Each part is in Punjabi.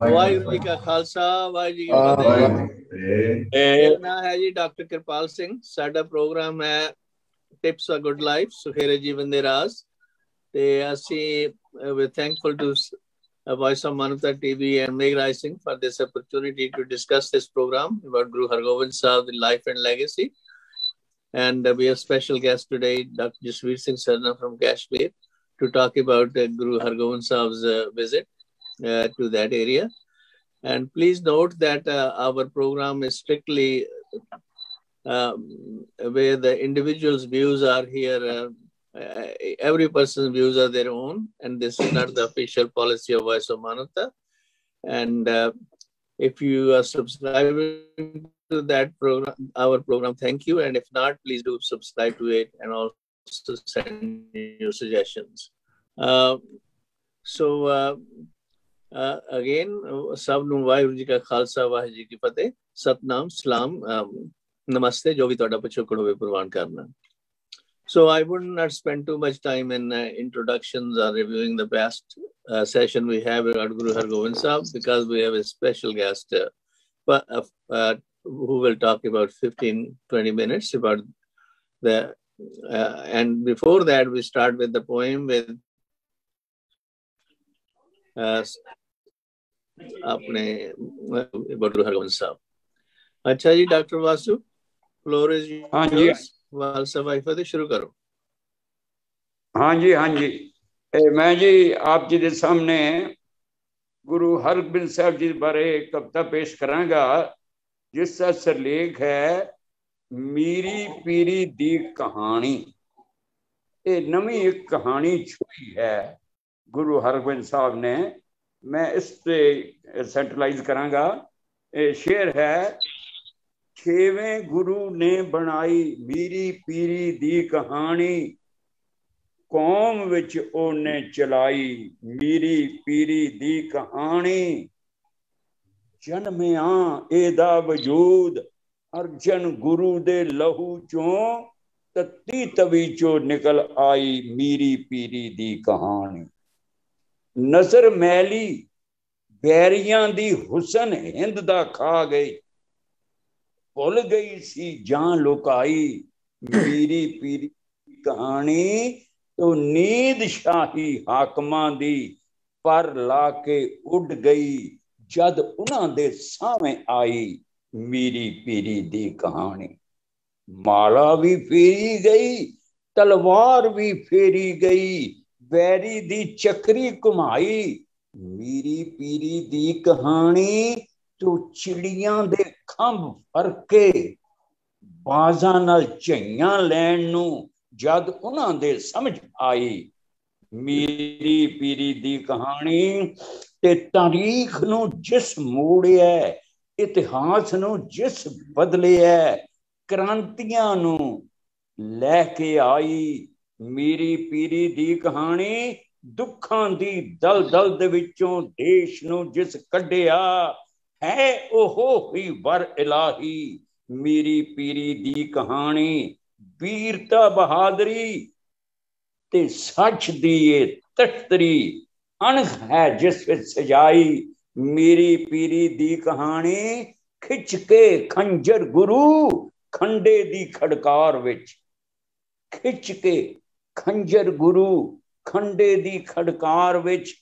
ਵਾਹਿਗੁਰੂ ਜੀ ਕਾ ਖਾਲਸਾ ਵਾਹਿਗੁਰੂ ਜੀ ਕੀ ਫਤਿਹ ਮੇਰਾ ਨਾਮ ਹੈ ਜੀ ਡਾਕਟਰ ਕਿਰਪਾਲ ਸਿੰਘ ਸਾਡਾ ਪ੍ਰੋਗਰਾਮ ਹੈ ਟਿਪਸ ਅ ਗੁੱਡ ਲਾਈਫ ਸੁਖੇਰੇ ਜੀਵਨ ਦੇ ਰਾਜ਼ ਤੇ ਅਸੀਂ ਵੀ thankful to Voice of Manavta TV and Meg Rai Singh for this opportunity to discuss this program about Guru Hargobind Sahib, life and legacy. And uh, we have special guest today, Dr. Jasveer Singh Sarna from Kashmir, to talk about uh, Guru Hargobind Sahib's uh, visit uh, to that area. And please note that uh, our program is strictly um, where the individual's views are here. Uh, every person's views are their own, and this is not the official policy of Voice of Manavta. And if you are subscribing to that program, our program, thank you. And if not, please do subscribe to it and also send your suggestions. Uh, so, uh, again ਸਭ ਨੂੰ ਵਾਹਿਗੁਰੂ ਜੀ ਕਾ ਖਾਲਸਾ ਵਾਹਿਗੁਰੂ ਜੀ ਕੀ ਫਤਿਹ ਸਤਨਾਮ ਸਲਾਮ ਨਮਸਤੇ ਜੋ ਵੀ ਤੁਹਾਡਾ ਪਿਛੋਕੜ ਹੋਵੇ ਪ੍ਰਵਾਨ ਕਰਨਾ So I would not spend too much time in uh, introductions or reviewing the past uh, session we have at Guru Hargobind Sahib because we have a special guest uh, who will talk about 15, 20 minutes about the, and before that we start with the poem with अपने बटरू हरगोविंद साहब। अच्छा जी डॉक्टर वासु फ्लोर इज़ हाँ जी। वाल सफ़ाई शुरू करो। हाँ जी हाँ जी। ए, मैं जी आप जी के सामने गुरु हरगोबिंद साहब जी बारे कविता पेश करांगा जिसका सरलेख है मीरी पीरी दी कहानी। ये नवी एक कहानी छुई है गुरु हरगोबिंद साहब ने। ਮੈਂ ਇਸ ਤੇ ਸੈਂਟਰਲਾਈਜ਼ ਕਰਾਂਗਾ। ਇਹ ਸ਼ੇਰ ਹੈ, ਛੇਵੇਂ ਗੁਰੂ ਨੇ ਬਣਾਈ ਮੀਰੀ ਪੀਰੀ ਦੀ ਕਹਾਣੀ। ਕੌਮ ਵਿੱਚ ਉਹਨੇ ਚਲਾਈ ਮੀਰੀ ਪੀਰੀ ਦੀ ਕਹਾਣੀ। ਜਨਮਿਆ ਇਹਦਾ ਵਜੂਦ ਅਰਜਨ ਗੁਰੂ ਦੇ ਲਹੂ ਚੋਂ ਤਤੀ ਤਵੀ ਚੋਂ ਨਿਕਲ ਆਈ ਮੀਰੀ ਪੀਰੀ ਦੀ ਕਹਾਣੀ। ਨਜ਼ਰ ਮੈਲੀ ਬੈਰੀਆਂ ਦੀ ਹੁਸਨ ਹਿੰਦ ਦਾ ਖਾ ਗਈ। ਭੁੱਲ ਗਈ ਸੀ ਜਾਂ ਲੁਕਾਈ ਮੀਰੀ ਪੀਰੀ ਕਹਾਣੀ, ਤੋਂ ਨੀਂਦ ਸ਼ਾਹੀ ਹਾਕਮਾਂ ਦੀ ਪਰ ਲਾ ਕੇ ਉੱਡ ਗਈ ਜਦ ਉਹਨਾਂ ਦੇ ਸਾਹਮਣੇ ਆਈ ਮੀਰੀ ਪੀਰੀ ਦੀ ਕਹਾਣੀ। ਮਾਲਾ ਵੀ ਫੇਰੀ ਗਈ, ਤਲਵਾਰ ਵੀ ਫੇਰੀ ਗਈ ਵੈਰੀ ਦੀ ਚੱਕਰੀ ਘੁਮਾਈ। ਮੀਰੀ ਪੀਰੀ ਦੀ ਕਹਾਣੀ, ਤੂੰ ਚਿੜੀਆਂ ਦੇ ਖੰਭ ਫਰਕੇ ਬਾਜ਼ਾਂ ਨਾਲ ਝਈਆਂ ਲੈਣ ਨੂੰ ਜਦ ਉਹਨਾਂ ਦੇ ਸਮਝ ਆਈ। ਮੀਰੀ ਪੀਰੀ ਦੀ ਕਹਾਣੀ, ਤੇ ਤਾਰੀਖ ਨੂੰ ਜਿਸ ਮੋੜਿਆ ਇਤਿਹਾਸ ਨੂੰ ਜਿਸ ਬਦਲਿਆ ਕ੍ਰਾਂਤੀਆਂ ਨੂੰ ਲੈ ਕੇ ਆਈ। ਮੇਰੀ ਪੀਰੀ ਦੀ ਕਹਾਣੀ ਦੁੱਖਾਂ ਦੀ ਦਲਦਲ ਦੇ ਵਿੱਚੋਂ ਦੇਸ਼ ਨੂੰ ਜਿਸ ਕੱਢਿਆ ਹੈ, ਉਹ ਹੀ ਵਰ ਇਲਾਹੀ। ਮੇਰੀ ਪੀਰੀ ਦੀ ਕਹਾਣੀ ਵੀਰਤਾ ਬਹਾਦਰੀ ਤੇ ਸੱਚ ਦੀ ਇਹ ਤਖਤਰੀ, ਅਣਖ ਹੈ ਜਿਸ ਵਿੱਚ ਸਜਾਈ। ਮੇਰੀ ਪੀਰੀ ਦੀ ਕਹਾਣੀ, ਖਿੱਚ ਕੇ ਖੰਜਰ ਗੁਰੂ ਖੰਡੇ ਦੀ ਖੜਕਾਰ ਵਿੱਚ, ਖਿੱਚ ਕੇ ਖੰਜਰ ਗੁਰੂ ਖੰਡੇ ਦੀ ਖੜਕਾਰ ਵਿੱਚ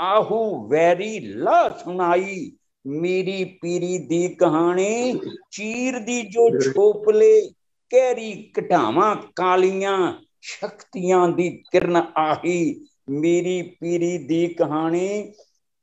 ਆਹੂ ਵੈਰੀ ਲਾ ਸੁਣਾਈ। ਮੀਰੀ ਪੀਰੀ ਦੀ ਕਹਾਣੀ, ਚੀਰ ਦੀ ਜੋ ਛੋਪਲੇ ਕਹਿਰੀ ਘਟਾਵਾਂ ਕਾਲੀਆਂ, ਸ਼ਕਤੀਆਂ ਦੀ ਕਿਰਨ ਆਹੀ। ਮੇਰੀ ਪੀਰੀ ਦੀ ਕਹਾਣੀ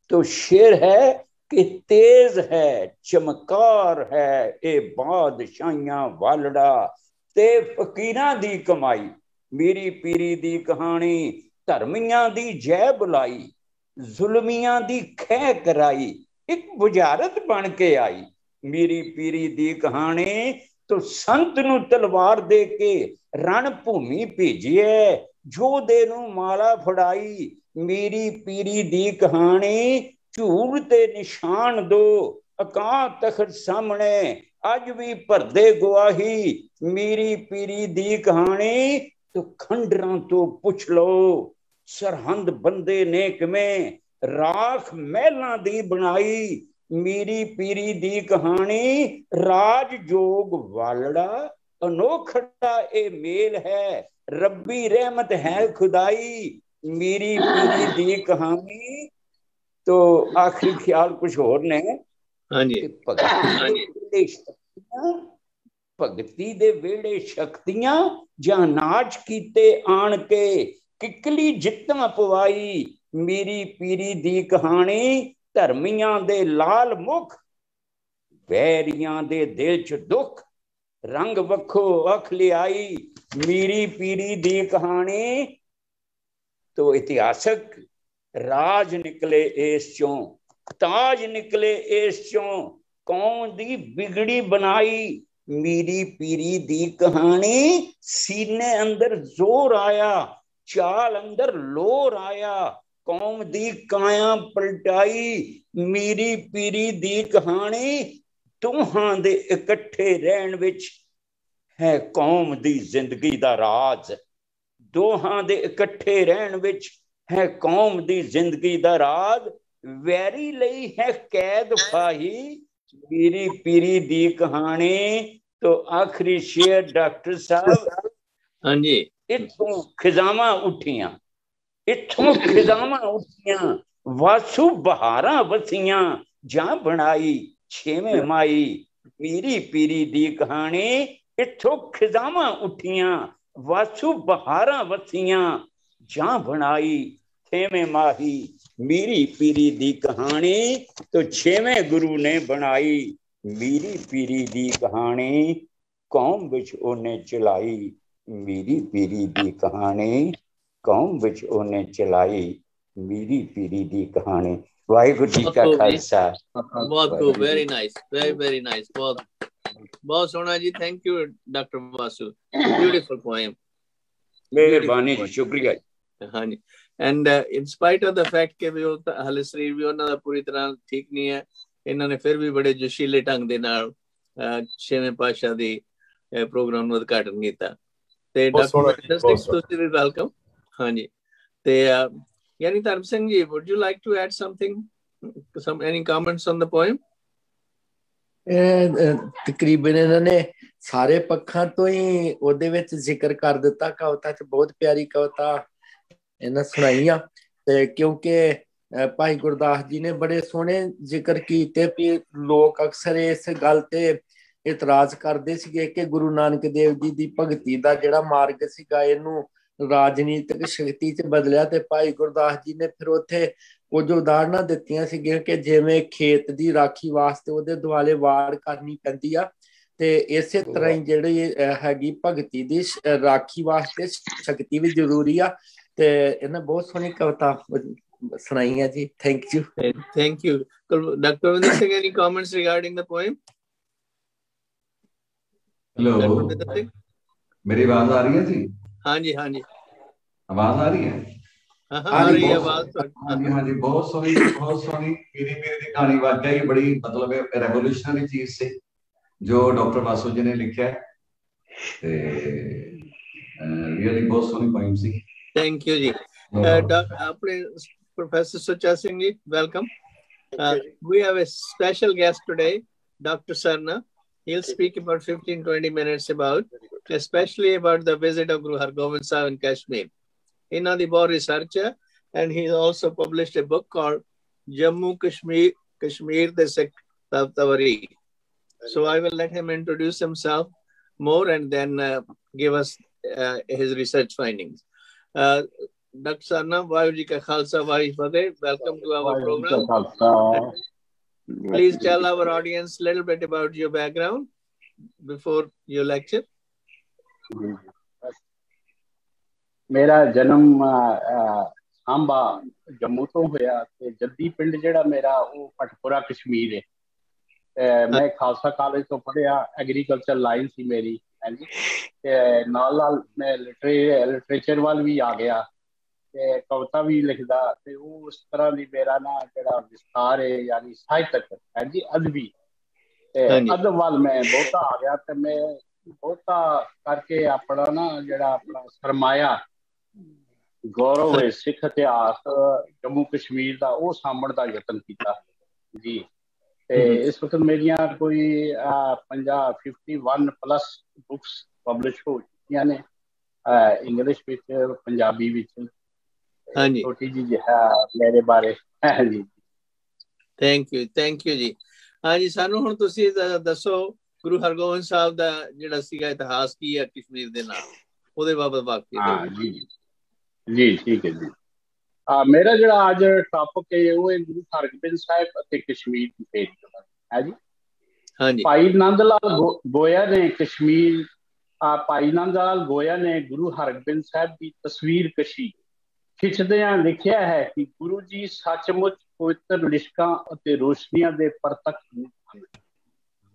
ਤੋਂ ਸ਼ੇਰ ਹੈ ਕਿ ਤੇਜ਼ ਹੈ, ਚਮਕਾਰ ਹੈ, ਇਹ ਬਾਦਸ਼ਾਹੀਆਂ ਵਾਲੜਾ ਤੇ ਫਕੀਰਾਂ ਦੀ ਕਮਾਈ। ਮੀਰੀ ਪੀਰੀ ਦੀ ਕਹਾਣੀ, ਧਰਮੀਆਂ ਦੀ ਜੈ ਬੁਲਾਈ ਜ਼ੁਲਮੀਆਂ ਦੀ ਖੈ ਕਰਾਈ, ਇੱਕ ਬੁਝਾਰਤ ਬਣ ਕੇ ਆਈ। ਮੇਰੀ ਪੀਰੀ ਦੀ ਕਹਾਣੀ, ਤੋ ਸੰਤ ਨੂੰ ਤਲਵਾਰ ਦੇ ਕੇ ਰਣ ਭੂਮੀ ਭੇਜਿਐ ਜੋਦੇ ਨੂੰ ਮਾਲਾ ਫੜਾਈ। ਮੇਰੀ ਪੀਰੀ ਦੀ ਕਹਾਣੀ ਝੂੜ ਤੇ ਨਿਸ਼ਾਨ ਦੋ ਅਕਾਂ ਤਖਤ ਸਾਹਮਣੇ, ਅੱਜ ਵੀ ਭਰਦੇ ਗਵਾਹੀ। ਮੇਰੀ ਪੀਰੀ ਦੀ ਕਹਾਣੀ ਤੋ ਖੰਡਰਾਂ ਤੋਂ ਪੁੱਛ ਲੋ ਸਰਹੰਦ ਬੰਦੇ ਨੇ ਕਿਵੇਂ ਰਾਖ ਮਹਿਲਾਂ ਦੀ ਬਣਾਈ? ਮੀਰੀ ਪੀਰੀ ਦੀ ਕਹਾਣੀ ਰਾਜ ਜੋਗ ਵਾਲੜਾ ਅਨੋਖੜਾ ਇਹ ਮੇਲ ਹੈ ਰੱਬੀ ਰਹਿਮਤ ਹੈ ਖੁਦਾਈ। ਮੀਰੀ ਪੀਰੀ ਦੀ ਕਹਾਣੀ ਤੋ ਆਖਰੀ ਖਿਆਲ ਕੁਝ ਹੋਰ ਨੇ? ਹਾਂਜੀ। ਭਗਤੀ ਭਗਤੀ ਦੇ ਵਿਹੜੇ ਸ਼ਕਤੀਆਂ ਜਾਂ ਨਾਚ ਕੀਤੇ ਆਣ ਕੇ ਕਿਕਲੀ ਜਿੱਤਾਂ ਪਵਾਈ। ਮੇਰੀ ਪੀਰੀ ਦੀ ਕਹਾਣੀ, ਧਰਮੀਆਂ ਦੇ ਲਾਲ ਮੁਖ, ਵੈਰੀਆਂ ਦੇ ਦਿਲ 'ਚ ਦੁੱਖ, ਰੰਗ ਵੱਖੋ ਅਖ ਲਿਆਈ। ਮੀਰੀ ਪੀਰੀ ਦੀ ਕਹਾਣੀ ਤੋ ਇਤਿਹਾਸਕ, ਰਾਜ ਨਿਕਲੇ ਇਸ ਚੋਂ, ਤਾਜ ਨਿਕਲੇ ਇਸ ਚੋਂ, ਕੌਮ ਦੀ ਬਿਗੜੀ ਬਣਾਈ। ਮੀਰੀ ਪੀਰੀ ਦੀ ਕਹਾਣੀ ਸੀਨੇ ਅੰਦਰ ਜ਼ੋਰ ਆਇਆ, ਚਾਲ ਅੰਦਰ ਲੋਰ ਆਇਆ, ਕੌਮ ਦੀ ਕਾਇਆ ਪਲਟਾਈ, ਮੀਰੀ ਪੀਰੀ ਦੀ ਕਹਾਣੀ ਦੋਹਾਂ ਦੇ ਇਕੱਠੇ ਰਹਿਣ ਵਿੱਚ ਹੈ ਕੌਮ ਦੀ ਜ਼ਿੰਦਗੀ ਦਾ ਰਾਜ। ਦੋਹਾਂ ਦੇ ਇਕੱਠੇ ਰਹਿਣ ਵਿੱਚ ਹੈ ਕੌਮ ਦੀ ਜ਼ਿੰਦਗੀ ਦਾ ਰਾਜ। ਵੈਰੀ ਲਈ ਹੈ ਕੈਦ ਫਾਹੀ। ਪੀਰੀ ਪੀਰੀ ਦੀ ਕਹਾਣੀ ਤੋਂ ਆਖਰੀ ਸ਼ੇਰ ਡਾਕਟਰ ਸਾਹਿਬ ਹਾਂਜੀ। ਇਥੋਂ ਖਿਜ਼ਾਵਾਂ ਉੱਠੀਆਂ। ਇਥੋਂ ਖਿਜ਼ਾਵਾਂ ਉੱਠੀਆਂ ਵਾਸੂ ਬਹਾਰਾਂ ਵਸੀਆਂ ਜਾਂ ਬਣਾਈ ਛੇਵੇਂ ਮਾਈ। ਪੀਰੀ ਪੀਰੀ ਦੀ ਕਹਾਣੀ ਇਥੋਂ ਖਿਜ਼ਾਵਾਂ ਉੱਠੀਆਂ ਵਾਸੂ ਬਹਾਰਾਂ ਵਸੀਆਂ ਜਾਂ ਬਣਾਈ ਛੇਵੇਂ ਮਾਹੀ। ਮੀਰੀ ਪੀਰੀ ਦੀ ਕਹਾਣੀ ਤੋਂ ਛੇਵੇਂ ਗੁਰੂ ਨੇ ਬਣਾਈ। ਮੀਰੀ ਪੀਰੀ ਦੀ ਕਹਾਣੀ ਕੌਮ ਵਿੱਚ ਉਹਨੇ ਚਲਾਈ ਮੀਰੀ ਪੀਰੀ ਦੀ ਕਹਾਣੀ ਕੌਮ ਵਿੱਚ ਉਹਨੇ ਚਲਾਈ ਮੀਰੀ ਪੀਰੀ ਦੀ ਕਹਾਣੀ ਵਾਹਿਗੁਰੂ ਜੀ ਕਾ ਖਾਲਸਾ ਬਹੁਤ ਖੂਬ very nice very very nice ਬਹੁਤ ਬਹੁਤ ਸੋਹਣਾ ਜੀ thank you doctor Vasu beautiful poem ਮਿਹਰਬਾਨੀ ਜੀ ਸ਼ੁਕਰੀਆ ਹਾਂਜੀ and in spite of the fact ਕਿ ਵੀ ਉਹ ਹਲੇ ਸਰੀਰ ਵੀ ਉਹਨਾਂ ਦਾ ਪੂਰੀ ਤਰ੍ਹਾਂ ਠੀਕ ਨਹੀਂ ਹੈ ਇਹਨਾਂ ਨੇ ਫਿਰ ਵੀ ਬੜੇ ਜੋਸ਼ੀਲੇ ਢੰਗ ਦੇ ਨਾਲ ਛੇਵੇਂ ਪਾਸ਼ਾ ਦੀ ਪ੍ਰੋਗਰਾਮ ਨੂੰ ਉਦਘਾਟਨ ਕੀਤਾ। ਤੇ ਡਾਕਟਰ ਤੁਸੀਂ ਵੀ ਵੈਲਕਮ ਹਾਂਜੀ। ਤੇ ਯਾਨੀ ਧਰਮ ਸਿੰਘ ਜੀ would you like to add something? Some any comments on the poem? ਤਕਰੀਬਨ ਇਹਨਾਂ ਨੇ ਸਾਰੇ ਪੱਖਾਂ ਤੋਂ ਹੀ ਉਹਦੇ ਵਿੱਚ ਜ਼ਿਕਰ ਕਰ ਦਿੱਤਾ। ਕਵਿਤਾ ਚ ਬਹੁਤ ਪਿਆਰੀ ਕਵਿਤਾ ਇਹਨਾਂ ਸੁਣਾਈਆਂ। ਤੇ ਕਿਉਂਕਿ ਭਾਈ ਗੁਰਦਾਸ ਜੀ ਨੇ ਬੜੇ ਸੋਹਣੇ ਜ਼ਿਕਰ ਕੀਤੇ ਵੀ ਲੋਕ ਅਕਸਰ ਇਸ ਗੱਲ ਤੇ ਇਤਰਾਜ਼ ਕਰਦੇ ਸੀਗੇ ਕਿ ਗੁਰੂ ਨਾਨਕ ਦੇਵ ਜੀ ਦੀ ਭਗਤੀ ਦਾ ਜਿਹੜਾ ਮਾਰਗ ਸੀਗਾ ਇਹਨੂੰ ਰਾਜਨੀਤਿਕ ਸ਼ਕਤੀ 'ਚ ਬਦਲਿਆ ਤੇ ਭਾਈ ਗੁਰਦਾਸ ਜੀ ਨੇ ਫਿਰ ਉੱਥੇ ਕੁਝ ਉਦਾਹਰਨਾਂ ਦਿੱਤੀਆਂ ਸੀਗੀਆਂ ਕਿ ਜਿਵੇਂ ਖੇਤ ਦੀ ਰਾਖੀ ਵਾਸਤੇ ਉਹਦੇ ਦੁਆਲੇ ਵਾੜ ਕਰਨੀ ਪੈਂਦੀ ਆ ਤੇ ਇਸੇ ਤਰ੍ਹਾਂ ਹੀ ਜਿਹੜੀ ਹੈਗੀ ਭਗਤੀ ਦੀ ਰਾਖੀ ਵਾਸਤੇ ਸ਼ਕਤੀ ਵੀ ਜ਼ਰੂਰੀ ਆ ਤੇ ਇਹਨਾਂ ਬਹੁਤ ਸੋਹਣੀ ਕਵਿਤਾ ਸੁਣਾਈ ਹੈ ਜੀ thank you thank you doctor Vinder Singh any comments regarding the poem hello ਮੇਰੀ ਆਵਾਜ਼ ਆ ਰਹੀ ਹੈ ਜੀ ਹਾਂਜੀ ਹਾਂਜੀ ਆਵਾਜ਼ ਆ ਰਹੀ ਹੈ ਹਾਂ ਆ ਰਹੀ ਹੈ ਆਵਾਜ਼ ਹਾਂਜੀ ਹਾਂਜੀ ਬਹੁਤ ਸੋਹਣੀ ਬਹੁਤ ਸੋਹਣੀ ਮੇਰੀ ਮੇਰੇ ਦੀ ਕਹਾਣੀ ਵਾਕਿਆ ਹੀ ਬੜੀ ਮਤਲਬ ਰੈਵੋਲੂਸ਼ਨਰੀ ਚੀਜ਼ ਸੀ ਜੋ ਡਾਕਟਰ ਵਾਸੂ ਜੀ ਨੇ ਲਿਖਿਆ ਤੇ ਰੀਅਲੀ ਬਹੁਤ ਸੋਹਣੀ ਪੋਇਮ ਸੀ ਥੈਂਕ ਯੂ ਜੀ ਆਪਣੇ Professor Sucha Singh, welcome. Uh, we have a special guest today, Dr. Sarna. He'll speak about 15, 20 minutes about, especially about the visit of Guru Hargobind Sahib in Kashmir. He's an Ibor researcher and he's also published a book called Jammu Kashmir, Kashmir the Sect of Tawari. So I will let him introduce himself more and then uh, give us uh, his research findings. Uh, Uh, Dr. Sarna, Vahiji Ka Khalsa Vahi Fateh, welcome to our program. Please tell our audience a little bit about your background before your lecture. ਮੇਰਾ ਜਨਮ ਸਾਂਬਾ ਜੰਮੂ ਤੋਂ ਹੋਇਆ ਤੇ ਜੱਦੀ ਪਿੰਡ ਜਿਹੜਾ ਮੇਰਾ ਉਹ ਪਟਪੁਰਾ ਕਸ਼ਮੀਰ ਹੈ ਤੇ ਮੈਂ ਖਾਲਸਾ ਕਾਲਜ ਤੋਂ ਪੜਿਆ ਐਗਰੀਕਲਚਰ ਲਾਈਨ ਸੀ ਮੇਰੀ ਹਾਂਜੀ ਤੇ ਨਾਲ ਨਾਲ ਮੈਂ ਲਿਟਰੇਚਰ ਵੱਲ ਵੀ ਆ ਗਿਆ ਤੇ ਕਵਿਤਾ ਵੀ ਲਿਖਦਾ ਤੇ ਉਹ ਉਸ ਤਰ੍ਹਾਂ ਦੀ ਮੇਰਾ ਨਾ ਜਿਹੜਾ ਵਿਸਤਾਰ ਹੈ ਯਾਨੀ ਸਾਹਿਤਕ ਹਾਂਜੀ ਅਦਬੀ। ਤੇ ਅਦਬ ਵੱਲ ਮੈਂ ਬਹੁਤਾ ਆ ਗਿਆ ਤੇ ਮੈਂ ਬਹੁਤਾ ਕਰਕੇ ਆਪਣਾ ਨਾ ਜਿਹੜਾ ਆਪਣਾ ਸਰਮਾਇਆ ਗੌਰਵ ਹੈ ਸਿੱਖ ਇਤਿਹਾਸ ਜੰਮੂ ਕਸ਼ਮੀਰ ਦਾ ਉਹ ਸਾਹਮਣ ਦਾ ਯਤਨ ਕੀਤਾ ਜੀ। ਤੇ ਇਸ ਵਕਤ ਮੇਰੀਆਂ ਕੋਈ 50 51 ਪਲੱਸ ਬੁక్స్ ਪਬਲਿਸ਼ ਹੋ ਚੁੱਕੀਆਂ ਨੇ। ਇੰਗਲਿਸ਼ ਵਿੱਚ ਪੰਜਾਬੀ ਵਿੱਚ। ਹਾਂਜੀ। ਛੋਟੀ ਜੀ ਹੈ ਮੇਰੇ ਬਾਰੇ। ਹਾਂਜੀ। ਥੈਂਕ ਯੂ ਥੈਂਕ ਯੂ ਜੀ। ਹਾਂਜੀ ਸਾਨੂੰ ਹੁਣ ਤੁਸੀਂ ਦੱਸੋ ਗੁਰੂ ਹਰਗੋਬਿੰਦ ਸਾਹਿਬ ਦਾ ਜਿਹੜਾ ਸੀਗਾ ਇਤਿਹਾਸ ਕੀ ਹੈ ਕਸ਼ਮੀਰ ਦੇ ਨਾਲ? ਉਹਦੇ ਬਾਬਤ ਵਾਕਈ ਹਾਂ ਜੀ। ਜੀ ਠੀਕ ਹੈ ਜੀ। ਆ ਮੇਰਾ ਜਿਹੜਾ ਅੱਜ ਟਾਪਿਕ ਹੈ ਉਹ ਹੈ ਗੁਰੂ ਹਰਗੋਬਿੰਦ ਸਾਹਿਬ ਅਤੇ ਕਸ਼ਮੀਰ ਦੀ ਫੇਰੀ ਹੈ ਜੀ? ਹਾਂਜੀ। ਭਾਈ ਨੰਦ ਲਾਲ ਗੋਇਆ ਨੇ ਕਸ਼ਮੀਰ ਆ ਭਾਈ ਨੰਦ ਲਾਲ ਗੋਇਆ ਨੇ ਗੁਰੂ ਹਰਗੋਬਿੰਦ ਸਾਹਿਬ ਦੀ ਤਸਵੀਰ ਕਸ਼ੀ। ਖਿੱਚਦਿਆਂ ਲਿਖਿਆ ਹੈ ਕਿ ਗੁਰੂ ਜੀ ਸੱਚਮੁੱਚ ਪਵਿੱਤਰ ਲਿਸ਼ਕਾਂ ਅਤੇ ਰੋਸ਼ਨੀਆਂ ਦੇ ਪ੍ਰਤੱਖ ਹਨ।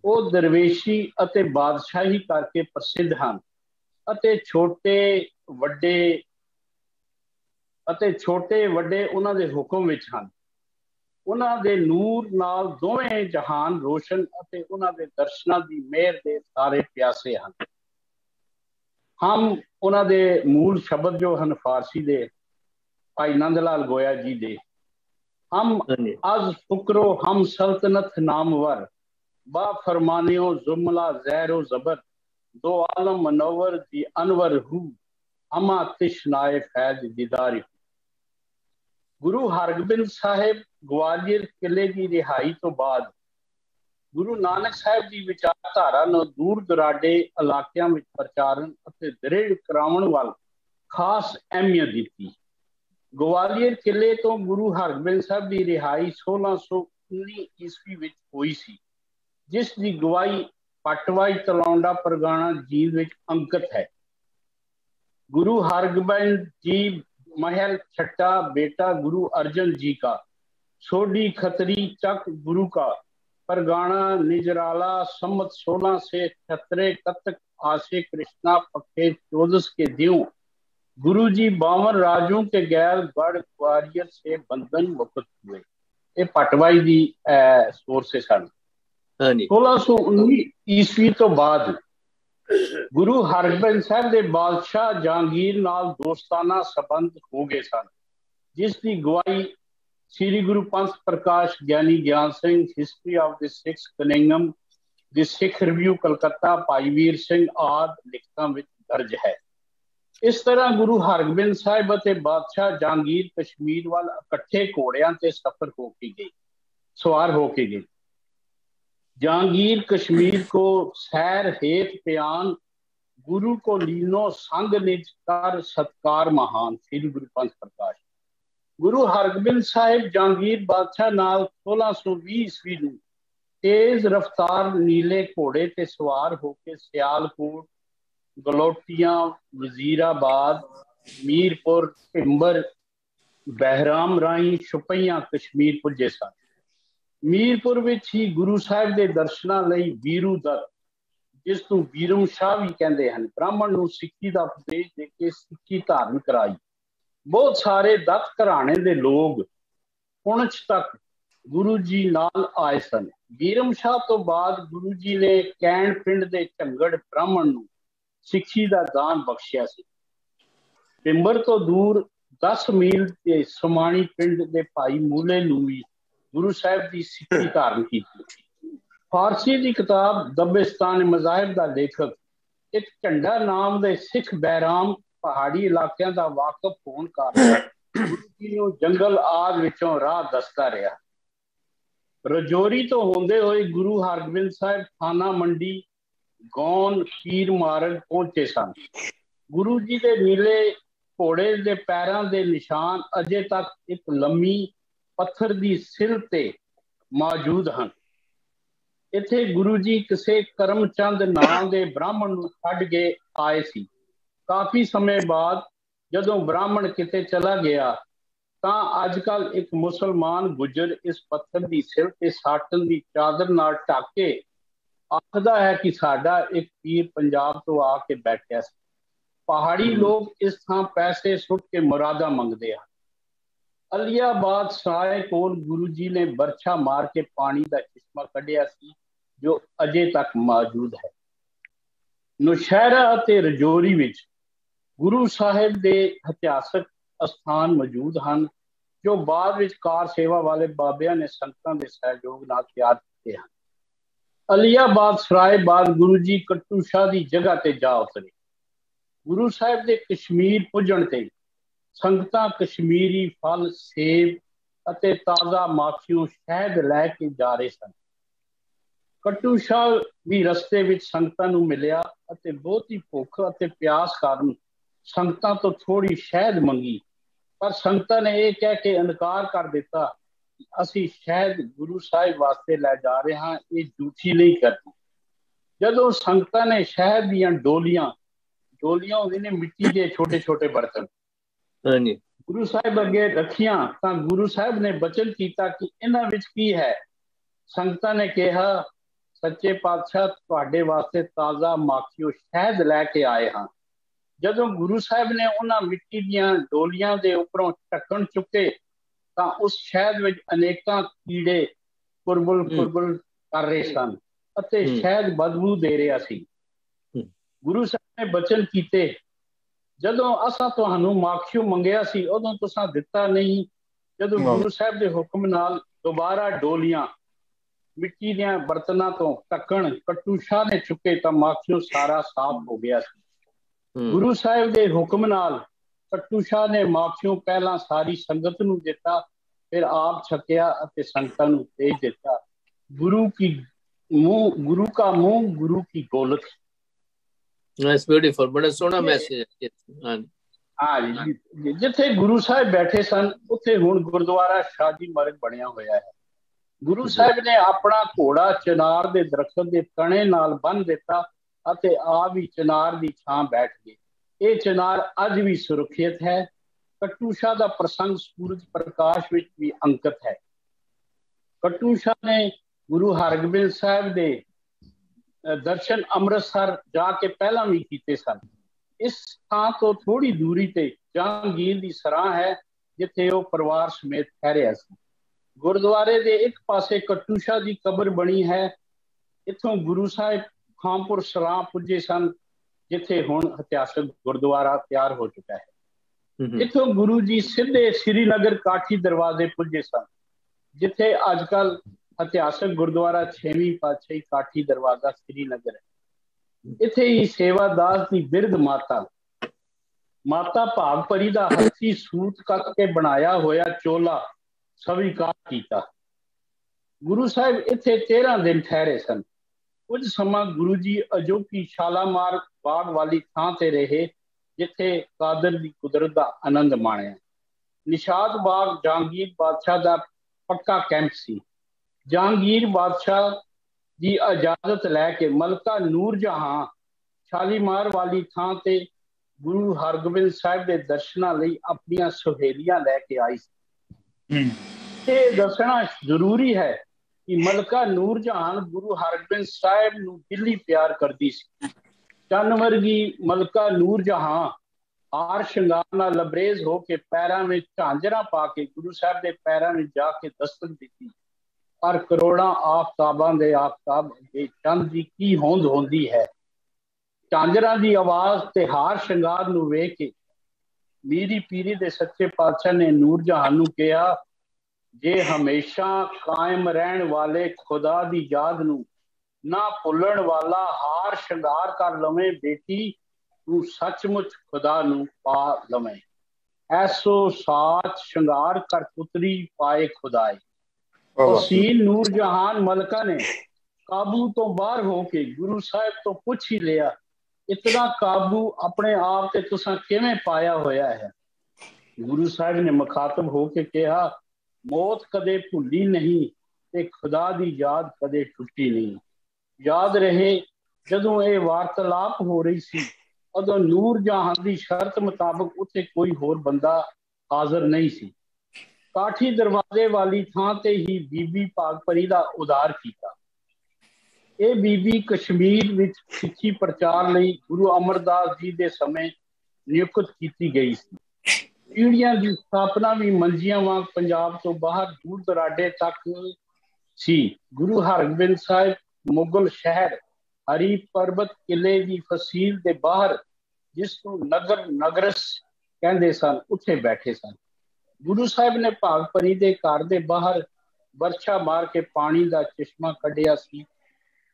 ਉਹ ਦਰਵੇਸ਼ੀ ਅਤੇ ਬਾਦਸ਼ਾਹੀ ਕਰਕੇ ਪ੍ਰਸਿੱਧ ਹਨ ਅਤੇ ਛੋਟੇ ਵੱਡੇ ਅਤੇ ਛੋਟੇ ਵੱਡੇ ਉਹਨਾਂ ਦੇ ਹੁਕਮ ਵਿੱਚ ਹਨ। ਉਹਨਾਂ ਦੇ ਨੂਰ ਨਾਲ ਦੋਵੇਂ ਜਹਾਨ ਰੋਸ਼ਨ ਅਤੇ ਉਹਨਾਂ ਦੇ ਦਰਸ਼ਨਾਂ ਦੀ ਮਿਹਰ ਦੇ ਸਾਰੇ ਪਿਆਸੇ ਹਨ। ਹਮ ਉਹਨਾਂ ਦੇ ਮੂਲ ਸ਼ਬਦ ਜੋ ਹਨ ਫਾਰਸੀ ਦੇ ਭਾਈ ਨੰਦ ਲਾਲ ਗੋਇਆ ਜੀ ਦੇ। ਹਮ ਅਜ਼ ਫੁਕਰੋ ਹਮ ਸਲਤਨਤ ਨਾਮਵਰ ਬਾ ਫਰਮਾਨਿਓ ਜ਼ੁਮਲਾ ਜ਼ਹਿਰੋ ਜ਼ਬਰ। ਦੋ ਆਲਮ ਮਨਵਰ ਦੀ ਅਨਵਰ ਹੂ। ਅਮਾ ਤਿਸ਼ਨਾਏ ਫੈਜ਼ ਦੀਦਾਰੀ ਗੁਰੂ ਹਰਗੋਬਿੰਦ ਸਾਹਿਬ ਗਵਾਲੀਅਰ ਕਿਲੇ ਦੀ ਰਿਹਾਈ ਤੋਂ ਬਾਅਦ ਗੁਰੂ ਨਾਨਕ ਸਾਹਿਬ ਦੀ ਵਿਚਾਰਧਾਰਾ ਨੂੰ ਦੂਰ ਦਰਾਡੇ ਇਲਾਕਿਆਂ ਵਿੱਚ ਪ੍ਰਚਾਰਨ ਅਤੇ ਦ੍ਰਿੜ ਕਰਾਉਣ ਵੱਲ ਖਾਸ ਅਹਿਮੀਅਤ ਦਿੱਤੀ। ਗਵਾਲੀਅਰ ਕਿਲੇ ਤੋਂ ਗੁਰੂ ਹਰਗੋਬਿੰਦ ਸਾਹਿਬ ਦੀ ਰਿਹਾਈ 1619 ਈਸਵੀ ਵਿੱਚ ਹੋਈ ਸੀ ਜਿਸ ਦੀ ਗਵਾਹੀ ਪਟਵਾਈ ਤਲੌਂਡਾ ਪਰਗਾਣਾ ਜੀਲ ਵਿੱਚ ਅੰਕਿਤ ਹੈ ਗੁਰੂ ਹਰਗੋਬਿੰਦ ਜੀ महल छठा बेटा गुरु अर्जन जी का सोडी खतरी चक गुरु का परगाना निजराला सम्मत सोलह से छतरे कतक आसे कृष्णा पखे चौदस के दियो गुरु जी बावन राजों के गैर गढ़ ग्वारियर से बंधन मुक्त हुए ये पटवाई दी सोर्सेस हैं सोलह सौ उन्नीस ईस्वी तो बाद ਗੁਰੂ ਹਰਗੋਬਿੰਦ ਸਾਹਿਬ ਦੇ ਬਾਦਸ਼ਾਹ ਜਹਾਂਗੀਰ ਨਾਲ ਦੋਸਤਾਨਾ ਸਬੰਧ ਹੋ ਗਏ ਸਨ ਜਿਸ ਦੀ ਗਵਾਹੀ ਸ੍ਰੀ ਗੁਰੂ Panth Prakash Giani Gian Singh history of the Sikhs Cunningham the Sikh review Calcutta Bhai Vir Singh ਆਦ ਲਿਖਤਾਂ ਵਿੱਚ ਦਰਜ ਹੈ ਇਸ ਤਰ੍ਹਾਂ ਗੁਰੂ ਹਰਗੋਬਿੰਦ ਸਾਹਿਬ ਅਤੇ ਬਾਦਸ਼ਾਹ ਜਹਾਂਗੀਰ ਕਸ਼ਮੀਰ ਵੱਲ ਇਕੱਠੇ ਘੋੜਿਆਂ ਤੇ ਸਫ਼ਰ ਹੋ ਕੇ ਗਏ, ਸਵਾਰ ਹੋ ਕੇ ਗਏ। ਜਹਾਂਗੀਰ ਕਸ਼ਮੀਰ ਕੋ ਸੈਰ ਹੇਤ ਪਿਆਨ, ਗੁਰੂ ਕੋ ਲੀਨੋ ਸੰਗ ਨਿਜ ਕਰ ਸਤਕਾਰ ਮਹਾਨ, ਸ੍ਰੀ ਗੁਰੂ ਪੰਥ ਪ੍ਰਕਾਸ਼। ਗੁਰੂ ਹਰਗੋਬਿੰਦ ਸਾਹਿਬ ਜਹਾਂਗੀਰ ਬਾਦਸ਼ਾਹ ਨਾਲ 1620 ਈਸਵੀ ਨੂੰ ਤੇਜ਼ ਰਫ਼ਤਾਰ ਨੀਲੇ ਘੋੜੇ ਤੇ ਸਵਾਰ ਹੋ ਕੇ ਸਿਆਲਕੋਟ ਗਲੋਟੀਆਂ, ਵਜ਼ੀਰਾਬਾਦ, ਮੀਰਪੁਰ, ਢਿੰਬਰ, ਬਹਿਰਾਮ ਰਾਈ ਛੁਪਈਆਂ ਕਸ਼ਮੀਰ ਪੁੱਜੇ ਸਨ। ਮੀਰਪੁਰ ਵਿੱਚ ਹੀ ਗੁਰੂ ਸਾਹਿਬ ਦੇ ਦਰਸ਼ਨਾਂ ਲਈ ਵੀਰੂ ਦਰ ਜਿਸ ਨੂੰ ਵੀਰਮ ਸ਼ਾਹ ਵੀ ਕਹਿੰਦੇ ਹਨ, ਬ੍ਰਾਹਮਣ ਨੂੰ ਸਿੱਖੀ ਦਾ ਉਪਦੇਸ਼ ਦੇ ਕੇ ਸਿੱਖੀ ਧਾਰਨ ਕਰਾਈ। ਬਹੁਤ ਸਾਰੇ ਦੱਤ ਘਰਾਣੇ ਦੇ ਲੋਕ ਪੁਣਛ ਤੱਕ ਗੁਰੂ ਜੀ ਨਾਲ ਆਏ ਸਨ। ਵੀਰਮ ਸ਼ਾਹ ਤੋਂ ਬਾਅਦ ਗੁਰੂ ਜੀ ਨੇ ਕੈਣ ਪਿੰਡ ਦੇ ਝੰਗੜ ਬ੍ਰਾਹਮਣ ਨੂੰ ਸਿੱਖੀ ਦਾ ਦਾਨ ਬਖਸ਼ਿਆ ਸੀ। ਪਿੰਬਰ ਤੋਂ ਦੂਰ 10 ਮੀਲ ਤੇ ਸਮਾਣੀ ਪਿੰਡ ਦੇ ਭਾਈ ਮੂਲੇ ਨੂੰ ਗੁਰੂ ਸਾਹਿਬ ਦੀ ਸਿੱਖੀ ਧਾਰਨ ਕੀਤੀ। ਫਾਰਸੀ ਦੀ ਕਿਤਾਬ ਦਬਿਸਤਾਨ ਮਜ਼ਾਹਿਬ ਦਾ ਲੇਖਕ, ਇੱਕ ਝੰਡਾ ਨਾਮ ਦੇ ਸਿੱਖ ਬੈਰਾਮ ਪਹਾੜੀ ਇਲਾਕਿਆਂ ਦਾ ਵਾਕਫ ਹੋਣ ਕਾਰਨ ਗੁਰੂ ਜੀ ਨੂੰ ਜੰਗਲ ਆਦ ਵਿੱਚੋਂ ਰਾਹ ਦੱਸਦਾ ਰਿਹਾ। ਰਜੋਰੀ ਤੋਂ ਹੁੰਦੇ ਹੋਏ ਗੁਰੂ ਹਰਗੋਬਿੰਦ ਸਾਹਿਬ ਥਾਨਾ ਮੰਡੀ ਗੌਨ ਪੀਰ ਮਾਰਗ ਪਹੁੰਚੇ ਸਨ। ਗੁਰੂ ਜੀ ਦੇ ਨੀਲੇ ਘੋੜੇ ਦੇ ਪੈਰਾਂ ਦੇ ਨਿਸ਼ਾਨ ਅਜੇ ਤੱਕ ਇੱਕ ਲੰਮੀ ਪੱਥਰ ਦੀ ਸਿਲ ਤੇ ਮੌਜੂਦ ਹਨ। ਇੱਥੇ ਗੁਰੂ ਜੀ ਕਿਸੇ ਕਰਮਚੰਦ ਨਾਂ ਦੇ ਬ੍ਰਾਹਮਣ ਨੂੰ ਛੱਡ ਕੇ ਆਏ ਸੀ। ਕਾਫੀ ਸਮੇਂ ਬਾਅਦ ਜਦੋਂ ਬ੍ਰਾਹਮਣ ਕਿਤੇ ਚਲਾ ਗਿਆ, ਤਾਂ ਅੱਜ ਕੱਲ ਇੱਕ ਮੁਸਲਮਾਨ ਗੁਜਰ ਇਸ ਪੱਥਰ ਦੀ ਸਿਰ ਤੇ ਸਾਟਨ ਦੀ ਚਾਦਰ ਨਾਲ ਢੱਕ ਕੇ ਆਖਦਾ ਹੈ ਕਿ ਸਾਡਾ ਇੱਕ ਪੀਰ ਪੰਜਾਬ ਤੋਂ ਆ ਕੇ ਬੈਠਿਆ ਸੀ। ਪਹਾੜੀ ਲੋਕ ਇਸ ਥਾਂ ਪੈਸੇ ਸੁੱਟ ਕੇ ਮੁਰਾਦਾ ਮੰਗਦੇ ਆ ਅਲੀਆਬਾਦ ਸਾਏ ਕੋਲ ਗੁਰੂ ਜੀ ਨੇ ਬਰਛਾ ਮਾਰ ਕੇ ਪਾਣੀ ਦਾ ਚਸ਼ਮਾ ਕੱਢਿਆ ਸੀ ਜੋ ਅਜੇ ਤੱਕ ਮੌਜੂਦ ਹੈ। ਨੁਸ਼ਹਿਰਾ ਅਤੇ ਰਜੋਰੀ ਵਿੱਚ ਗੁਰੂ ਸਾਹਿਬ ਦੇ ਇਤਿਹਾਸਕ ਅਸਥਾਨ ਮੌਜੂਦ ਹਨ ਜੋ ਬਾਅਦ ਵਿੱਚ ਕਾਰ ਸੇਵਾ ਵਾਲੇ ਬਾਬਿਆਂ ਨੇ ਸੰਗਤਾਂ ਦੇ ਸਹਿਯੋਗ ਨਾਲ ਤਿਆਰ ਕੀਤੇ ਹਨ। ਅਲੀਆਬਾਦ ਸਰਾਇਬਾਦ ਗੁਰੂ ਜੀ ਕੱਟੂ ਸ਼ਾਹ ਦੀ ਜਗ੍ਹਾ ਤੇ ਜਾ ਉਤਰੇ। ਗੁਰੂ ਸਾਹਿਬ ਦੇ ਕਸ਼ਮੀਰ ਪੁੱਜਣ ਤੇ ਸੰਗਤਾਂ ਕਸ਼ਮੀਰੀ ਫਲ, ਸੇਬ ਅਤੇ ਤਾਜ਼ਾ ਮਾਖੀਓ ਸ਼ਹਿਦ ਲੈ ਕੇ ਜਾ ਰਹੇ ਸਨ। ਕੱਟੂ ਸ਼ਾਹ ਵੀ ਰਸਤੇ ਵਿੱਚ ਸੰਗਤਾਂ ਨੂੰ ਮਿਲਿਆ ਅਤੇ ਬਹੁਤੀ ਭੁੱਖ ਅਤੇ ਪਿਆਸ ਕਾਰਨ ਸੰਗਤਾਂ ਤੋਂ ਥੋੜੀ ਸ਼ਹਿਦ ਮੰਗੀ। ਪਰ ਸੰਗਤਾਂ ਨੇ ਇਹ ਕਹਿ ਕੇ ਇਨਕਾਰ ਕਰ ਦਿੱਤਾ ਅਸੀਂ ਸ਼ਹਿਦ ਗੁਰੂ ਸਾਹਿਬ ਵਾਸਤੇ ਲੈ ਜਾ ਰਹੇ ਹਾਂ ਇਹ ਝੂਠੀ ਨਹੀਂ ਕਰਦੀ। ਜਦੋਂ ਸੰਗਤਾਂ ਨੇ ਸ਼ਹਿਦ ਦੀਆਂ ਡੋਲੀਆਂ ਡੋਲੀਆਂ ਹੁੰਦੀਆਂ ਨੇ ਮਿੱਟੀ ਦੇ ਛੋਟੇ ਛੋਟੇ ਬਰਤਨ। ਹਾਂਜੀ। ਗੁਰੂ ਸਾਹਿਬ ਅੱਗੇ ਰੱਖੀਆਂ ਤਾਂ ਗੁਰੂ ਸਾਹਿਬ ਨੇ ਬਚਨ ਕੀਤਾ ਕਿ ਇਹਨਾਂ ਵਿੱਚ ਕੀ ਹੈ? ਸੰਗਤਾਂ ਨੇ ਕਿਹਾ ਸੱਚੇ ਪਾਤਸ਼ਾਹ ਤੁਹਾਡੇ ਵਾਸਤੇ ਤਾਜ਼ਾ ਮਾਖੀਓ ਸ਼ਹਿਦ ਲੈ ਕੇ ਆਏ ਹਾਂ। ਜਦੋਂ ਗੁਰੂ ਸਾਹਿਬ ਨੇ ਉਹਨਾਂ ਮਿੱਟੀ ਦੀਆਂ ਡੋਲੀਆਂ ਦੇ ਉੱਪਰੋਂ ਢੱਕਣ ਚੁੱਕੇ ਤਾਂ ਉਸ ਸ਼ਹਿਦ ਵਿੱਚ ਅਨੇਕਾਂ ਕੀੜੇ ਕੁਰਬਲ ਕੁਰਬਲ ਕਰ ਰਹੇ ਸਨ ਅਤੇ ਸ਼ਹਿਦ ਬਦਬੂ ਦੇ ਰਿਹਾ ਸੀ। ਗੁਰੂ ਸਾਹਿਬ ਨੇ ਬਚਨ ਕੀਤੇ ਜਦੋਂ ਅਸਾਂ ਤੁਹਾਨੂੰ ਮਾਖਿਓ ਮੰਗਿਆ ਸੀ ਉਦੋਂ ਤੁਸੀਂ ਦਿੱਤਾ ਨਹੀਂ। ਜਦੋਂ ਗੁਰੂ ਸਾਹਿਬ ਦੇ ਹੁਕਮ ਨਾਲ ਦੁਬਾਰਾ ਡੋਲੀਆਂ ਮਿੱਟੀ ਦੀਆਂ ਬਰਤਨਾਂ ਤੋਂ ਢੱਕਣ ਕੱਟੂ ਸ਼ਾਹ ਨੇ ਚੁੱਕੇ ਤਾਂ ਮਾਖਿਓ ਸਾਰਾ ਸਾਫ਼ ਹੋ ਗਿਆ ਸੀ। ਗੁਰੂ ਸਾਹਿਬ ਦੇ ਹੁਕਮ ਨਾਲ ਕੱਟੂ ਸ਼ਾਹ ਨੇ ਮਾਖਿਓ ਪਹਿਲਾਂ ਸਾਰੀ ਸੰਗਤ ਨੂੰ ਦਿੱਤਾ ਫਿਰ ਆਪ ਛਕਿਆ ਅਤੇ ਸੰਗਤਾਂ ਨੂੰ ਭੇਜ ਦਿੱਤਾ। ਗੁਰੂ ਕੀ ਮੂੰਹ ਗੁਰੂ ਦਾ ਮੂੰਹ ਗੁਰੂ ਕੀ ਗੋਲਕ ਇਟਸ ਬਿਊਟੀਫੁਲ ਬੜਾ ਸੋਹਣਾ ਮੈਸੇਜ ਹੈ ਹਾਂ ਜਿੱਥੇ ਗੁਰੂ ਸਾਹਿਬ ਬੈਠੇ ਸਨ ਉੱਥੇ ਹੁਣ ਗੁਰਦੁਆਰਾ ਸ਼ਾਦੀ ਮਰਗ ਬਣਿਆ ਹੋਇਆ ਹੈ। ਗੁਰੂ ਸਾਹਿਬ ਨੇ ਆਪਣਾ ਘੋੜਾ ਚਨਾਰ ਦੇ ਦਰਖਤ ਦੇ ਤਣੇ ਨਾਲ ਬੰਨ ਦਿੱਤਾ ਅਤੇ ਆ ਵੀ ਚਨਾਰ ਦੀ ਛਾਂ ਬੈਠ ਗਏ। ਇਹ ਚਨਾਰ ਅੱਜ ਵੀ ਸੁਰੱਖਿਅਤ ਹੈ, ਕਟੂਸ਼ਾ ਦਾ ਪ੍ਰਸੰਗ ਸੂਰਜ ਪ੍ਰਕਾਸ਼ ਵਿੱਚ ਵੀ ਅੰਕਿਤ ਹੈ। ਕਟੂਸ਼ਾ ਨੇ ਗੁਰੂ ਹਰਗੋਬਿੰਦ ਸਾਹਿਬ ਦੇ ਦਰਸ਼ਨ ਅੰਮ੍ਰਿਤਸਰ ਜਾ ਕੇ ਪਹਿਲਾਂ ਵੀ ਕੀਤੇ ਸਨ। ਇਸ ਥਾਂ ਤੋਂ ਥੋੜੀ ਦੂਰੀ ਤੇ ਜਹਾਂਗੀਰ ਦੀ ਸਰਾਂ ਹੈ, ਜਿੱਥੇ ਉਹ ਪਰਿਵਾਰ ਸਮੇਤ ਠਹਿਰਿਆ ਸੀ। ਗੁਰਦੁਆਰੇ ਦੇ ਇੱਕ ਪਾਸੇ ਕਟੂਸ਼ਾ ਦੀ ਕਬਰ ਬਣੀ ਹੈ, ਇੱਥੋਂ ਗੁਰੂ ਸਾਹਿਬ ਖਾਨਪੁਰ ਸਰਾਂ ਪੁੱਜੇ ਸਨ ਜਿੱਥੇ ਹੁਣ ਇਤਿਹਾਸਕ ਗੁਰਦੁਆਰਾ ਤਿਆਰ ਹੋ ਚੁੱਕਾ ਹੈ। ਇੱਥੋਂ ਗੁਰੂ ਜੀ ਸਿੱਧੇ ਸ੍ਰੀਨਗਰ ਕਾਠੀ ਦਰਵਾਜ਼ੇ ਪੁੱਜੇ ਸਨ ਜਿੱਥੇ ਅੱਜਕੱਲ ਇਤਿਹਾਸਕ ਗੁਰਦੁਆਰਾ 6ਵੀਂ ਪਾਤਸ਼ਾਹੀ ਕਾਠੀ ਦਰਵਾਜ਼ਾ ਸ੍ਰੀਨਗਰ ਹੈ। ਇੱਥੇ ਹੀ ਸੇਵਾਦਾਸ ਦੀ ਬਿਰਧ ਮਾਤਾ ਮਾਤਾ ਭਾਗ ਪਰੀ ਦਾ ਹੱਥੀ ਸੂਤ ਕੱਟ ਕੇ ਬਣਾਇਆ ਹੋਇਆ ਚੋਲਾ ਸਵੀਕਾਰ ਕੀਤਾ। ਗੁਰੂ ਸਾਹਿਬ ਇੱਥੇ 13 ਦਿਨ ਠਹਿਰੇ ਸਨ। ਕੁਝ ਸਮਾਂ ਗੁਰੂ ਜੀ ਅਜੋਕੀ ਸ਼ਾਲਾਮਾਰ ਬਾਗ ਵਾਲੀ ਥਾਂ ਤੇ ਰਹੇ ਜਿੱਥੇ ਕਾਦਰ ਦੀ ਕੁਦਰਤ ਦਾ ਆਨੰਦ ਮਾਣਿਆ। ਨਿਸ਼ਾਦ ਬਾਗ ਜਹਾਂਗੀਰ ਬਾਦਸ਼ਾਹ ਦਾ ਪੱਕਾ ਕੈਂਪ ਸੀ। ਜਹਾਂਗੀਰ ਬਾਦਸ਼ਾਹ ਦੀ ਇਜਾਜ਼ਤ ਲੈ ਕੇ ਮਲਕਾ ਨੂਰ ਜਹਾਂ ਸ਼ਾਲੀਮਾਰ ਵਾਲੀ ਥਾਂ ਤੇ ਗੁਰੂ ਹਰਗੋਬਿੰਦ ਸਾਹਿਬ ਦੇ ਦਰਸ਼ਨਾਂ ਲਈ ਆਪਣੀਆਂ ਸੁਹੇਲੀਆਂ ਲੈ ਕੇ ਆਈ ਸੀ। ਇਹ ਦੱਸਣਾ ਜ਼ਰੂਰੀ ਹੈ ਕਿ ਮਲਕਾ ਨੂਰ ਜਹਾਨ ਗੁਰੂ ਹਰਗੋਬਿੰਦ ਸਾਹਿਬ ਨੂੰ ਦਿਲੀ ਪਿਆਰ ਕਰਦੀ ਸੀ। ਚੰਨ ਵਰਗੀ ਮਲਕਾ ਨੂਰ ਜਹਾਂ ਹਾਰ ਸ਼ਿੰਗਾਰ ਨਾਲ ਲਬਰੇਜ਼ ਹੋ ਕੇ ਪੈਰਾਂ ਵਿੱਚ ਝਾਂਜਰਾਂ ਪਾ ਕੇ ਗੁਰੂ ਸਾਹਿਬ ਦੇ ਪੈਰਾਂ ਵਿੱਚ ਜਾ ਕੇ ਦਸਤਕ ਦਿੱਤੀ। ਪਰ ਕਰੋੜਾਂ ਆਫਤਾਬਾਂ ਦੇ ਆਫਤਾਬ ਦੇ ਚੰਦ ਦੀ ਕੀ ਹੋਂਦ ਹੁੰਦੀ ਹੈ? ਝਾਂਜਰਾਂ ਦੀ ਆਵਾਜ਼ ਤੇ ਹਾਰ ਸ਼ਿੰਗਾਰ ਨੂੰ ਵੇਖ ਕੇ ਮੀਰੀ ਪੀਰੀ ਦੇ ਸੱਚੇ ਪਾਤਸ਼ਾਹ ਨੇ ਨੂਰ ਜਹਾਨ ਨੂੰ ਕਿਹਾ ਜੇ ਹਮੇਸ਼ਾ ਕਾਇਮ ਰਹਿਣ ਵਾਲੇ ਖੁਦਾ ਦੀ ਯਾਦ ਨੂੰ ਨਾ ਭੁੱਲਣ ਵਾਲਾ ਹਾਰ ਸ਼ਿੰਗਾਰ ਕਰ ਲਵੇਂ ਬੇਟੀ ਤੂੰ ਸੱਚਮੁੱਚ ਖੁਦਾ ਨੂੰ ਪਾ ਲਵੇਂ। ਐਸੋ ਸਾਥ ਸ਼ਿੰਗਾਰ ਕਰ ਪੁੱਤਰੀ ਪਾਏ ਖੁਦਾਏ। ਹਸੀਨ ਨੂਰ ਜਹਾਨ ਮਲਕਾ ਨੇ ਕਾਬੂ ਤੋਂ ਬਾਹਰ ਹੋ ਕੇ ਗੁਰੂ ਸਾਹਿਬ ਤੋਂ ਪੁੱਛ ਹੀ ਲਿਆ ਇਤਨਾ ਕਾਬੂ ਆਪਣੇ ਆਪ ਤੇ ਤੁਸੀਂ ਕਿਵੇਂ ਪਾਇਆ ਹੋਇਆ ਹੈ? ਗੁਰੂ ਸਾਹਿਬ ਨੇ ਮੁਖਾਤਬ ਹੋ ਕੇ ਕਿਹਾ ਮੌਤ ਕਦੇ ਭੁੱਲੀ ਨਹੀਂ ਤੇ ਖੁਦਾ ਦੀ ਯਾਦ ਕਦੇ ਛੁੱਟੀ ਨਹੀਂ। ਯਾਦ ਰਹੇ ਜਦੋਂ ਇਹ ਵਾਰਤਾਲਾਪ ਹੋ ਰਹੀ ਸੀ, ਉਦੋਂ ਨੂਰ ਜਹਾਨ ਦੀ ਸ਼ਰਤ ਮੁਤਾਬਕ ਉੱਥੇ ਕੋਈ ਹੋਰ ਬੰਦਾ ਹਾਜ਼ਰ ਨਹੀਂ ਸੀ। ਕਾਠੀ ਦਰਵਾਜ਼ੇ ਵਾਲੀ ਥਾਂ ਤੇ ਹੀ ਬੀਬੀ ਭਾਗਪਰੀ ਦਾ ਉਦਾਰ ਕੀਤਾ। ਇਹ ਬੀਬੀ ਕਸ਼ਮੀਰ ਵਿੱਚ ਸਿੱਖੀ ਪ੍ਰਚਾਰ ਲਈ ਗੁਰੂ ਅਮਰਦਾਸ ਜੀ ਦੇ ਸਮੇਂ ਨਿਯੁਕਤ ਕੀਤੀ ਗਈ ਸੀ। ਪੀੜੀਆਂ ਦੀ ਸਥਾਪਨਾ ਵੀ ਮੰਜੀਆਂ ਵਾਂਗ ਪੰਜਾਬ ਤੋਂ ਬਾਹਰ ਦੂਰ ਦਰਾਡੇ ਤੱਕ ਸੀ। ਗੁਰੂ ਹਰਗੋਬਿੰਦ ਸਾਹਿਬ, ਮੁਗਲ ਸ਼ਹਿਰ, ਹਰੀ ਪਰਬਤ ਕਿਲੇ ਦੀ ਫਸੀਲ ਦੇ ਬਾਹਰ, ਜਿਸ ਨੂੰ ਨਗਰ ਨਗਰਸ ਕਹਿੰਦੇ ਸਨ, ਉੱਥੇ ਬੈਠੇ ਸਨ। ਗੁਰੂ ਸਾਹਿਬ ਨੇ ਭਾਗਪਰੀ ਦੇ ਘਰ ਦੇ ਬਾਹਰ ਵਰਛਾ ਮਾਰ ਕੇ ਪਾਣੀ ਦਾ ਚਸ਼ਮਾ ਕੱਢਿਆ ਸੀ,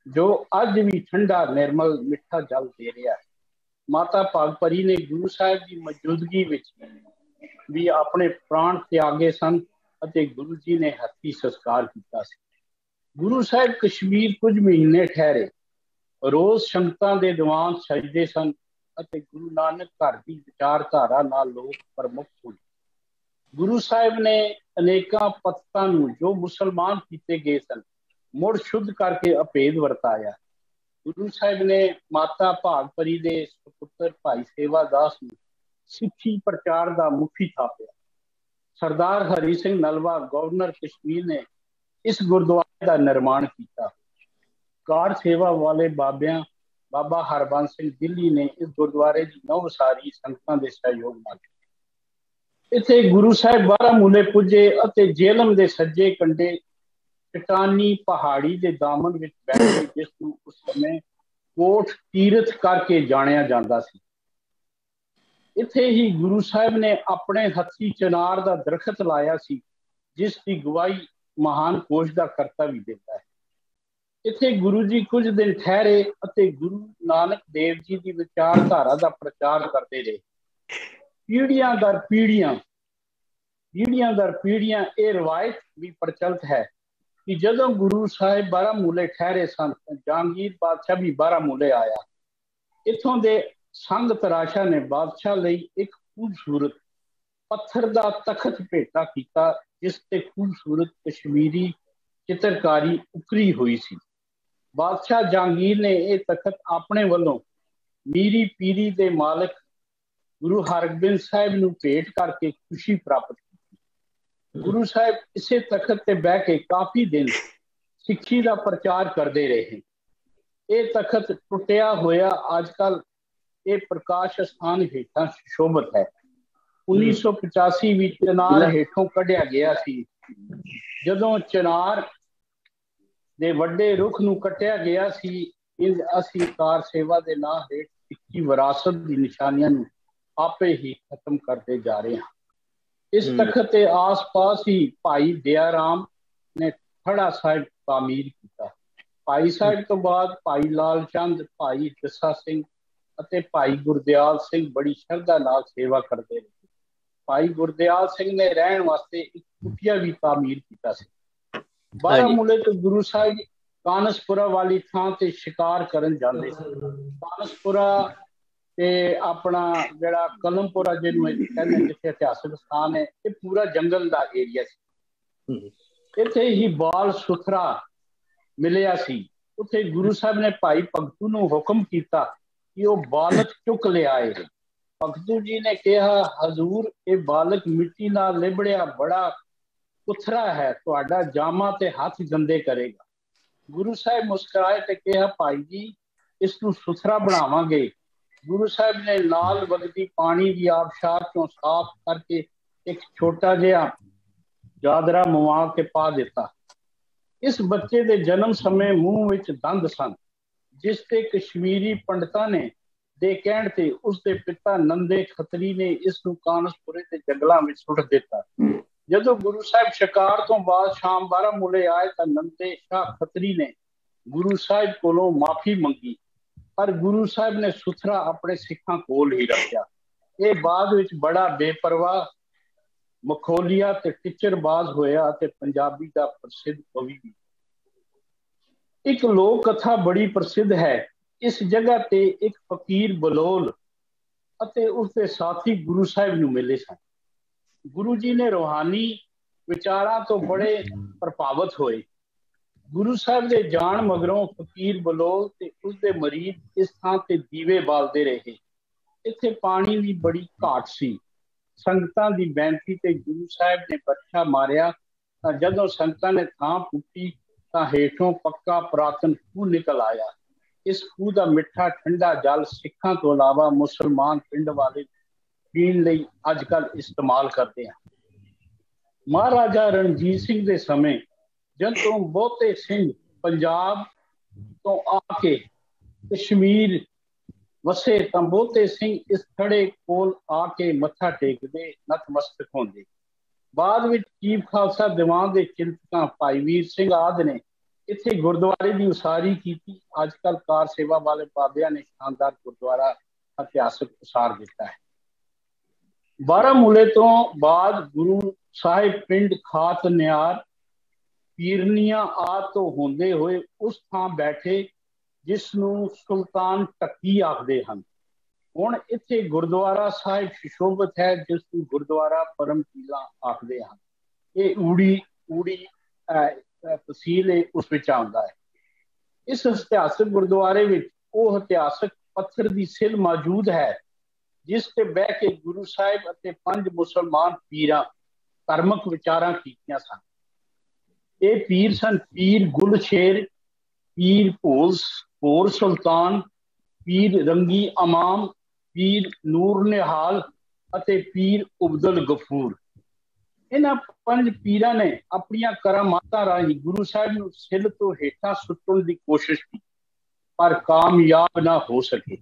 ਜੋ ਅੱਜ ਵੀ ਠੰਡਾ, ਨਿਰਮਲ, ਮਿੱਠਾ ਜਲ ਦੇ ਰਿਹਾ ਹੈ। ਮਾਤਾ ਭਾਗਪਰੀ ਨੇ ਗੁਰੂ ਸਾਹਿਬ ਦੀ ਮੌਜੂਦਗੀ ਵਿੱਚ ਵੀ ਆਪਣੇ ਪ੍ਰਾਣ ਤਿਆਗੇ ਸਨ ਅਤੇ ਗੁਰੂ ਜੀ ਨੇ ਹੱਥੀ ਸੰਸਕਾਰ ਕੀਤਾ ਸੀ। ਗੁਰੂ ਸਾਹਿਬ ਕਸ਼ਮੀਰ ਕੁਝ ਮਹੀਨੇ ਠਹਿਰੇ। ਰੋਜ਼ ਸੰਗਤਾਂ ਦੇ ਦੀਵਾਨ ਸਜਦੇ ਸਨ ਅਤੇ ਗੁਰੂ ਨਾਨਕ ਘਰ ਦੀ ਵਿਚਾਰਧਾਰਾ ਨਾਲ ਲੋਕ ਪ੍ਰਮੁੱਖ ਹੋਏ ਗੁਰੂ ਸਾਹਿਬ ਨੇ ਅਨੇਕਾਂ ਪਤਾਂ ਨੂੰ ਜੋ ਮੁਸਲਮਾਨ ਕੀਤੇ ਗਏ ਸਨ, ਮੁੜ ਸ਼ੁੱਧ ਕਰਕੇ ਅਪੇਦ ਵਰਤਾਇਆ। ਗੁਰੂ ਸਾਹਿਬ ਨੇ ਮਾਤਾ ਭਾਗਪਰੀ ਦੇ ਸੁਪੁੱਤਰ ਭਾਈ ਸੇਵਾ ਦਾਸ ਨੂੰ ਸਿੱਖੀ ਪ੍ਰਚਾਰ ਦਾ ਮੁਖੀ ਥਾਪਿਆ। ਸਰਦਾਰ ਹਰੀ ਸਿੰਘ ਨਲਵਾ, ਗਵਰਨਰ ਕਸ਼ਮੀਰ ਨੇ ਇਸ ਗੁਰਦੁਆਰੇ ਦਾ ਨਿਰਮਾਣ ਕੀਤਾ। ਕਾਰ ਸੇਵਾ ਵਾਲੇ ਬਾਬਿਆਂ, ਬਾਬਾ ਹਰਬੰਸ ਸਿੰਘ ਦਿੱਲੀ ਨੇ ਇਸ ਗੁਰਦੁਆਰੇ ਦੀ ਨੌ ਸਾਰੀ ਸੰਗਤਾਂ ਦੇ ਸਹਿਯੋਗ ਨਾਲ ਇੱਥੇ ਗੁਰੂ ਸਾਹਿਬ ਬਾਰਾਮੂਲੇ ਪੁੱਜੇ ਅਤੇ ਜੇਲਮ ਦੇ ਸੱਜੇ ਕੰਢੇ ਚਟਾਨੀ ਪਹਾੜੀ ਦੇ ਦਾਮਨ ਵਿੱਚ ਬੈਠੇ ਜਿਸ ਨੂੰ ਉਸ ਸਮੇਂ ਕੋਟ ਤੀਰਥ ਕਰਕੇ ਜਾਣਿਆ ਜਾਂਦਾ ਸੀ। ਇੱਥੇ ਹੀ ਗੁਰੂ ਸਾਹਿਬ ਨੇ ਆਪਣੇ ਹੱਥੀ ਚਨਾਰ ਦਾ ਦਰਖਤ ਲਾਇਆ ਸੀ, ਜਿਸ ਦੀ ਗਵਾਹੀ ਮਹਾਨ ਕੋਸ਼ ਦਾ ਕਰਤਾ ਵੀ ਦਿੰਦਾ ਹੈ। ਇੱਥੇ ਗੁਰੂ ਜੀ ਕੁਝ ਦਿਨ ਠਹਿਰੇ ਅਤੇ ਗੁਰੂ ਨਾਨਕ ਦੇਵ ਜੀ ਦੀ ਵਿਚਾਰਧਾਰਾ ਦਾ ਪ੍ਰਚਾਰ ਕਰਦੇ ਰਹੇ। ਪੀੜ੍ਹੀਆਂ ਦਰ ਪੀੜ੍ਹੀਆਂ ਪੀੜ੍ਹੀਆਂ ਦਰ ਪੀੜ੍ਹੀਆਂ, ਇਹ ਰਵਾਇਤ ਵੀ ਪ੍ਰਚਲਿਤ ਹੈ ਕਿ ਜਦੋਂ ਗੁਰੂ ਸਾਹਿਬ ਬਾਰਾਮੂਲੇ ਠਹਿਰੇ ਸਨ, ਜਹਾਂਗੀਰ ਬਾਦਸ਼ਾਹ ਵੀ ਬਾਰਾਮੂਲੇ ਆਇਆ। ਇਥੋਂ ਦੇ ਸੰਗ ਤਰਾਸ਼ਾ ਨੇ ਬਾਦਸ਼ਾਹ ਲਈ ਇੱਕ ਖੂਬਸੂਰਤ ਪੱਥਰ ਦਾ ਤਖਤ ਭੇਟਾ ਕੀਤਾ, ਜਿਸ ਤੇ ਖੂਬਸੂਰਤ ਕਸ਼ਮੀਰੀ ਚਿੱਤਰਕਾਰੀ ਉਕਰੀ ਹੋਈ ਸੀ। ਬਾਦਸ਼ਾਹ ਜਹਾਂਗੀਰ ਨੇ ਇਹ ਤਖਤ ਆਪਣੇ ਵੱਲੋਂ ਮੀਰੀ ਪੀਰੀ ਦੇ ਮਾਲਕ ਗੁਰੂ ਹਰਗੋਬਿੰਦ ਸਾਹਿਬ ਨੂੰ ਭੇਟ ਕਰਕੇ ਖੁਸ਼ੀ ਪ੍ਰਾਪਤ ਕੀਤੀ। ਗੁਰੂ ਸਾਹਿਬ ਇਸੇ ਤਖਤ ਤੇ ਬਹਿ ਕੇ ਕਾਫੀ ਦਿਨ ਸਿੱਖੀ ਦਾ ਪ੍ਰਚਾਰ ਕਰਦੇ ਰਹੇ। ਇਹ ਤਖਤ ਟੁੱਟਿਆ ਹੋਇਆ ਅੱਜਕੱਲ ਇਹ ਪ੍ਰਕਾਸ਼ ਸਥਾਨ ਹੇਠਾਂ ਸ਼ੋਭਤ ਹੈ। 1985 ਵਿੱਚ ਚਨਾਰ ਹੇਠੋਂ ਕੱਢਿਆ ਗਿਆ ਸੀ। ਜਦੋਂ ਚਨਾਰ ਦੇ ਵੱਡੇ ਰੁੱਖ ਨੂੰ ਕੱਟਿਆ ਗਿਆ ਸੀ ਇਸ ਅਸੀਂ ਕਾਰ ਸੇਵਾ ਦੇ ਨਾਂ ਹੇਠ ਸਿੱਖੀ ਵਿਰਾਸਤ ਦੀ ਨਿਸ਼ਾਨੀਆਂ ਨੂੰ ਆਪੇ ਹੀ ਖਤਮ ਕਰਦੇ ਜਾ ਰਹੇ ਹਾਂ। ਇਸ ਤਖਤ ਦੇ ਆਸ-ਪਾਸ ਹੀ ਭਾਈ ਦਿਆ ਰਾਮ ਨੇ ਖੜਾ ਸਾਹਿਬ ਤਾਮੀਰ ਕੀਤਾ। ਭਾਈ ਸਾਹਿਬ ਤੋਂ ਬਾਅਦ ਭਾਈ ਲਾਲ ਚੰਦ ਭਾਈ ਜੱਸਾ ਸਿੰਘ ਅਤੇ ਭਾਈ ਗੁਰਦਿਆਲ ਸਿੰਘ ਬੜੀ ਸ਼ਰਧਾ ਨਾਲ ਸੇਵਾ ਕਰਦੇ ਰਹੇ। ਭਾਈ ਗੁਰਦਿਆਲ ਸਿੰਘ ਨੇ ਰਹਿਣ ਵਾਸਤੇ ਇੱਕ ਕੁਟਿਆ ਵੀ ਤਾਮੀਰ ਕੀਤਾ ਸੀ। ਬਾਰਾਮੂਲੇ ਤੋਂ ਗੁਰੂ ਸਾਹਿਬ ਕਾਨਸਪੁਰਾ ਵਾਲੀ ਥਾਂ ਤੇ ਸ਼ਿਕਾਰ ਕਰਨ ਜਾਂਦੇ ਸੀ। ਕਾਨਸਪੁਰਾ ਤੇ ਆਪਣਾ ਜਿਹੜਾ ਕਲਮਪੁਰਾ ਜਿਹਨੂੰ ਕਹਿੰਦੇ ਜਿੱਥੇ ਇਤਿਹਾਸਕ ਸਥਾਨ ਹੈ ਇਹ ਪੂਰਾ ਜੰਗਲ ਦਾ ਏਰੀਆ ਸੀ। ਇੱਥੇ ਹੀ ਬਾਲ ਸੁਥਰਾ ਮਿਲਿਆ ਸੀ। ਉੱਥੇ ਗੁਰੂ ਸਾਹਿਬ ਨੇ ਭਾਈ ਭਗਤੂ ਨੂੰ ਹੁਕਮ ਕੀਤਾ ਕਿ ਉਹ ਬਾਲਕ ਚੁੱਕ ਲਿਆਏ ਭਗਤੂ ਜੀ ਨੇ ਕਿਹਾ ਹਜ਼ੂਰ ਇਹ ਬਾਲਕ ਮਿੱਟੀ ਨਾਲ ਲਿਬੜਿਆ ਬੜਾ ਪੁੱਥਰਾ ਹੈ ਤੁਹਾਡਾ ਜਾਮਾ ਤੇ ਹੱਥ ਗੰਦੇ ਕਰੇਗਾ ਗੁਰੂ ਸਾਹਿਬ ਮੁਸਕਰਾਏ ਤੇ ਕਿਹਾ ਭਾਈ ਜੀ ਇਸ ਨੂੰ ਸੁਥਰਾ ਬਣਾਵਾਂਗੇ ਗੁਰੂ ਸਾਹਿਬ ਨੇ ਨਾਲ ਵਗਦੀ ਪਾਣੀ ਦੀ ਆਬਸ਼ਾਰ ਤੋਂ ਸਾਫ਼ ਕਰਕੇ ਇੱਕ ਛੋਟਾ ਜਿਹਾ ਜਾਦਰਾ ਮਵਾ ਕੇ ਪਾ ਦਿੱਤਾ ਇਸ ਬੱਚੇ ਦੇ ਜਨਮ ਸਮੇਂ ਮੂੰਹ ਵਿੱਚ ਦੰਦ ਸਨ ਜਿਸ ਤੇ ਕਸ਼ਮੀਰੀ ਪੰਡਤਾਂ ਨੇ ਦੇ ਕਹਿਣ ਤੇ ਉਸ ਦੇ ਪਿਤਾ ਨੰਦੇ ਖੱਤਰੀ ਨੇ ਇਸ ਨੂੰ ਕਾਨਸਪੁਰੇ ਦੇ ਜੰਗਲਾਂ ਵਿੱਚ ਸੁੱਟ ਦਿੱਤਾ। ਜਦੋਂ ਗੁਰੂ ਸਾਹਿਬ ਸ਼ਿਕਾਰ ਤੋਂ ਬਾਅਦ ਸ਼ਾਮ ਬਾਰਾਮੂਲੇ ਆਏ ਤਾਂ ਨੰਦੇ ਸ਼ਾਹ ਖੱਤਰੀ ਨੇ ਗੁਰੂ ਸਾਹਿਬ ਕੋਲੋਂ ਮਾਫੀ ਮੰਗੀ। ਪਰ ਗੁਰੂ ਸਾਹਿਬ ਨੇ ਸੁਥਰਾ ਆਪਣੇ ਸਿੱਖਾਂ ਕੋਲ ਹੀ ਰੱਖਿਆ। ਇਹ ਬਾਅਦ ਵਿੱਚ ਬੜਾ ਬੇਪਰਵਾਹ ਮਖੋਲੀਆ ਤੇ ਟਿਚਰਬਾਜ਼ ਹੋਇਆ ਤੇ ਪੰਜਾਬੀ ਦਾ ਪ੍ਰਸਿੱਧ ਕਵੀ ਵੀ ਇੱਕ ਲੋਕ ਕਥਾ ਬੜੀ ਪ੍ਰਸਿੱਧ ਹੈ। ਇਸ ਜਗ੍ਹਾ ਤੇ ਇੱਕ ਫਕੀਰ ਬਲੋਲ ਅਤੇ ਉਸ ਦੇ ਸਾਥੀ ਗੁਰੂ ਸਾਹਿਬ ਨੂੰ ਮਿਲੇ ਸਨ। ਗੁਰੂ ਜੀ ਨੇ ਰੋਹਾਨੀ ਵਿਚਾਰਾਂ ਤੋਂ ਬੜੇ ਪ੍ਰਭਾਵਿਤ ਹੋਏ। ਗੁਰੂ ਸਾਹਿਬ ਦੇ ਜਾਣ ਮਗਰੋਂ ਫਕੀਰ ਬਲੋਲ ਤੇ ਉਸ ਦੇ ਮਰੀਦ ਇਸ ਥਾਂ ਤੇ ਦੀਵੇ ਬਾਲਦੇ ਰਹੇ। ਇੱਥੇ ਪਾਣੀ ਦੀ ਬੜੀ ਘਾਟ ਸੀ। ਸੰਗਤਾਂ ਦੀ ਬੇਨਤੀ ਤੇ ਗੁਰੂ ਸਾਹਿਬ ਨੇ ਬੱਚਾ ਮਾਰਿਆ ਤਾਂ ਜਦੋਂ ਸੰਗਤਾਂ ਨੇ ਥਾਂ ਪੁੱਟੀ ਤਾਂ ਹੇਠੋਂ ਪੱਕਾ ਪ੍ਰਾਤਨ ਖੂਹ ਨਿਕਲ ਆਇਆ ਇਸ ਖੂਹ ਦਾ ਮਿੱਠਾ ਠੰਡਾ ਜਲ ਸਿੱਖਾਂ ਤੋਂ ਇਲਾਵਾ ਮੁਸਲਮਾਨ ਪਿੰਡ ਵਾਲੇ ਪੀਣ ਲਈ ਅੱਜ ਕੱਲ ਇਸਤੇਮਾਲ ਕਰਦੇ ਆ ਮਹਾਰਾਜਾ ਰਣਜੀਤ ਸਿੰਘ ਦੇ ਸਮੇਂ ਜਦ ਤੋਂ ਬਹੁਤੇ ਸਿੰਘ ਪੰਜਾਬ ਤੋਂ ਆ ਕੇ ਕਸ਼ਮੀਰ ਵਸੇ ਤਾਂ ਬਹੁਤੇ ਸਿੰਘ ਇਸ ਖੜੇ ਕੋਲ ਆ ਕੇ ਮੱਥਾ ਟੇਕਦੇ ਨਤਮਸਤਕ ਹੁੰਦੇ ਬਾਅਦ ਵਿੱਚ ਚੀਫ ਖਾਲਸਾ ਦੀਵਾਨ ਦੇ ਚਿੰਤਕਾਂ ਭਾਈ ਵੀਰ ਸਿੰਘ ਆਦ ਨੇ ਇੱਥੇ ਗੁਰਦੁਆਰੇ ਦੀ ਉਸਾਰੀ ਕੀਤੀ। ਅੱਜ ਕੱਲ ਕਾਰ ਸੇਵਾ ਵਾਲੇ ਬਾਬਿਆਂ ਨੇ ਸ਼ਾਨਦਾਰ ਗੁਰਦੁਆਰਾ ਇਤਿਹਾਸਕ ਉਸਾਰ ਦਿੱਤਾ ਹੈ। ਬਾਰਾਮੂਲੇ ਤੋਂ ਬਾਅਦ ਗੁਰੂ ਸਾਹਿਬ ਪਿੰਡ ਖਾਤ ਨਿਆਰ ਪੀਰਨੀਆਂ ਆ ਤੋਂ ਹੁੰਦੇ ਹੋਏ ਉਸ ਥਾਂ ਬੈਠੇ, ਜਿਸ ਨੂੰ ਸੁਲਤਾਨ ਟੱਕੀ ਆਖਦੇ ਹਨ। ਹੁਣ ਇੱਥੇ ਗੁਰਦੁਆਰਾ ਸਾਹਿਬ ਸ਼ਿਸ਼ੋਭਤ ਹੈ, ਜਿਸ ਨੂੰ ਗੁਰਦੁਆਰਾ ਪਰਮਪੀਲਾ ਆਖਦੇ ਹਨ। ਇਹ ਊੜੀ ਊੜੀ ਤਹਿਸੀਲ ਉਸ ਵਿੱਚ ਆਉਂਦਾ ਹੈ। ਇਸ ਇਤਿਹਾਸਕ ਗੁਰਦੁਆਰੇ ਵਿੱਚ ਉਹ ਇਤਿਹਾਸਕ ਪੱਥਰ ਦੀ ਸਿਲ ਮੌਜੂਦ ਹੈ, ਜਿਸ ਤੇ ਬਹਿ ਕੇ ਗੁਰੂ ਸਾਹਿਬ ਅਤੇ ਪੰਜ ਮੁਸਲਮਾਨ ਪੀਰਾਂ ਧਰਮਕ ਵਿਚਾਰਾਂ ਕੀਤੀਆਂ ਸਨ। ਇਹ ਪੀਰ ਸਨ ਪੀਰ ਗੁਲਸ਼ੇਰ, ਪੀਰ ਭੋਲ ਭੋਰ ਸੁਲਤਾਨ, ਪੀਰ ਰੰਗੀ ਅਮਾਮ ਪੀਰ ਨੂਰ ਨਿਹਾਲ ਅਤੇ ਪੀਰ ਉਬਦੁਲ ਗਫੂਰ। ਇਹਨਾਂ ਪੰਜ ਪੀਰਾਂ ਨੇ ਆਪਣੀਆਂ ਕਰਾਮਾਤਾਂ ਰਾਹੀਂ ਗੁਰੂ ਸਾਹਿਬ ਨੂੰ ਸਿਲ ਤੋਂ ਹੇਠਾਂ ਸੁੱਟਣ ਦੀ ਕੋਸ਼ਿਸ਼ ਕੀਤੀ, ਪਰ ਕਾਮਯਾਬ ਨਾ ਹੋ ਸਕੇ।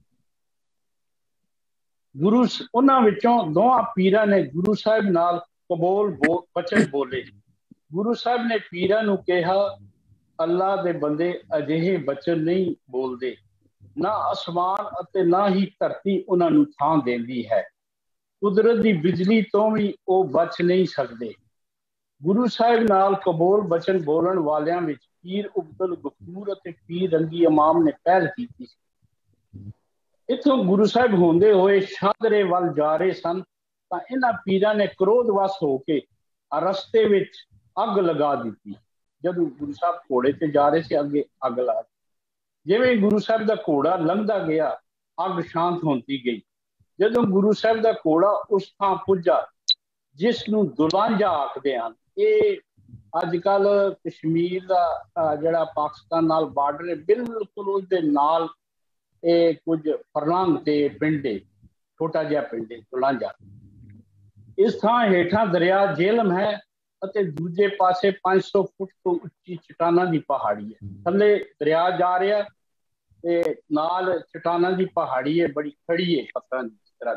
ਗੁਰੂ ਉਹਨਾਂ ਵਿੱਚੋਂ ਦੋਹਾਂ ਪੀਰਾਂ ਨੇ ਗੁਰੂ ਸਾਹਿਬ ਨਾਲ ਕਬੂਲ ਬਚਨ ਬੋਲੇ। ਗੁਰੂ ਸਾਹਿਬ ਨੇ ਪੀਰਾਂ ਨੂੰ ਕਿਹਾ ਅੱਲਾ ਦੇ ਬੰਦੇ ਅਜਿਹੇ ਬਚਨ ਨਹੀਂ ਬੋਲਦੇ। ਨਾ ਅਸਮਾਨ ਅਤੇ ਨਾ ਹੀ ਧਰਤੀ ਉਹਨਾਂ ਨੂੰ ਥਾਂ ਦਿੰਦੀ ਹੈ। ਕੁਦਰਤ ਦੀ ਬਿਜਲੀ ਤੋਂ ਵੀ ਉਹ ਬਚ ਨਹੀਂ ਸਕਦੇ। ਗੁਰੂ ਸਾਹਿਬ ਨਾਲ ਕਬੂਲ ਬਚਨ ਬੋਲਣ ਵਾਲਿਆਂ ਵਿੱਚ ਪੀਰ ਉਬਦਲ ਗਫੂਰ ਅਤੇ ਪੀਰ ਰੰਗੀ ਇਮਾਮ ਨੇ ਪਹਿਲ ਕੀਤੀ ਸੀ। ਇਥੋਂ ਗੁਰੂ ਸਾਹਿਬ ਹੁੰਦੇ ਹੋਏ ਸ਼ਾਦਰੇ ਵੱਲ ਜਾ ਰਹੇ ਸਨ, ਤਾਂ ਇਹਨਾਂ ਪੀਰਾਂ ਨੇ ਕ੍ਰੋਧਵਸ ਹੋ ਕੇ ਰਸਤੇ ਵਿੱਚ ਅੱਗ ਲਗਾ ਦਿੱਤੀ। ਜਦੋਂ ਗੁਰੂ ਸਾਹਿਬ ਘੋੜੇ ਤੇ ਜਾ ਰਹੇ ਸੀ, ਅੱਗੇ ਅੱਗ ਲਾ ਜਿਵੇਂ ਗੁਰੂ ਸਾਹਿਬ ਦਾ ਘੋੜਾ ਲੰਘਦਾ ਗਿਆ, ਅੱਗ ਸ਼ਾਂਤ ਹੁੰਦੀ ਗਈ। ਜਦੋਂ ਗੁਰੂ ਸਾਹਿਬ ਦਾ ਘੋੜਾ ਉਸ ਥਾਂ ਪੁੱਜਾ, ਜਿਸ ਨੂੰ ਦੁਲਾਂਜਾ ਆਖਦੇ ਹਨ, ਇਹ ਅੱਜ ਕੱਲ ਕਸ਼ਮੀਰ ਦਾ ਜਿਹੜਾ ਪਾਕਿਸਤਾਨ ਨਾਲ ਬਾਰਡਰ ਹੈ, ਬਿਲਕੁਲ ਉਸ ਦੇ ਨਾਲ ਇਹ ਕੁਝ ਫਰਲਾਂਗ ਤੇ ਪਿੰਡ ਹੈ, ਛੋਟਾ ਜਿਹਾ ਪਿੰਡ ਹੈ ਦੁਲਾਂਜਾ ਇਸ ਥਾਂ ਹੇਠਾਂ ਦਰਿਆ ਜੇਲਮ ਹੈ ਅਤੇ ਦੂਜੇ ਪਾਸੇ 500 ਫੁੱਟ ਤੋਂ ਉੱਚੀ ਚਟਾਨਾਂ ਦੀ ਪਹਾੜੀ ਹੈ। ਥੱਲੇ ਦਰਿਆ ਜਾ ਰਿਹਾ ਤੇ ਨਾਲ ਚਟਾਨਾਂ ਦੀ ਪਹਾੜੀ ਹੈ ਬੜੀ ਖੜੀ ਹੈ ਪੱਥਰਾਂ ਦੀ ਤਰ੍ਹਾਂ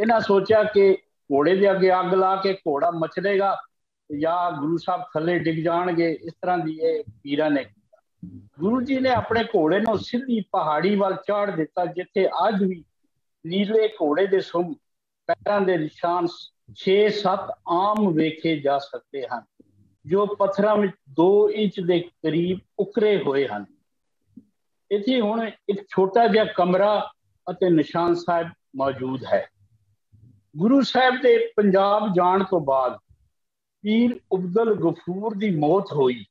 ਇਹਨਾਂ ਸੋਚਿਆ ਕਿ ਘੋੜੇ ਦੇ ਅੱਗੇ ਅੱਗ ਲਾ ਕੇ ਘੋੜਾ ਮਚਲੇਗਾ ਜਾਂ ਗੁਰੂ ਸਾਹਿਬ ਥੱਲੇ ਡਿੱਗ ਜਾਣਗੇ ਇਸ ਤਰ੍ਹਾਂ ਦੀ ਇਹ ਪੀਰਾਂ ਨੇ ਕੀਤਾ। ਗੁਰੂ ਜੀ ਨੇ ਆਪਣੇ ਘੋੜੇ ਨੂੰ ਸਿੱਧੀ ਪਹਾੜੀ ਵੱਲ ਚਾੜ ਦਿੱਤਾ ਜਿੱਥੇ ਅੱਜ ਵੀ ਨੀਲੇ ਘੋੜੇ ਦੇ ਸੁਮ ਪੈਰਾਂ ਦੇ ਨਿਸ਼ਾਨ 6-7 ਆਮ ਵੇਖੇ ਜਾ ਸਕਦੇ ਹਨ, ਜੋ ਪੱਥਰਾਂ ਵਿੱਚ 2 ਇੰਚ ਦੇ ਕਰੀਬ ਉਕਰੇ ਹੋਏ ਹਨ। ਇੱਥੇ ਹੁਣ ਇੱਕ ਛੋਟਾ ਜਿਹਾ ਕਮਰਾ ਅਤੇ ਨਿਸ਼ਾਨ ਸਾਹਿਬ ਮੌਜੂਦ ਹੈ। ਗੁਰੂ ਸਾਹਿਬ ਦੇ ਪੰਜਾਬ ਜਾਣ ਤੋਂ ਬਾਅਦ ਪੀਰ ਉਬਦਲ ਗਫੂਰ ਦੀ ਮੌਤ ਹੋਈ,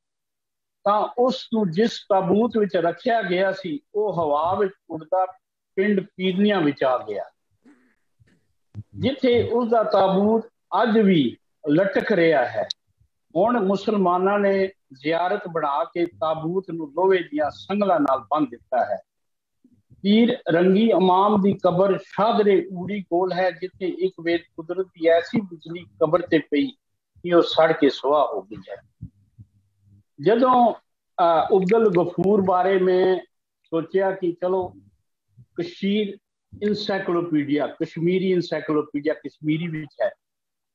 ਤਾਂ ਉਸ ਨੂੰ ਜਿਸ ਤਾਬੂਤ ਵਿੱਚ ਰੱਖਿਆ ਗਿਆ ਸੀ, ਉਹ ਹਵਾ ਵਿੱਚ ਉੱਡਦਾ ਪਿੰਡ ਪੀਰਨੀਆਂ ਵਿੱਚ ਆ ਗਿਆ। ਜਿੱਥੇ ਉਸ ਦਾ ਤਾਬੂਤ ਅੱਜ ਵੀ ਲਟਕ ਰਿਹਾ ਹੈ ਹੁਣ ਮੁਸਲਮਾਨਾਂ ਨੇ ਜ਼ਿਆਰਤ ਬਣਾ ਕੇ ਤਾਬੂਤ ਨੂੰ ਲੋਹੇ ਦੀਆਂ ਸੰਗਲਾਂ ਨਾਲ ਬੰਨ ਦਿੱਤਾ ਹੈ ਪੀਰ ਰੰਗੀ ਇਮਾਮ ਦੀ ਕਬਰ ਸ਼ਾਦਰੇ ਊੜੀ ਕੋਲ ਹੈ ਜਿੱਥੇ ਇੱਕ ਵੇਦ ਕੁਦਰਤ ਦੀ ਐਸੀ ਬਿਜਲੀ ਕਬਰ ਤੇ ਪਈ ਕਿ ਉਹ ਸੜ ਕੇ ਸੁਆਹ ਹੋ ਗਈ ਹੈ ਜਦੋਂ ਉਬਦਲ ਗਫੂਰ ਬਾਰੇ ਮੈਂ ਸੋਚਿਆ ਕਿ ਚਲੋ ਕਸ਼ਮੀਰ ਇਨਸਾਈਕਲੋਪੀਡੀਆ ਕਸ਼ਮੀਰੀ ਇਨਸਾਈਕਲੋਪੀਡੀਆ ਕਸ਼ਮੀਰੀ ਵਿੱਚ ਹੈ।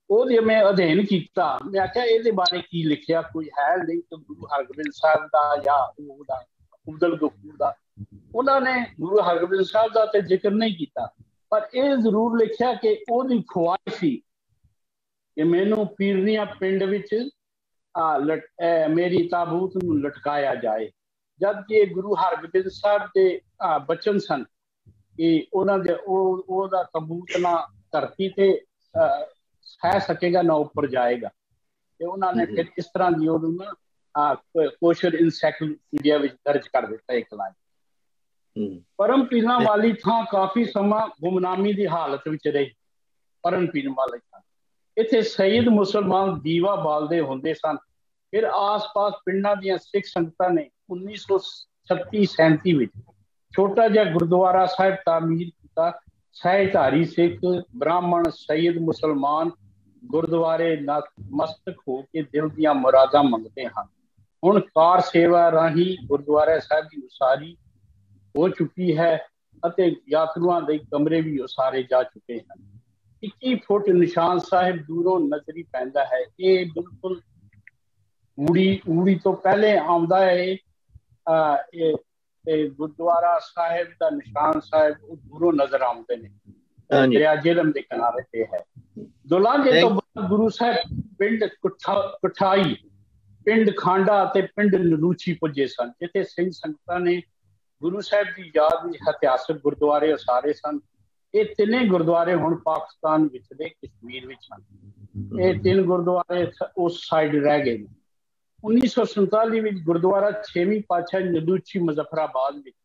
ਉਹਦੇ ਮੈਂ ਅਧਿਐਨ ਕੀਤਾ, ਮੈਂ ਆਖਿਆ, ਇਹਦੇ ਬਾਰੇ ਕੀ ਲਿਖਿਆ? ਕੋਈ ਹੈ ਨਹੀਂ ਤਾਂ ਗੁਰੂ ਹਰਗੋਬਿੰਦ ਸਾਹਿਬ ਦਾ ਜਾਂ ਉਹਦਾ ਉਬਦਲ ਗਫੂਰ ਦਾ। ਉਹਨਾਂ ਨੇ ਗੁਰੂ ਹਰਗੋਬਿੰਦ ਸਾਹਿਬ ਦਾ ਤੇ ਜ਼ਿਕਰ ਨਹੀਂ ਕੀਤਾ। ਪਰ ਇਹ ਜ਼ਰੂਰ ਲਿਖਿਆ ਕਿ ਉਹਦੀ ਖੁਆਇਸ਼ ਸੀ ਕਿ ਮੈਨੂੰ ਪੀਰਨੀਆਂ ਪਿੰਡ ਵਿੱਚ, ਆ ਮੇਰੀ ਤਾਬੂਤ ਨੂੰ ਲਟਕਾਇਆ ਜਾਏ। ਜਦ ਕਿ ਗੁਰੂ ਹਰਗੋਬਿੰਦ ਸਾਹਿਬ ਦੇ ਬਚਨ ਸਨ ਕਿ ਉਹਨਾਂ ਦੇ ਉਹ ਉਹਦਾ ਤਾਬੂਤ ਨਾ ਧਰਤੀ ਤੇ ਸਹਿ ਸਕੇਗਾ ਨਾ ਉੱਪਰ ਜਾਏਗਾ। ਤੇ ਉਹਨਾਂ ਨੇ ਫਿਰ ਇਸ ਤਰ੍ਹਾਂ ਦੀ ਉਹਨੂੰ ਨਾ ਕੋਸ਼ਰ ਇਨਸਾਈਕਲੋਪੀਡੀਆ ਵਿੱਚ ਦਰਜ ਕਰ ਦਿੱਤਾ ਇੱਕ ਲਾਈਨ ਪਰਮ ਪੀਣਾ ਵਾਲੀ ਥਾਂ ਕਾਫੀ ਸਮਾਂ ਗੁਮਨਾਮੀ ਦੀ ਹਾਲਤ ਵਿੱਚ ਰਹੀ। ਪਰਮ ਪੀਣ ਵਾਲੀ ਥਾਂ। ਇੱਥੇ ਸੈਦ ਮੁਸਲਮਾਨ ਦੀਵਾ ਬਾਲਦੇ ਹੁੰਦੇ ਸਨ। ਫਿਰ ਆਸ-ਪਾਸ ਪਿੰਡਾਂ ਦੀਆਂ ਸਿੱਖ ਸੰਗਤਾਂ ਨੇ 1936 37 ਵਿੱਚ ਛੋਟਾ ਜਿਹਾ ਗੁਰਦੁਆਰਾ ਸਾਹਿਬ ਤਾਮੀਰ ਕੀਤਾ। ਸਹਿਧਾਰੀ ਸਿੱਖ, ਬ੍ਰਾਹਮਣ, ਸੈਦ, ਮੁਸਲਮਾਨ ਗੁਰਦੁਆਰੇ ਮਸਤਕ ਹੋ ਕੇ ਦਿਲ ਦੀਆਂ ਮੁਰਾਦਾਂ ਮੰਗਦੇ ਹਨ। ਹੁਣ ਕਾਰ ਸੇਵਾ ਰਾਹੀਂ ਗੁਰਦੁਆਰਾ ਸਾਹਿਬ ਦੀ ਉਸਾਰੀ ਹੋ ਚੁੱਕੀ ਹੈ ਅਤੇ ਯਾਤਰੂਆਂ ਦੇ ਕਮਰੇ ਵੀ ਉਸਾਰੇ ਜਾ ਚੁੱਕੇ ਹਨ। 21 ਫੁੱਟ ਨਿਸ਼ਾਨ ਸਾਹਿਬ ਦੂਰੋਂ ਨਜ਼ਰੀ ਪੈਂਦਾ ਹੈ। ਇਹ ਬਿਲਕੁਲ ਊੜੀ ਊੜੀ ਤੋਂ ਪਹਿਲੇ ਆਉਂਦਾ ਹੈ। ਇਹ ਤੇ ਗੁਰਦੁਆਰਾ ਸਾਹਿਬ ਦਾ ਨਿਸ਼ਾਨ ਸਾਹਿਬ ਉਹ ਦੂਰੋਂ ਨਜ਼ਰ ਆਉਂਦੇ ਨੇ। ਦਰਿਆ ਜੇਲਮ ਦੇ ਕਿਨਾਰੇ ਤੇ ਹੈ। ਦੁਲਾਂਗੇ ਤੋਂ ਬਾਅਦ ਗੁਰੂ ਸਾਹਿਬ ਪਿੰਡ ਕੁਠਾਈ ਪਿੰਡ ਖਾਂਡਾ ਅਤੇ ਪਿੰਡ ਨਰੂਚੀ ਪੁੱਜੇ ਸਨ ਜਿੱਥੇ ਸਿੰਘ ਸੰਗਤਾਂ ਨੇ ਗੁਰੂ ਸਾਹਿਬ ਦੀ ਯਾਦ ਵਿੱਚ ਇਤਿਹਾਸਕ ਗੁਰਦੁਆਰੇ ਉਸਾਰੇ ਸਨ। ਇਹ ਤਿੰਨੇ ਗੁਰਦੁਆਰੇ ਹੁਣ ਪਾਕਿਸਤਾਨ ਵਿੱਚ ਦੇ ਕਸ਼ਮੀਰ ਵਿੱਚ ਹਨ। ਇਹ ਤਿੰਨ ਗੁਰਦੁਆਰੇ ਉਸ ਸਾਈਡ ਰਹਿ ਗਏ ਨੇ। 1947 ਵਿੱਚ ਗੁਰਦੁਆਰਾ 6ਵੀਂ ਪਾਤਸ਼ਾਹ ਨਦੂਚੀ ਮੁਜ਼ਫਰਾਬਾਦ ਵਿੱਚ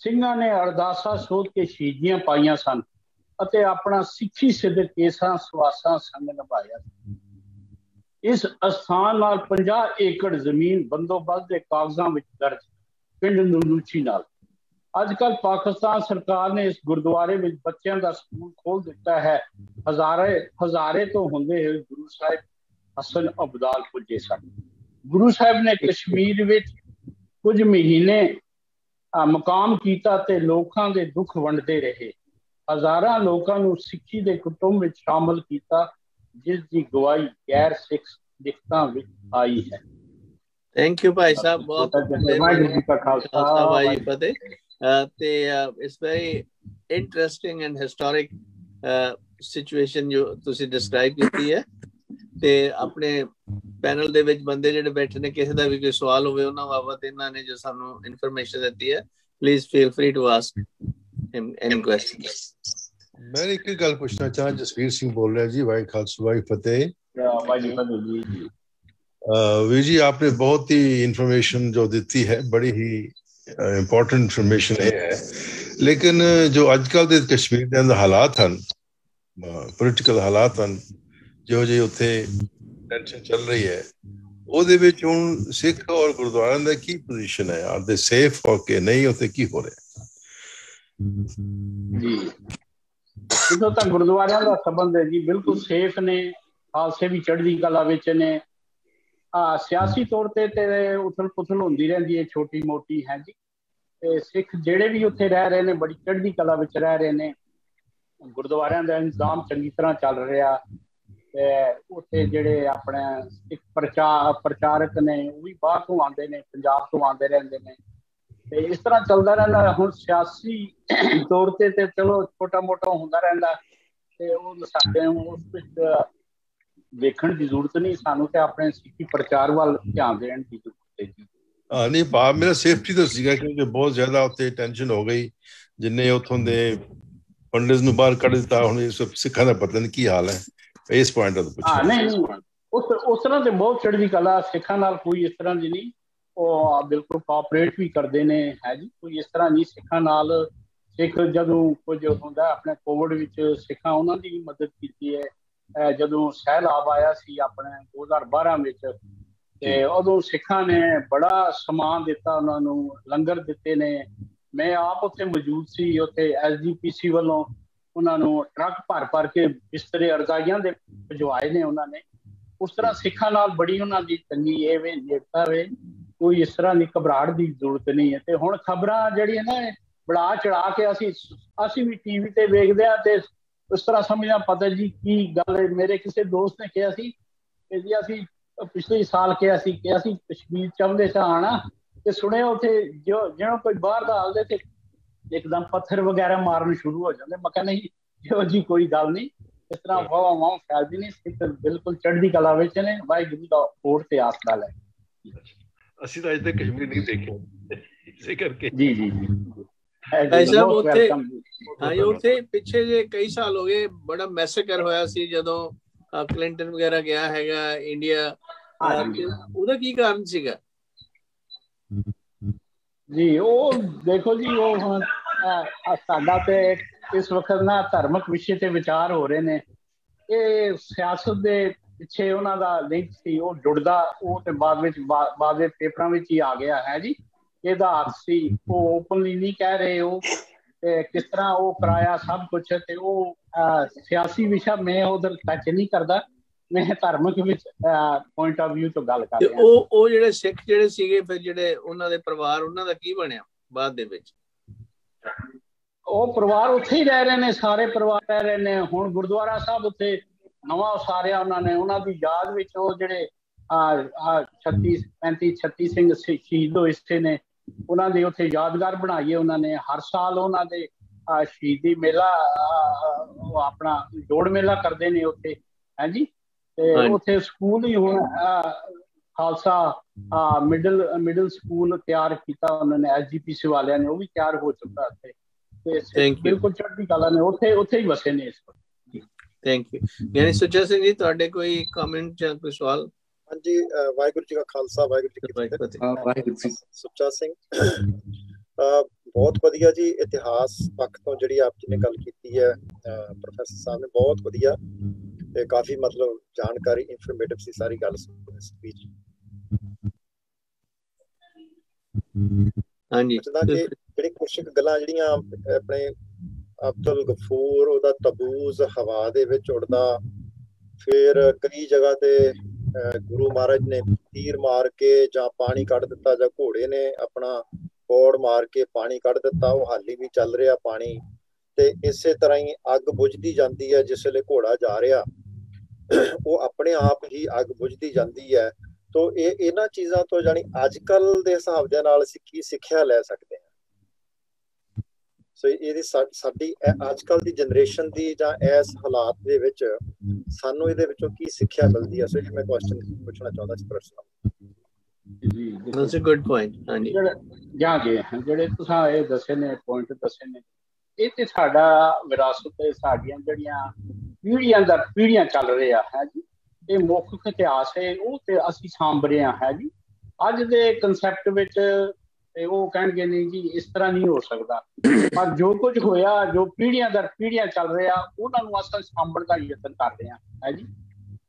ਸਿੰਘਾਂ ਨੇ ਅਰਦਾਸਾ ਸੋਧ ਕੇ ਸ਼ਹੀਦੀਆਂ ਪਾਈਆਂ ਸਨ ਅਤੇ ਆਪਣਾ ਸਿੱਖੀ ਸਿੱਧ ਕੇਸਾਂ ਸਵਾਸਾਂ ਸੰਗ ਨਿਭਾਇਆ ਇਸ ਅਸਥਾਨ ਨਾਲ 50 ਏਕੜ ਜ਼ਮੀਨ ਬੰਦੋਬਸਤ ਦੇ ਕਾਗਜ਼ਾਂ ਵਿੱਚ ਦਰਜ ਪਿੰਡ ਨੂਨੂਚੀ ਨਾਲ ਅੱਜ ਕੱਲ ਪਾਕਿਸਤਾਨ ਸਰਕਾਰ ਨੇ ਇਸ ਗੁਰਦੁਆਰੇ ਵਿੱਚ ਬੱਚਿਆਂ ਦਾ ਸਕੂਲ ਖੋਲ ਦਿੱਤਾ ਹੈ ਹਜ਼ਾਰੇ ਹਜ਼ਾਰੇ ਤੋਂ ਹੁੰਦੇ ਹੋਏ ਗੁਰੂ ਸਾਹਿਬ ਹਸਨ ਅਬਦਾਲ ਪੁੱਜੇ ਸਨ ਗੁਰੂ ਸਾਹਿਬ ਨੇ ਕਸ਼ਮੀਰ ਵਿੱਚ ਕੁਝ ਮਹੀਨੇ ਮਕਾਮ ਕੀਤਾ ਤੇ ਲੋਕਾਂ ਦੇ ਦੁੱਖ ਵੰਡਦੇ ਰਹੇ। ਹਜ਼ਾਰਾਂ ਲੋਕਾਂ ਨੂੰ ਸਿੱਖੀ ਦੇ ਕੁਟੁੰਬ ਵਿੱਚ ਸ਼ਾਮਲ ਕੀਤਾ ਜਿਸ ਦੀ ਗਵਾਹੀ ਗੈਰ ਸਿੱਖ ਲਿਖਤਾਂ ਵਿੱਚ ਆਈ ਹੈ। ਥੈਂਕ ਯੂ ਭਾਈ ਸਾਹਿਬ ਬਹੁਤ ਖਾਲਸਾ ਭਾਈ ਫਤਿਹ। ਤੇ it's very interesting and historic situation ਜੋ ਤੁਸੀਂ ਡਿਸਕ੍ਰਾਈਬ ਕੀਤੀ ਹੈ। ਤੇ ਆਪਣੇ ਪੈਨਲ ਦੇ ਵਿੱਚ ਬੰਦੇ ਜਿਹੜੇ ਬੈਠੇ ਨੇ ਕਿਸੇ ਦਾ ਵੀ ਕੋਈ ਸਵਾਲ ਹੋਵੇ ਉਹਨਾਂ ਬਾਬਤ ਇਹਨਾਂ ਨੇ ਜੋ ਸਾਨੂੰ ਇਨਫੋਰਮੇਸ਼ਨ ਦਿੱਤੀ ਹੈ please feel free to ask him any questions ਮੈਂ ਇੱਕ ਗੱਲ ਪੁੱਛਣਾ ਚਾਹਾਂ ਜਸਵੀਰ ਸਿੰਘ ਬੋਲ ਰਿਹਾ ਜੀ ਵਾਈ ਖਾਲਸਾ ਵਾਈ ਫਤਿਹ। ਵੀਰ ਜੀ ਆਪਨੇ ਬਹੁਤ ਹੀ ਇਨਫੋਰਮੇਸ਼ਨ ਜੋ ਦਿੱਤੀ ਹੈ ਬੜੀ ਹੀ ਇੰਪੋਰਟੈਂਟ ਇਨਫੋਰਮੇਸ਼ਨ ਹੈ। ਲੇਕਿਨ ਜੋ ਅੱਜਕੱਲ ਦੇ ਕਸ਼ਮੀਰ ਦੇ ਅੰਦਰ ਹਾਲਾਤ ਹਨ ਪੋਲਿਟੀਕਲ ਹਾਲਾਤ ਹਨ ਜੋ ਜੇ ਉੱਥੇ ਟੈਨਸ਼ਨ ਚੱਲ ਰਹੀ ਹੈ, ਉਹਦੇ ਵਿੱਚ ਹੁਣ ਸਿੱਖ ਔਰ ਗੁਰਦੁਆਰਿਆਂ ਦਾ ਕੀ ਪੋਜੀਸ਼ਨ ਹੈ? ਆਰ ਦੇ ਸੇਫ ਹੋ ਕੇ ਨਹੀਂ? ਉੱਥੇ ਕੀ ਹੋ ਰਿਹਾ? ਜੀ। ਜਦੋਂ ਤਾਂ ਗੁਰਦੁਆਰਿਆਂ ਦਾ ਸੰਬੰਧ ਹੈ ਜੀ, ਬਿਲਕੁਲ ਸੇਫ ਨੇ। ਖਾਲਸੇ ਵੀ ਚੜ੍ਹਦੀ ਕਲਾ ਵਿੱਚ ਨੇ। ਆ ਸਿਆਸੀ ਤੌਰ ਤੇ ਤੇ ਉਥਲ ਪੁਥਲ ਹੁੰਦੀ ਰਹਿੰਦੀ ਹੈ ਛੋਟੀ ਮੋਟੀ ਹੈ ਜੀ। ਤੇ ਸਿੱਖ ਜਿਹੜੇ ਵੀ ਉੱਥੇ ਰਹਿ ਰਹੇ ਨੇ, ਬੜੀ ਚੜ੍ਹਦੀ ਕਲਾ ਵਿੱਚ ਰਹਿ ਰਹੇ ਨੇ। ਗੁਰਦੁਆਰਿਆਂ ਦਾ ਇੰਤਜ਼ਾਮ ਚੰਗੀ ਤਰ੍ਹਾਂ ਚੱਲ ਰਿਹਾ। ਤੇ ਉੱਥੇ ਜਿਹੜੇ ਆਪਣੇ ਸਿੱਖ ਪ੍ਰਚਾਰ ਪ੍ਰਚਾਰਕ ਨੇ ਉਹ ਵੀ ਬਾਹਰ ਤੋਂ ਆਉਂਦੇ ਨੇ ਪੰਜਾਬ ਤੋਂ ਆਉਂਦੇ ਰਹਿੰਦੇ ਨੇ। ਤੇ ਇਸ ਤਰ੍ਹਾਂ ਚੱਲਦਾ ਰਹਿੰਦਾ ਹੁਣ ਸਿਆਸੀ ਤੌਰ ਤੇ ਤੇ ਚਲੋ ਛੋਟਾ ਮੋਟਾ ਹੁੰਦਾ ਰਹਿੰਦਾ। ਤੇ ਉਹ ਸਾਡੇ ਉਸ ਵਿੱਚ ਦੇਖਣ ਦੀ ਜ਼ਰੂਰਤ ਨਹੀਂ ਸਾਨੂੰ ਤੇ ਆਪਣੇ ਸਿੱਖੀ ਪ੍ਰਚਾਰ ਵੱਲ ਧਿਆਨ ਦੇਣ ਦੀ ਜ਼ਰੂਰਤ ਹੈ ਜੀ। ਹਾਂ ਨਹੀਂ ਬਾ ਮੇਰਾ ਸੇਫਟੀ ਤਾਂ ਸੀਗਾ ਕਿਉਂਕਿ ਬਹੁਤ ਜ਼ਿਆਦਾ ਉੱਤੇ ਟੈਨਸ਼ਨ ਹੋ ਗਈ। ਜਿੰਨੇ ਉਥੋਂ ਦੇ ਪੰਡਿਤ ਨੂੰ ਬਾਹਰ ਕੱਢ ਦਿੱਤਾ ਹੁਣ ਇਹ ਸਭ ਸਿੱਖਾਂ ਦਾ ਪਤਾ ਨਹੀਂ ਕੀ ਹਾਲ ਹੈ। ਇਸ ਪੁਆਇੰਟ ਤੋਂ ਪੁੱਛਿਆ ਹਾਂ ਨਹੀਂ ਉਸ ਉਸ ਤਰ੍ਹਾਂ ਤੇ ਬਹੁਤ ਚੜ੍ਹਦੀ ਕਲਾ ਸਿੱਖਾਂ ਨਾਲ ਕੋਈ ਇਸ ਤਰ੍ਹਾਂ ਦੀ ਨਹੀਂ। ਉਹ ਬਿਲਕੁਲ ਕੋਆਪਰੇਟ ਵੀ ਕਰਦੇ ਨੇ ਹੈ ਜੀ। ਕੋਈ ਇਸ ਤਰ੍ਹਾਂ ਨਹੀਂ ਸਿੱਖਾਂ ਨਾਲ ਸਿੱਖ ਜਦੋਂ ਕੁਝ ਹੁੰਦਾ ਆਪਣੇ ਕੋਵਿਡ ਵਿੱਚ ਸਿੱਖਾਂ ਉਹਨਾਂ ਦੀ ਵੀ ਮਦਦ ਕੀਤੀ ਹੈ। ਜਦੋਂ ਸਹਿਲਾਬ ਆਇਆ ਸੀ ਆਪਣੇ 2012 ਵਿੱਚ ਤੇ ਉਦੋਂ ਸਿੱਖਾਂ ਨੇ ਬੜਾ ਸਮਾਨ ਦਿੱਤਾ ਉਹਨਾਂ ਨੂੰ ਲੰਗਰ ਦਿੱਤੇ ਨੇ। ਮੈਂ ਆਪ ਉੱਥੇ ਮੌਜੂਦ ਸੀ ਉੱਥੇ ਐਸਜੀਪੀਸੀ ਵੱਲੋਂ ਉਹਨਾਂ ਨੂੰ ਟਰੱਕ ਭਰ ਭਰ ਕੇ ਬਿਸਤਰੇ ਅਰਜ਼ਾਈਆਂ ਦੇ ਭਜਵਾਏ ਨੇ ਉਹਨਾਂ ਨੇ। ਉਸ ਤਰ੍ਹਾਂ ਸਿੱਖਾਂ ਨਾਲ ਬੜੀ ਉਹਨਾਂ ਦੀ ਤੰਗੀ ਇਹ ਵੇ ਨੇਤਾ ਵੇ, ਕੋਈ ਇਸ ਤਰ੍ਹਾਂ ਦੀ ਘਬਰਾਹਟ ਦੀ ਜ਼ਰੂਰਤ ਨਹੀਂ ਹੈ। ਤੇ ਹੁਣ ਖਬਰਾਂ ਜਿਹੜੀਆਂ ਨਾ ਬੜਾ ਚੜਾ ਕੇ ਅਸੀਂ ਅਸੀਂ ਵੀ ਟੀਵੀ ਤੇ ਵੇਖਦੇ ਆ ਤੇ ਉਸ ਤਰ੍ਹਾਂ ਸਮਝਣਾ ਪਤਾ ਜੀ ਕੀ ਗੱਲ ਹੈ? ਮੇਰੇ ਕਿਸੇ ਦੋਸਤ ਨੇ ਕਿਹਾ ਸੀ ਕਿ ਜੀ ਅਸੀਂ ਪਿਛਲੇ ਸਾਲ ਕਿਹਾ ਸੀ ਕਿ ਅਸੀਂ ਕਸ਼ਮੀਰ ਚਾਹੁੰਦੇ ਸਾਂ ਆਣਾ ਤੇ ਸੁਣਿਆ ਉੱਥੇ ਜੋ ਜਿਹੜਾ ਕੋਈ ਬਾਹਰ ਦਾ ਆਉਂਦੇ ਤੇ ਇੱਕਦਮ ਪੱਥਰ ਵਗੈਰਾ ਮਾਰਨ ਸ਼ੁਰੂ ਹੋ ਜਾਂਦੇ। ਮੈਂ ਕਹਿੰਦਾ ਇਹੋ ਜੀ ਕੋਈ ਗੱਲ ਨਹੀਂ। ਇਸ ਤਰ੍ਹਾਂ ਵਾਵਾ ਵਾਹ ਫੈਲਦੀ ਨਹੀਂ। ਸਿੱਖ ਬਿਲਕੁਲ ਚੜ੍ਹਦੀ ਕਲਾ ਵਿੱਚ ਨੇ। ਵਾਹਿਗੁਰੂ ਦਾ ਹੋਰ ਤੇ ਆਸ ਨਾਲ ਹੈ। ਅਸੀਂ ਤਾਂ ਅਜੇ ਤੱਕ ਕਸ਼ਮੀਰ ਨਹੀਂ ਦੇਖਿਆ ਇਸੇ ਕਰਕੇ। ਜੀ ਜੀ ਜੀ। ਐਸਾ ਉੱਥੇ ਹਾਂ ਉੱਥੇ ਪਿੱਛੇ ਜੇ ਕਈ ਸਾਲ ਹੋ ਗਏ ਬੜਾ ਮੈਸੇਕਰ ਹੋਇਆ ਸੀ ਜਦੋਂ ਕਲਿੰਟਨ ਵਗੈਰਾ ਗਿਆ ਹੈਗਾ ਇੰਡੀਆ ਉਹਦਾ ਕੀ ਕਾਰਨ ਸੀਗਾ? ਜੀ ਉਹ ਦੇਖੋ ਜੀ ਉਹ ਹੁਣ ਸਾਡਾ ਤੇ ਇਸ ਵਕਤ ਨਾ ਧਾਰਮਿਕ ਵਿਸ਼ੇ ਤੇ ਵਿਚਾਰ ਹੋ ਰਹੇ ਨੇ। ਇਹ ਸਿਆਸਤ ਦੇ ਪਿੱਛੇ ਉਹਨਾਂ ਦਾ ਲਿੰਕ ਸੀ ਉਹ ਜੁੜਦਾ ਉਹ ਤੇ ਬਾਅਦ ਵਿੱਚ ਬਾਅਦ ਦੇ ਪੇਪਰਾਂ ਵਿੱਚ ਹੀ ਆ ਗਿਆ ਹੈ ਜੀ? ਇਹਦਾ ਹੱਥ ਸੀ ਉਹ ਓਪਨਲੀ ਨਹੀਂ ਕਹਿ ਰਹੇ ਉਹ। ਤੇ ਕਿਸ ਤਰ੍ਹਾਂ ਉਹ ਕਰਾਇਆ ਸਭ ਕੁਝ ਤੇ ਉਹ ਸਿਆਸੀ ਵਿਸ਼ਾ ਮੈਂ ਉਧਰ ਟੱਚ ਨਹੀਂ ਕਰਦਾ। ਮੈਂ ਧਾਰਮਿਕ ਵਿੱਚ ਪੁਆਇੰਟ ਆਫ View ਤੋਂ ਗੱਲ ਕਰ ਰਿਹਾ। ਉਹ ਉਹ ਜਿਹੜੇ ਸਿੱਖ ਜਿਹੜੇ ਸੀਗੇ ਫਿਰ ਜਿਹੜੇ ਉਹਨਾਂ ਦੇ ਪਰਿਵਾਰ ਉਹਨਾਂ ਦਾ ਕੀ ਬਣਿਆ ਬਾਅਦ ਦੇ ਵਿੱਚ? ਉਹ ਪਰਿਵਾਰ ਉੱਥੇ ਹੀ ਰਹਿ ਰਹੇ ਨੇ ਸਾਰੇ ਪਰਿਵਾਰ ਰਹਿ ਰਹੇ ਨੇ। ਹੁਣ ਗੁਰਦੁਆਰਾ ਸਾਹਿਬ ਉੱਥੇ ਨਵਾਂ ਉਸਾਰਿਆ ਉਹਨਾਂ ਨੇ। ਉਹਨਾਂ ਦੀ ਯਾਦ ਵਿੱਚ ਉਹ ਜਿਹੜੇ ਆ 36 35 36 ਸਿੰਘ ਸ਼ਹੀਦ ਹੋਏ ਸੀ ਨੇ। ਉਹਨਾਂ ਦੇ ਉੱਥੇ ਯਾਦਗਾਰ ਬਣਾਈਏ ਉਹਨਾਂ ਨੇ। ਹਰ ਸਾਲ ਉਹਨਾਂ ਦੇ ਸ਼ਹੀਦੀ ਮੇਲਾ ਉਹ ਆਪਣਾ ਜੋੜ ਮੇਲਾ ਕਰਦੇ ਨੇ ਉੱਥੇ। ਹਾਂਜੀ ਤੇ ਉੱਥੇ ਸਕੂਲ ਹੀ ਹੁਣ ਖਾਲਸਾ ਮਿਡਲ ਮਿਡਲ ਸਕੂਲ ਤਿਆਰ ਕੀਤਾ ਉਹਨਾਂ ਨੇ ਐਸਜੀਪੀਸੀ ਵਾਲਿਆਂ ਨੇ ਉਹ ਵੀ ਤਿਆਰ ਹੋ ਚੁੱਕਾ ਉੱਥੇ ਤੇ ਬਿਲਕੁਲ ਚੜ੍ਹਦੀ ਕਲਾ ਨੇ ਉੱਥੇ ਉੱਥੇ ਹੀ ਵਸੇ ਨੇ ਇਸ ਵਕਤ। ਥੈਂਕ ਯੂ ਯਾਨੀ ਸੁਚਾ ਸਿੰਘ ਜੀ ਤੁਹਾਡੇ ਕੋਈ ਕਮੈਂਟ ਜਾਂ ਕੋਈ ਸਵਾਲ? ਹਾਂਜੀ ਵਾਹਿਗੁਰੂ ਜੀ ਕਾ ਖਾਲਸਾ ਵਾਹਿਗੁਰੂ ਜੀ ਕੀ ਫਤਿਹ। ਵਾਹਿਗੁਰੂ ਜੀ ਸੁਚਾ ਸਿੰਘ ਬਹੁਤ ਵਧੀਆ ਜੀ ਇਤਿਹਾਸ ਪੱਖ ਤੋਂ ਜਿਹੜੀ ਆਪ ਜੀ ਨੇ ਗੱਲ ਕੀਤੀ ਹੈ ਪ੍ਰੋਫੈਸਰ ਸਾਹਿਬ ਨੇ ਬਹੁਤ ਵਧੀਆ। ਤੇ ਕਾਫੀ ਮਤਲਬ ਜਾਣਕਾਰੀ ਇਨਫੋਰਮੇਟਿਵ ਸੀ ਸਾਰੀ ਗੱਲ ਸਪੀਚ ਹਾਂਜੀ। ਜਿਹੜੀ ਕੁਝ ਗੱਲਾਂ ਜਿਹੜੀਆਂ ਆਪਣੇ ਅਬਦੁਲ ਗਫੂਰ, ਉਹਦਾ ਤਬੂਜ਼ ਹਵਾ ਦੇ ਵਿੱਚ ਉੜਦਾ ਫਿਰ ਕਈ ਜਗ੍ਹਾ ਤੇ ਗੁਰੂ ਮਹਾਰਾਜ ਨੇ ਤੀਰ ਮਾਰ ਕੇ ਜਾਂ ਪਾਣੀ ਕੱਢ ਦਿੱਤਾ ਜਾਂ ਘੋੜੇ ਨੇ ਆਪਣਾ ਪੌੜ ਮਾਰ ਕੇ ਪਾਣੀ ਕੱਢ ਦਿੱਤਾ, ਉਹ ਹਾਲੀ ਵੀ ਚੱਲ ਰਿਹਾ ਪਾਣੀ। ਤੇ ਇਸੇ ਤਰ੍ਹਾਂ ਹੀ ਅੱਗ ਬੁਝਦੀ ਜਾਂਦੀ ਹੈ, ਜਿਸ ਵੇਲੇ ਘੋੜਾ ਜਾ ਰਿਹਾ, ਉਹ ਆਪਣੇ ਆਪ ਹੀ ਅੱਗ ਬੁਝਦੀ ਜਾਂਦੀ ਹੈ। ਤੋਂ ਇਹ ਇਹਨਾਂ ਚੀਜ਼ਾਂ ਤੋਂ ਜਾਨੀ ਅੱਜ ਕੱਲ ਦੇ ਹਿਸਾਬ ਦੇ ਨਾਲ ਅਸੀਂ ਕੀ ਸਿੱਖਿਆ ਲੈ ਸਕਦੇ ਹਾਂ? ਸੋ ਇਹਦੀ ਸਾਡੀ ਅੱਜ ਕੱਲ ਦੀ ਜਨਰੇਸ਼ਨ ਦੀ ਜਾਂ ਇਸ ਹਾਲਾਤ ਦੇ ਵਿੱਚ ਸਾਨੂੰ ਇਹਦੇ ਵਿੱਚੋਂ ਕੀ ਸਿੱਖਿਆ ਮਿਲਦੀ ਹੈ? ਸੋ ਇਹ ਮੈਂ ਕੁਐਸਚਨ ਪੁੱਛਣਾ ਚਾਹੁੰਦਾ ਸੀ ਪ੍ਰਸ਼ਨ ਜੀ ਦੈਟਸ ਅ ਗੁੱਡ ਪੁਆਇੰਟ ਹਾਂਜੀ। ਜਾਂ ਜੀ ਜਿਹੜੇ ਤੁਸੀਂ ਇਹ ਦੱਸੇ ਨੇ ਪੁਆਇੰਟ ਦੱਸੇ ਨੇ ਇਹ ਤੇ ਸਾਡਾ ਵਿਰਾਸਤ ਤੇ ਸਾਡੀਆਂ ਜਿਹੜੀਆਂ ਪੀੜ੍ਹੀਆਂ ਦਾ ਪੀੜ੍ਹੀਆਂ ਚੱਲ ਰਿਹਾ ਹੈ ਜੀ। ਇਹ ਮੁੱਖ ਇਤਿਹਾਸ ਹੈ, ਉਹ ਤੇ ਅਸੀਂ ਸਾਂਭ ਰਹੇ ਹੈ ਜੀ। ਅੱਜ ਦੇ ਕਨਸੈਪਟ ਵਿੱਚ ਉਹ ਕਹਿਣਗੇ ਨਹੀਂ ਜੀ, ਇਸ ਤਰ੍ਹਾਂ ਨਹੀਂ ਹੋ ਸਕਦਾ। ਪਰ ਜੋ ਕੁਝ ਹੋਇਆ, ਜੋ ਪੀੜ੍ਹੀਆਂ ਦਰ ਪੀੜ੍ਹੀਆਂ ਚੱਲ ਰਿਹਾ, ਉਹਨਾਂ ਨੂੰ ਅਸਲ ਸਾਂਭਣ ਦਾ ਯਤਨ ਕਰ ਰਹੇ ਹਾਂ, ਹੈ ਜੀ।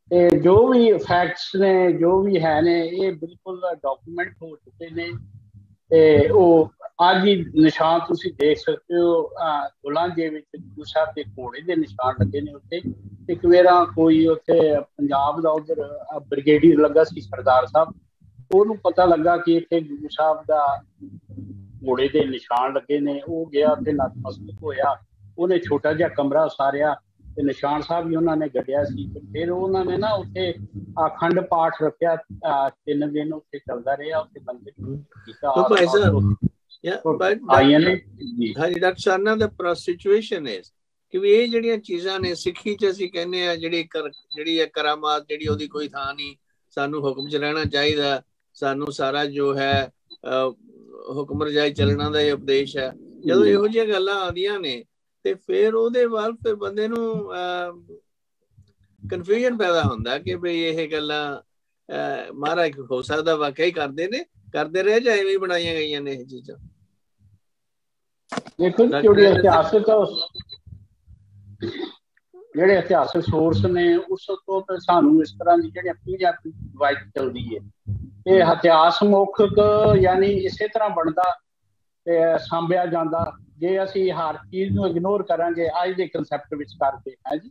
ਤੇ ਜੋ ਵੀ ਫੈਕਟਸ ਨੇ, ਜੋ ਵੀ ਹੈ ਨੇ, ਇਹ ਬਿਲਕੁਲ ਡਾਕੂਮੈਂਟ ਹੋ ਚੁੱਕੇ ਨੇ। ਤੇ ਉਹ ਅੱਜ ਹੀ ਨਿਸ਼ਾਨ ਤੁਸੀਂ ਦੇਖ ਸਕਦੇ ਹੋ ਗੁਲਾਂਜੇ ਵਿੱਚ ਗੁਰੂ ਸਾਹਿਬ ਦੇ ਘੋੜੇ ਦੇ ਨਿਸ਼ਾਨ ਲੱਗੇ ਨੇ ਉੱਤੇ ਇੱਕ ਵੇਰਾ ਕੋਈ ਉੱਥੇ ਪੰਜਾਬ ਦਾ ਉਧਰ ਬ੍ਰਿਗੇਡੀਅਰ ਲੱਗਾ ਸੀ ਸਰਦਾਰ ਸਾਹਿਬ। ਉਹਨੂੰ ਪਤਾ ਲੱਗਾ ਕਿ ਇੱਥੇ ਗੁਰੂ ਸਾਹਿਬ ਦਾ ਘੋੜੇ ਦੇ ਨਿਸ਼ਾਨ ਲੱਗੇ ਨੇ। ਉਹ ਗਿਆ ਤੇ ਨਤਮਸਤਕ ਹੋਇਆ। ਉਹਨੇ ਛੋਟਾ ਜਿਹਾ ਕਮਰਾ ਉਸਾਰਿਆ। ਤੇ ਨਿਸ਼ਾਨ ਸਾਹਿਬ ਵੀ ਉਹਨਾਂ ਨੇ ਗੱਡਿਆ ਸੀ ਤੇ ਫਿਰ ਉਹਨਾਂ ਨੇ ਨਾ ਉੱਥੇ ਅਖੰਡ ਪਾਠ ਰੱਖਿਆ ਤਿੰਨ ਦਿਨ ਉੱਥੇ ਚੱਲਦਾ ਰਿਹਾ ਉੱਥੇ ਬੰਦੇ ਕੀਤਾ ਭਾਈ ਸਾਹਿਬ ਯਾ ਬਟ ਆਈ ਨੇ? ਹਾਂਜੀ ਡਾਕਟਰ ਸਰਨਾ ਦਾ ਸਿਚੁਏਸ਼ਨ ਇਸ ਕਿ ਵੀ ਇਹ ਜਿਹੜੀਆਂ ਚੀਜ਼ਾਂ ਨੇ ਸਿੱਖੀ ਚ ਅਸੀਂ ਕਹਿੰਦੇ ਆ ਜਿਹੜੀ ਜਿਹੜੀ ਹੈ ਕਰਾਮਾਤ ਜਿਹੜੀ ਉਹਦੀ ਕੋਈ ਥਾਂ ਨਹੀਂ ਸਾਨੂੰ ਹੁਕਮ ਚ ਰਹਿਣਾ ਚਾਹੀਦਾ ਸਾਨੂੰ ਸਾਰਾ ਜੋ ਹੈ ਹੁਕਮ ਰਜਾਈ ਚੱਲਣਾ ਦਾ ਇਹ ਉਪਦੇਸ਼ ਹੈ। ਜਦੋਂ ਇਹੋ ਜਿਹੀਆਂ ਗੱਲਾਂ ਆਉਂਦੀਆਂ ਨੇ ਤੇ ਫਿਰ ਉਹਦੇ ਵੱਲ ਫਿਰ ਬੰਦੇ ਨੂੰ ਕਨਫਿਊਜ਼ਨ ਪੈਦਾ ਹੁੰਦਾ ਕਿ ਭਈ ਇਹ ਗੱਲਾਂ ਮਹਾਰਾਜ ਹੋ ਸਕਦਾ ਵਾਕਈ ਕਰਦੇ ਨੇ, ਕਰਦੇ ਰਹੇ ਜਾਂ ਐਵੇਂ ਬਣਾਈਆਂ ਗਈਆਂ ਨੇ ਇਹ ਚੀਜ਼ਾਂ? ਦੇਖੋ ਜਿਹੜੀ ਇਤਿਹਾਸਕ ਜਿਹੜੇ ਇਤਿਹਾਸਕ ਸੋਰਸ ਨੇ, ਉਸ ਤੋਂ ਤੇ ਸਾਨੂੰ ਇਸ ਤਰ੍ਹਾਂ ਦੀ ਜਿਹੜੀਆਂ ਪੀੜ੍ਹੀਆਂ ਵਾਈਟ ਚੱਲਦੀ ਹੈ। ਇਹ ਇਤਿਹਾਸ ਮੁਖਕ ਯਾਨੀ ਇਸੇ ਤਰ੍ਹਾਂ ਬਣਦਾ ਤੇ ਸਾਂਭਿਆ ਜਾਂਦਾ। ਜੇ ਅਸੀਂ ਹਰ ਚੀਜ਼ ਨੂੰ ਇਗਨੋਰ ਕਰਾਂਗੇ ਅੱਜ ਦੇ ਕਨਸੈਪਟ ਵਿੱਚ ਕਰਕੇ ਹੈ ਜੀ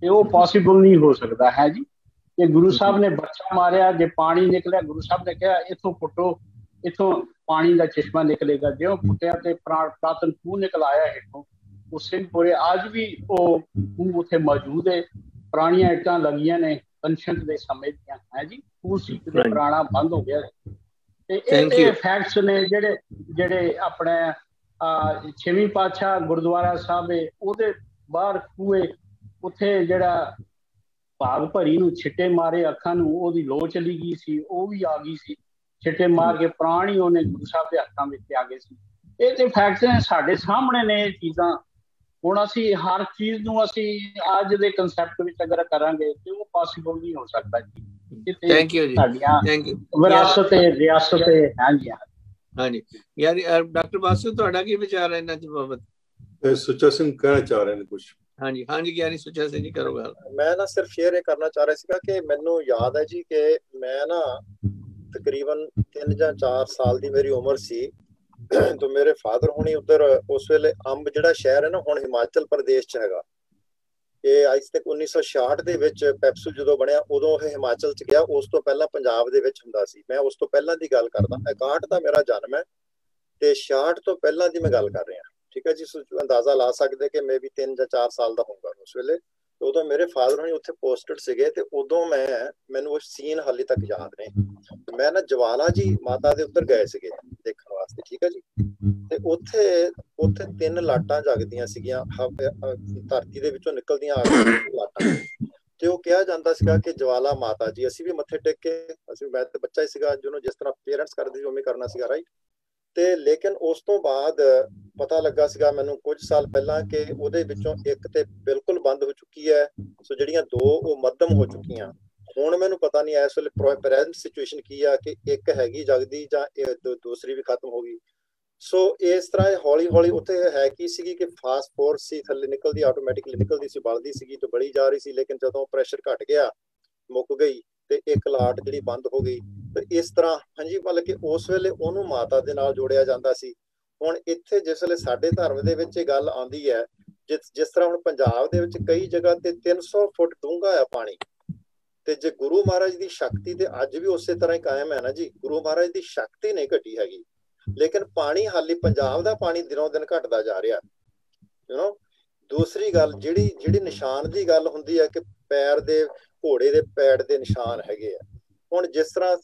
ਤੇ ਉਹ ਪੋਸੀਬਲ ਨਹੀਂ ਹੋ ਸਕਦਾ ਹੈ ਜੀ? ਕਿ ਗੁਰੂ ਸਾਹਿਬ ਨੇ ਬੱਚਾ ਮਾਰਿਆ ਜੇ ਪਾਣੀ ਨਿਕਲਿਆ ਗੁਰੂ ਸਾਹਿਬ ਨੇ ਕਿਹਾ ਇਥੋਂ ਪੁੱਟੋ ਇਥੋਂ ਪਾਣੀ ਦਾ ਚਸ਼ਮਾ ਨਿਕਲੇਗਾ ਜਿਉਂ ਪੁੱਟਿਆ ਤੇ ਪ੍ਰਾਤਨ ਖੂਹ ਨਿਕਲ ਆਇਆ ਇਥੋਂ। ਉਸ ਪੂਰੇ ਅੱਜ ਵੀ ਉਹ ਖੂਹ ਉੱਥੇ ਮੌਜੂਦ ਹੈ। ਪੁਰਾਣੀਆਂ ਇੱਟਾਂ ਲੱਗੀਆਂ ਨੇ ਕੰਸ਼ੰਟ ਦੇ ਸਮੇਂ ਦੀਆਂ ਹੈ ਜੀ? ਖੂਹ ਸੀ ਪੁਰਾਣਾ ਬੰਦ ਹੋ ਗਿਆ। ਤੇ ਇਹ ਫੈਕਟਸ ਨੇ ਜਿਹੜੇ ਜਿਹੜੇ ਆਪਣੇ ਛੇਵੀਂ ਪਾਤਸ਼ਾਹ ਗੁਰਦੁਆਰਾ ਸਾਹਿਬ ਹੈ ਉਹਦੇ ਬਾਹਰ ਖੂਏ ਉੱਥੇ ਜਿਹੜਾ ਭਾਗ ਭਰੀ ਨੂੰ ਛਿੱਟੇ ਮਾਰੇ ਅੱਖਾਂ ਨੂੰ ਉਹਦੀ ਲੋ ਚਲੀ ਗਈ ਸੀ ਉਹ ਵੀ ਆ ਗਈ ਸੀ। ਛਿੱਟੇ ਮਾਰ ਕੇ ਪ੍ਰਾਣੀ ਉਹਨੇ ਗੁਰੂ ਸਾਹਿਬ ਦੇ ਹੱਥਾਂ ਵਿੱਚ ਆ ਗਏ ਸੀ। ਇਹ ਤੇ ਫੈਕਟਸ ਨੇ ਸਾਡੇ ਸਾਹਮਣੇ ਨੇ ਇਹ ਚੀਜ਼ਾਂ। ਹੁਣ ਅਸੀਂ ਹਰ ਚੀਜ਼ ਨੂੰ ਅਸੀਂ ਅੱਜ ਦੇ ਕਨਸੈਪਟ ਵਿੱਚ ਅਗਰ ਕਰਾਂਗੇ ਤੇ ਉਹ ਪੋਸੀਬਲ ਨਹੀਂ ਹੋ ਸਕਦਾ ਜੀ। ਥੈਂਕ ਯੂ ਜੀ। ਥੈਂਕ ਯੂ ਵਿਰਾਸਤ ਤੇ ਰਿਆਸਤ ਤੇ ਹਾਂਜੀ ਹਾਂਜੀ। ਯਾਰ ਡਾਕਟਰ ਬਾਸੂ ਤੁਹਾਡਾ ਕੀ ਵਿਚਾਰ ਹੈ ਇਹਨਾਂ ਚ ਬਾਬਤ? ਸੁੱਚਾ ਸਿੰਘ ਕਹਿਣਾ ਚਾਹ ਰਹੇ ਨੇ ਕੁਝ ਹਾਂਜੀ ਹਾਂਜੀ ਗਿਆਨੀ ਸੁੱਚਾ ਸਿੰਘ ਜੀ ਕਰੋ ਗੱਲ। ਮੈਂ ਨਾ ਸਿਰਫ ਸ਼ੇਅਰ ਇਹ ਕਰਨਾ ਚਾਹ ਰਿਹਾ ਸੀਗਾ ਕਿ ਮੈਨੂੰ ਯਾਦ ਹੈ ਜੀ ਕਿ ਮੈਂ ਨਾ ਤਕਰੀਬਨ 3 ਜਾਂ 4 ਸਾਲ ਦੀ ਮੇਰੀ ਉਮਰ ਸੀ ਤੋਂ ਮੇਰੇ ਫਾਦਰ ਹੁਣੀ ਉਧਰ ਉਸ ਵੇਲੇ ਅੰਬ ਜਿਹੜਾ ਸ਼ਹਿਰ ਹੈ ਨਾ ਹੁਣ ਹਿਮਾਚਲ ਪ੍ਰਦੇਸ਼ ਚ ਹੈਗਾ। ਇਹ ਅੱਜ ਤੱਕ 1966 ਦੇ ਵਿੱਚ ਪੈਪਸੂ ਜਦੋਂ ਬਣਿਆ, ਉਦੋਂ ਇਹ ਹਿਮਾਚਲ ਚ ਗਿਆ, ਉਸ ਤੋਂ ਪਹਿਲਾਂ ਪੰਜਾਬ ਦੇ ਵਿੱਚ ਹੁੰਦਾ ਸੀ। ਮੈਂ ਉਸ ਤੋਂ ਪਹਿਲਾਂ ਦੀ ਗੱਲ ਕਰਦਾ 61 ਦਾ ਮੇਰਾ ਜਨਮ ਹੈ ਤੇ 66 ਤੋਂ ਪਹਿਲਾਂ ਦੀ ਮੈਂ ਗੱਲ ਕਰ ਰਿਹਾ। ਠੀਕ ਹੈ ਜੀ ਅੰਦਾਜ਼ਾ ਲਾ ਸਕਦੇ ਕਿ ਮੈਂ ਵੀ 3 ਜਾਂ 4 ਸਾਲ ਦਾ ਹੋਊਗਾ ਉਸ ਵੇਲੇ। ਉਦੋਂ ਮੇਰੇ ਫਾਦਰ ਹੋਣੀ ਉੱਥੇ ਪੋਸਟਡ ਸੀਗੇ ਤੇ ਉਦੋਂ ਮੈਂ, ਮੈਨੂੰ ਉਹ ਸੀਨ ਹਾਲੇ ਤੱਕ ਯਾਦ ਨੇ। ਮੈਂ ਨਾ ਜਵਾਲਾ ਜੀ ਮਾਤਾ ਦੇ ਉੱਤਰ ਗਏ ਸੀਗੇ ਦੇਖਣ ਵਾਸਤੇ, ਠੀਕ ਹੈ ਜੀ? ਤੇ ਉੱਥੇ ਉੱਥੇ ਤਿੰਨ ਲਾਟਾਂ ਜਗਦੀਆਂ ਸੀਗੀਆਂ ਧਰਤੀ ਦੇ ਵਿੱਚੋਂ ਨਿਕਲਦੀਆਂ ਆ ਲਾਟਾਂ। ਤੇ ਉਹ ਕਿਹਾ ਜਾਂਦਾ ਸੀਗਾ ਕਿ ਜਵਾਲਾ ਮਾਤਾ ਜੀ, ਅਸੀਂ ਵੀ ਮੱਥੇ ਟੇਕ ਕੇ, ਅਸੀਂ ਮੈਂ ਤੇ ਬੱਚਾ ਹੀ ਸੀਗਾ, ਜਿਹਨੂੰ ਜਿਸ ਤਰ੍ਹਾਂ ਪੇਰੈਂਟਸ ਕਰਦੇ ਸੀ, ਉਵੇਂ ਕਰਨਾ ਸੀਗਾ ਰਾਈਟ ਤੇ ਲੇਕਿਨ ਉਸ ਤੋਂ ਬਾਅਦ ਪਤਾ ਲੱਗਾ ਸੀਗਾ ਮੈਨੂੰ ਕੁਝ ਸਾਲ ਪਹਿਲਾਂ ਕਿ ਉਹਦੇ ਵਿੱਚੋਂ ਇੱਕ ਤੇ ਬਿਲਕੁਲ ਬੰਦ ਹੋ ਚੁੱਕੀ ਹੈ। ਸੋ ਜਿਹੜੀਆਂ ਦੋ ਉਹ ਮੱਧਮ ਹੋ ਚੁੱਕੀਆਂ। ਹੁਣ ਮੈਨੂੰ ਪਤਾ ਨਹੀਂ ਇਸ ਵੇਲੇ ਪ੍ਰੈਜ਼ੈਂਟ ਸਿਚੁਏਸ਼ਨ ਕੀ ਆ ਕਿ ਇੱਕ ਹੈਗੀ ਜਗਦੀ ਜਾਂ ਦੂਸਰੀ ਵੀ ਖਤਮ ਹੋ ਗਈ। ਸੋ ਇਸ ਤਰ੍ਹਾਂ ਹੌਲੀ ਹੌਲੀ ਉੱਥੇ ਹੈ ਕੀ ਸੀਗੀ ਕਿ ਫਾਸਟ ਫੋਰਸ ਸੀ, ਥੱਲੇ ਨਿਕਲਦੀ ਆਟੋਮੈਟਿਕਲੀ ਨਿਕਲਦੀ ਸੀ, ਬਲਦੀ ਸੀਗੀ ਤੇ ਬੜੀ ਜਾ ਰਹੀ ਸੀ, ਲੇਕਿਨ ਜਦੋਂ ਪ੍ਰੈਸ਼ਰ ਘਟ ਗਿਆ, ਮੁੱਕ ਗਈ ਤੇ ਇੱਕ ਲਾਟ ਜਿਹੜੀ ਬੰਦ ਹੋ ਗਈ। ਤੇ ਇਸ ਤਰ੍ਹਾਂ, ਹਾਂਜੀ, ਮਤਲਬ ਕਿ ਉਸ ਵੇਲੇ ਉਹਨੂੰ ਮਾਤਾ ਦੇ ਨਾਲ ਜੋੜਿਆ ਜਾਂਦਾ ਸੀ। ਹੁਣ ਇੱਥੇ ਜਿਸ ਵੇਲੇ ਸਾਡੇ ਧਰਮ ਦੇ ਵਿੱਚ ਇਹ ਗੱਲ ਆਉਂਦੀ ਹੈ, ਜਿਸ ਜਿਸ ਤਰ੍ਹਾਂ ਹੁਣ ਪੰਜਾਬ ਦੇ ਵਿੱਚ ਕਈ ਜਗ੍ਹਾ ਤੇ 300 ਫੁੱਟ ਡੂੰਘਾ ਆ ਪਾਣੀ। ਤੇ ਜੇ ਗੁਰੂ ਮਹਾਰਾਜ ਦੀ ਸ਼ਕਤੀ ਤੇ ਅੱਜ ਵੀ ਉਸੇ ਤਰ੍ਹਾਂ ਹੀ ਕਾਇਮ ਹੈ ਨਾ ਜੀ, ਗੁਰੂ ਮਹਾਰਾਜ ਦੀ ਸ਼ਕਤੀ ਨਹੀਂ ਘਟੀ ਹੈਗੀ। ਲੇਕਿਨ ਪਾਣੀ ਹਾਲੀ ਪੰਜਾਬ ਦਾ ਪਾਣੀ ਦਿਨੋਂ ਦਿਨ ਘਟਦਾ ਜਾ ਰਿਹਾ। ਯੂ نو ਦੂਸਰੀ ਗੱਲ ਜਿਹੜੀ ਜਿਹੜੀ ਨਿਸ਼ਾਨ ਦੀ ਗੱਲ ਹੁੰਦੀ ਹੈ ਕਿ ਪੈਰ ਦੇ ਘੋੜੇ ਦੇ ਪੈਰ ਦੇ ਨਿਸ਼ਾਨ ਹੈਗੇ ਆ। ਹੁਣ ਜਿਸ ਤਰ੍ਹਾਂ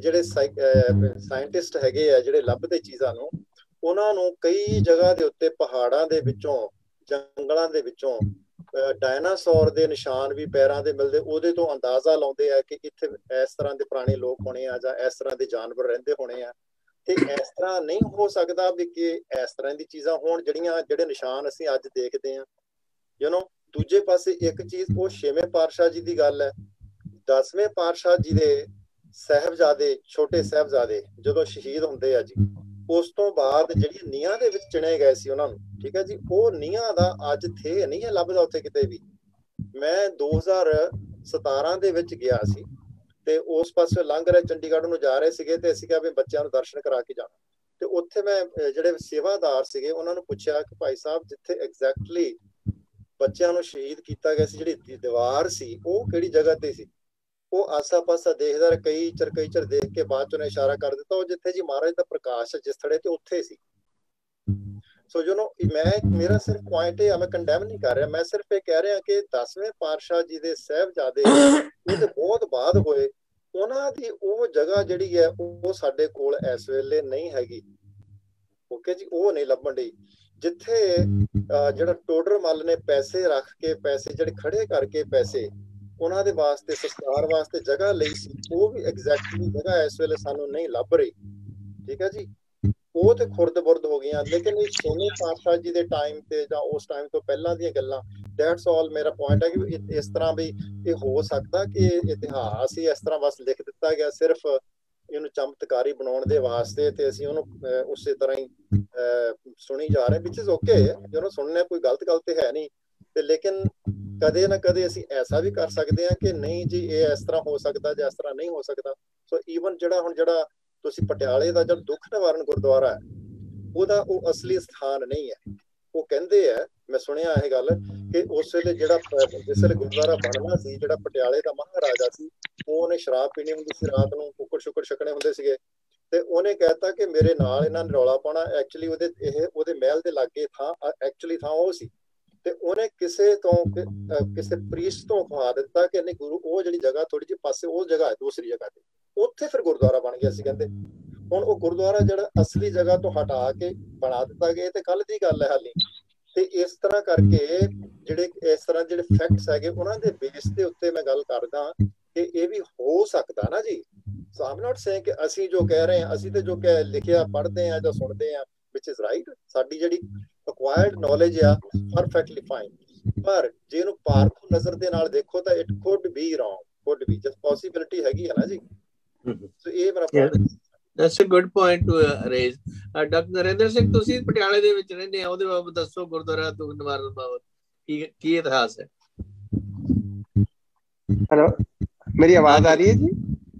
ਜਿਹੜੇ ਸਾਇੰਟਿਸਟ ਹੈਗੇ ਆ, ਜਿਹੜੇ ਲੱਭਦੇ ਚੀਜ਼ਾਂ ਨੂੰ, ਉਹਨਾਂ ਨੂੰ ਕਈ ਜਗ੍ਹਾ ਦੇ ਉੱਤੇ ਪਹਾੜਾਂ ਦੇ ਵਿੱਚੋਂ, ਜੰਗਲਾਂ ਦੇ ਵਿੱਚੋਂ ਡਾਇਨਾਸੌਰ ਦੇ ਨਿਸ਼ਾਨ ਵੀ ਪੈਰਾਂ ਦੇ ਮਿਲਦੇ, ਉਹਦੇ ਤੋਂ ਅੰਦਾਜ਼ਾ ਲਾਉਂਦੇ ਆ ਕਿ ਇੱਥੇ ਇਸ ਤਰ੍ਹਾਂ ਦੇ ਪੁਰਾਣੇ ਲੋਕ ਹੋਣੇ ਆ ਜਾਂ ਇਸ ਤਰ੍ਹਾਂ ਦੇ ਜਾਨਵਰ ਰਹਿੰਦੇ ਹੋਣੇ ਆ। ਤੇ ਇਸ ਤਰ੍ਹਾਂ ਨਹੀਂ ਹੋ ਸਕਦਾ ਵੀ ਕਿ ਇਸ ਤਰ੍ਹਾਂ ਦੀ ਚੀਜ਼ਾਂ ਹੋਣ ਜਿਹੜੀਆਂ, ਜਿਹੜੇ ਨਿਸ਼ਾਨ ਅਸੀਂ ਅੱਜ ਦੇਖਦੇ ਆ। ਯੂ نو ਦੂਜੇ ਪਾਸੇ ਇੱਕ ਚੀਜ਼, ਉਹ ਛੇਵੇਂ ਪਾਤਸ਼ਾਹ ਜੀ ਦੀ ਗੱਲ ਹੈ। 10ਵੇਂ ਪਾਤਸ਼ਾਹ ਜੀ ਦੇ ਸਹਿਬਜ਼ਾਦੇ, ਛੋਟੇ ਸਹਿਬਜ਼ਾਦੇ ਜਦੋਂ ਸ਼ਹੀਦ ਹੁੰਦੇ ਆ ਜੀ, ਉਸ ਤੋਂ ਬਾਅਦ ਜਿਹੜੀ ਨੀਹਾਂ ਦੇ ਵਿੱਚ ਚਿਣੇ ਗਏ ਸੀ ਉਹਨਾਂ ਨੂੰ, ਠੀਕ ਹੈ ਜੀ, ਉਹ ਨੀਆਂ ਦਾ ਅੱਜ ਥੇ ਨਹੀਂ ਹੈ ਲੱਭਦਾ ਉੱਥੇ ਕਿਤੇ ਵੀ। ਮੈਂ 2017 ਦੇ ਵਿੱਚ ਗਿਆ ਸੀ ਤੇ ਉਸ ਪਾਸੇ ਲੰਘ ਰਹੇ ਚੰਡੀਗੜ੍ਹ ਨੂੰ ਜਾ ਰਹੇ ਸੀਗੇ ਤੇ ਅਸੀਂ ਕਿਹਾ ਵੀ ਬੱਚਿਆਂ ਨੂੰ ਦਰਸ਼ਨ ਕਰਾ ਕੇ ਜਾਣਾ। ਤੇ ਉੱਥੇ ਮੈਂ ਜਿਹੜੇ ਸੇਵਾਦਾਰ ਸੀਗੇ ਉਹਨਾਂ ਨੂੰ ਪੁੱਛਿਆ ਕਿ ਭਾਈ ਸਾਹਿਬ ਜਿੱਥੇ ਐਗਜ਼ੈਕਟਲੀ ਬੱਚਿਆਂ ਨੂੰ ਸ਼ਹੀਦ ਕੀਤਾ ਗਿਆ ਸੀ, ਜਿਹੜੀ ਦੀਵਾਰ ਸੀ, ਉਹ ਕਿਹੜੀ ਜਗ੍ਹਾ ਤੇ ਸੀ? ਉਹ ਆਸਾ-ਪਾਸਾ ਦੇਖਦਾ ਕਈ ਚਰ ਕਈ ਚਰ ਦੇਖ ਕੇ ਬਾਅਦ ਚੋਂ ਇਸ਼ਾਰਾ ਕਰ ਦਿੱਤਾ। ਉਹ ਜਿੱਥੇ ਜੀ ਮਹਾਰਾਜ ਦਾ ਪ੍ਰਕਾਸ਼ ਜਿਸ ਥੜੇ ਤੇ ਉੱਥੇ ਸੀ। ਸੋ ਯੂ ਮੈਂ, ਮੇਰਾ ਸਿਰਫ ਪੁਆਇੰਟ ਇਹ ਮੈਂ ਕੰਡੈਮ ਨਹੀਂ ਕਰ ਰਿਹਾ। ਮੈਂ ਸਿਰਫ ਇਹ ਕਹਿ ਰਿਹਾ ਕਿ 10ਵੇਂ ਪਾਤਸ਼ਾਹ ਜੀ ਦੇ ਸਹਿਬਜ਼ਾਦੇ ਉਹ ਤੇ ਬਹੁਤ ਬਾਅਦ ਹੋਏ। ਉਹਨਾਂ ਦੀ ਉਹ ਜਗ੍ਹਾ ਜਿਹੜੀ ਹੈ, ਉਹ ਸਾਡੇ ਕੋਲ ਇਸ ਵੇਲੇ ਨਹੀਂ ਹੈਗੀ। ਓਕੇ ਜੀ, ਉਹ ਨਹੀਂ ਲੱਭਣ ਦੀ ਜਿੱਥੇ ਜਿਹੜਾ ਟੋਡਰ ਮੱਲ ਨੇ ਪੈਸੇ ਰੱਖ ਕੇ, ਪੈਸੇ ਜਿਹੜੇ ਖੜੇ ਕਰਕੇ ਪੈਸੇ ਉਹਨਾਂ ਦੇ ਵਾਸਤੇ, ਸੰਸਕਾਰ ਵਾਸਤੇ ਜਗ੍ਹਾ ਲਈ ਸੀ, ਉਹ ਵੀ ਐਗਜ਼ੈਕਟਲੀ ਜਗ੍ਹਾ ਇਸ ਵੇਲੇ ਸਾਨੂੰ ਨਹੀਂ ਲੱਭ ਰਹੀ। ਠੀਕ ਹੈ ਜੀ? ਉਹ ਤੇ ਖੁਰਦ-ਬੁਰਦ ਹੋ ਗਈਆਂ, ਲੇਕਿਨ ਇਹ ਸੋਨੇ ਪਾਤਸ਼ਾਹ ਜੀ ਦੇ ਟਾਈਮ ਤੇ ਜਾਂ ਉਸ ਟਾਈਮ ਤੋਂ ਪਹਿਲਾਂ ਦੀਆਂ ਗੱਲਾਂ ਦੈਟਸ ਆਲ ਮੇਰਾ ਪੁਆਇੰਟ ਹੈ ਕਿ ਇਸ ਤਰ੍ਹਾਂ ਵੀ ਇਹ ਹੋ ਸਕਦਾ ਕਿ ਇਤਿਹਾਸ ਹੀ ਇਸ ਤਰ੍ਹਾਂ ਬਸ ਲਿਖ ਦਿੱਤਾ ਗਿਆ, ਸਿਰਫ ਇਹਨੂੰ ਚਮਤਕਾਰੀ ਬਣਾਉਣ ਦੇ ਵਾਸਤੇ ਤੇ ਅਸੀਂ ਉਹਨੂੰ ਉਸੇ ਤਰ੍ਹਾਂ ਹੀ ਸੁਣੀ ਜਾ ਰਹੇ ਵਿਚ ਇਜ਼ ਓਕੇ ਜਦੋਂ ਸੁਣਨੇ ਕੋਈ ਗਲਤ ਗੱਲ ਤੇ ਹੈ ਨਹੀਂ। ਤੇ ਲੇਕਿਨ ਕਦੇ ਨਾ ਕਦੇ ਅਸੀਂ ਐਸਾ ਵੀ ਕਰ ਸਕਦੇ ਹਾਂ ਕਿ ਨਹੀਂ ਜੀ, ਇਹ ਇਸ ਤਰ੍ਹਾਂ ਹੋ ਸਕਦਾ ਜਾਂ ਇਸ ਤਰ੍ਹਾਂ ਨਹੀਂ ਹੋ ਸਕਦਾ। ਸੋ ਈਵਨ ਜਿਹੜਾ ਹੁਣ ਜਿਹੜਾ ਤੁਸੀਂ ਪਟਿਆਲੇ ਦਾ ਜਿਹੜਾ ਦੁੱਖ ਨਿਵਾਰਨ ਗੁਰਦੁਆਰਾ ਹੈ, ਉਹਦਾ ਉਹ ਅਸਲੀ ਸਥਾਨ ਨਹੀਂ ਹੈ। ਉਹ ਕਹਿੰਦੇ ਆ, ਮੈਂ ਸੁਣਿਆ ਇਹ ਗੱਲ ਕਿ ਉਸ ਵੇਲੇ ਜਿਹੜਾ, ਜਿਸ ਵੇਲੇ ਗੁਰਦੁਆਰਾ ਬਣਨਾ ਸੀ, ਜਿਹੜਾ ਪਟਿਆਲੇ ਦਾ ਮਹਾਰਾਜਾ ਸੀ, ਉਹਨੇ ਸ਼ਰਾਬ ਪੀਣੀ ਹੁੰਦੀ ਸੀ ਰਾਤ ਨੂੰ, ਕੁੱਕੜ ਸ਼ੁਕਰ ਛਕਣੇ ਹੁੰਦੇ ਸੀਗੇ। ਤੇ ਉਹਨੇ ਕਹਿਤਾ ਕਿ ਮੇਰੇ ਨਾਲ ਇਹਨਾਂ ਨੇ ਰੌਲਾ ਪਾਉਣਾ ਐਕਚੁਅਲੀ ਉਹਦੇ, ਇਹ ਉਹਦੇ ਮਹਿਲ ਦੇ ਲਾਗੇ ਥਾਂ ਐਕਚੁਅਲੀ ਥਾਂ ਉਹ ਸੀ। ਤੇ ਉਹਨੇ ਕਿਸੇ ਤੋਂ ਕਿਸੇ ਪ੍ਰੀਸਟ ਤੋਂ ਖਵਾ ਦਿੱਤਾ ਕਿ ਨਹੀਂ ਗੁਰੂ, ਉਹ ਜਿਹੜੀ ਜਗ੍ਹਾ ਥੋੜੀ ਜਿਹੀ ਪਾਸੇ, ਉਹ ਜਗ੍ਹਾ ਹੈ ਦੂਸਰੀ ਜਗ੍ਹਾ ਤੇ। ਉੱਥੇ ਫਿਰ ਗੁਰਦੁਆਰਾ ਬਣ ਗਿਆ ਸੀ ਕਹਿੰਦੇ। ਹੁਣ ਉਹ ਗੁਰਦੁਆਰਾ ਜਿਹੜਾ ਅਸਲੀ ਜਗ੍ਹਾ ਤੋਂ ਹਟਾ ਕੇ ਬਣਾ ਦਿੱਤਾ ਗਿਆ ਤੇ ਕੱਲ ਦੀ ਗੱਲ ਹੈ ਹਾਲੀ। ਤੇ ਇਸ ਤਰ੍ਹਾਂ ਕਰਕੇ ਜਿਹੜੇ, ਇਸ ਤਰ੍ਹਾਂ ਜਿਹੜੇ ਫੈਕਟਸ ਹੈਗੇ, ਉਹਨਾਂ ਦੇ ਬੇਸ ਦੇ ਉੱਤੇ ਮੈਂ ਗੱਲ ਕਰਦਾ ਕਿ ਇਹ ਵੀ ਹੋ ਸਕਦਾ ਨਾ ਜੀ। ਸੋ ਆਮ ਨਾਟ ਸੇਇੰਗ ਕਿ ਅਸੀਂ ਜੋ ਕਹਿ ਰਹੇ ਹਾਂ, ਅਸੀਂ ਤੇ ਜੋ ਕਹਿ, ਲਿਖਿਆ, ਪੜ੍ਹਦੇ ਆ ਜਾਂ ਸੁਣਦੇ ਆ ਵਿਚ ਇਜ਼ ਰਾਈਟ ਸਾਡੀ ਜਿਹੜੀ ਅਕਵਾਇਰਡ ਨੌਲੇਜ ਆ ਪਰਫੈਕਟਲੀ ਫਾਈਨ ਪਰ ਜੇ ਇਹਨੂੰ ਪਾਰਖੂ ਨਜ਼ਰ ਦੇ ਨਾਲ ਦੇਖੋ ਤਾਂ it could be wrong could be just possibility ਹੈਗੀ ਹੈ ਨਾ ਜੀ। ਸੋ ਇਹ ਮੇਰਾ point that's a good point to raise doctor Narinder Singh ਤੁਸੀਂ ਪਟਿਆਲੇ ਦੇ ਵਿੱਚ ਰਹਿੰਦੇ ਆ ਉਹਦੇ ਬਾਬਤ ਦੱਸੋ ਗੁਰਦੁਆਰਾ ਦੁੱਖ ਨਿਵਾਰਨ ਬਾਬਤ। ਕੀ ਕੀ ਇਤਿਹਾਸ ਹੈ? ਹੈਲੋ ਮੇਰੀ ਆਵਾਜ਼ ਆ ਰਹੀ ਹੈ ਜੀ?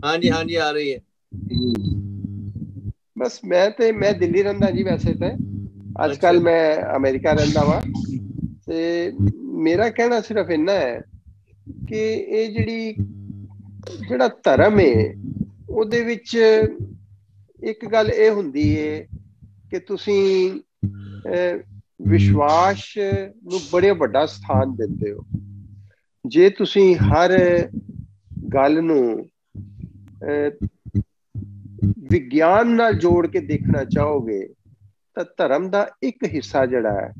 ਹਾਂਜੀ ਹਾਂਜੀ ਆ ਰਹੀ ਹੈ। ਬਸ ਮੈਂ ਤੇ ਮੈਂ ਦਿੱਲੀ ਰਹਿੰਦਾ ਜੀ ਵੈਸੇ ਤੇ। ਅੱਜ ਕੱਲ ਮੈਂ ਅਮਰੀਕਾ ਰਹਿੰਦਾ ਵਾਂ। ਤੇ ਮੇਰਾ ਕਹਿਣਾ ਸਿਰਫ ਇੰਨਾ ਹੈ ਕਿ ਇਹ ਜਿਹੜੀ ਜਿਹੜਾ ਧਰਮ ਹੈ ਉਹਦੇ ਵਿੱਚ ਇੱਕ ਗੱਲ ਇਹ ਹੁੰਦੀ ਹੈ ਕਿ ਤੁਸੀਂ ਵਿਸ਼ਵਾਸ ਨੂੰ ਬੜੇ ਵੱਡਾ ਸਥਾਨ ਦਿੰਦੇ ਹੋ। ਜੇ ਤੁਸੀਂ ਹਰ ਗੱਲ ਨੂੰ ਵਿਗਿਆਨ ਨਾਲ ਜੋੜ ਕੇ ਦੇਖਣਾ ਚਾਹੋਗੇ ਤਾਂ ਧਰਮ ਦਾ ਇੱਕ ਹਿੱਸਾ ਜਿਹੜਾ ਹੈ,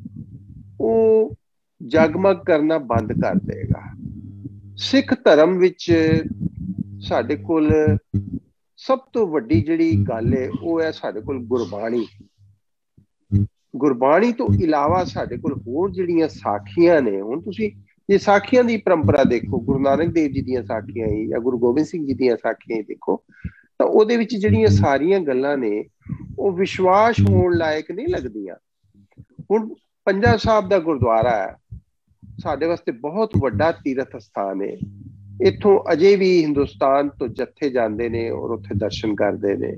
ਉਹ ਜਗਮਗ ਕਰਨਾ ਬੰਦ ਕਰ ਦੇਗਾ। ਸਿੱਖ ਧਰਮ ਵਿੱਚ ਸਾਡੇ ਕੋਲ ਸਭ ਤੋਂ ਵੱਡੀ ਜਿਹੜੀ ਗੱਲ ਹੈ ਉਹ ਹੈ ਸਾਡੇ ਕੋਲ ਗੁਰਬਾਣੀ। ਗੁਰਬਾਣੀ ਤੋਂ ਇਲਾਵਾ ਸਾਡੇ ਕੋਲ ਹੋਰ ਜਿਹੜੀਆਂ ਸਾਖੀਆਂ ਨੇ, ਹੁਣ ਤੁਸੀਂ ਜੇ ਸਾਖੀਆਂ ਦੀ ਪਰੰਪਰਾ ਦੇਖੋ, ਗੁਰੂ ਨਾਨਕ ਦੇਵ ਜੀ ਦੀਆਂ ਸਾਖੀਆਂ ਹੀ ਜਾਂ ਗੁਰੂ ਗੋਬਿੰਦ ਸਿੰਘ ਜੀ ਦੀਆਂ ਸਾਖੀਆਂ ਹੀ ਦੇਖੋ ਤਾਂ ਉਹਦੇ ਵਿੱਚ ਜਿਹੜੀਆਂ ਸਾਰੀਆਂ ਗੱਲਾਂ ਨੇ ਉਹ ਵਿਸ਼ਵਾਸ ਹੋਣ ਲਾਇਕ ਨਹੀਂ ਲੱਗਦੀਆਂ। ਹੁਣ ਪੰਜਾ ਸਾਹਿਬ ਦਾ ਗੁਰਦੁਆਰਾ ਹੈ ਸਾਡੇ ਵਾਸਤੇ ਬਹੁਤ ਵੱਡਾ ਤੀਰਥ ਸਥਾਨ ਹੈ। ਇੱਥੋਂ ਅਜੇ ਵੀ ਹਿੰਦੁਸਤਾਨ ਤੋਂ ਜੱਥੇ ਜਾਂਦੇ ਨੇ ਔਰ ਉੱਥੇ ਦਰਸ਼ਨ ਕਰਦੇ ਨੇ।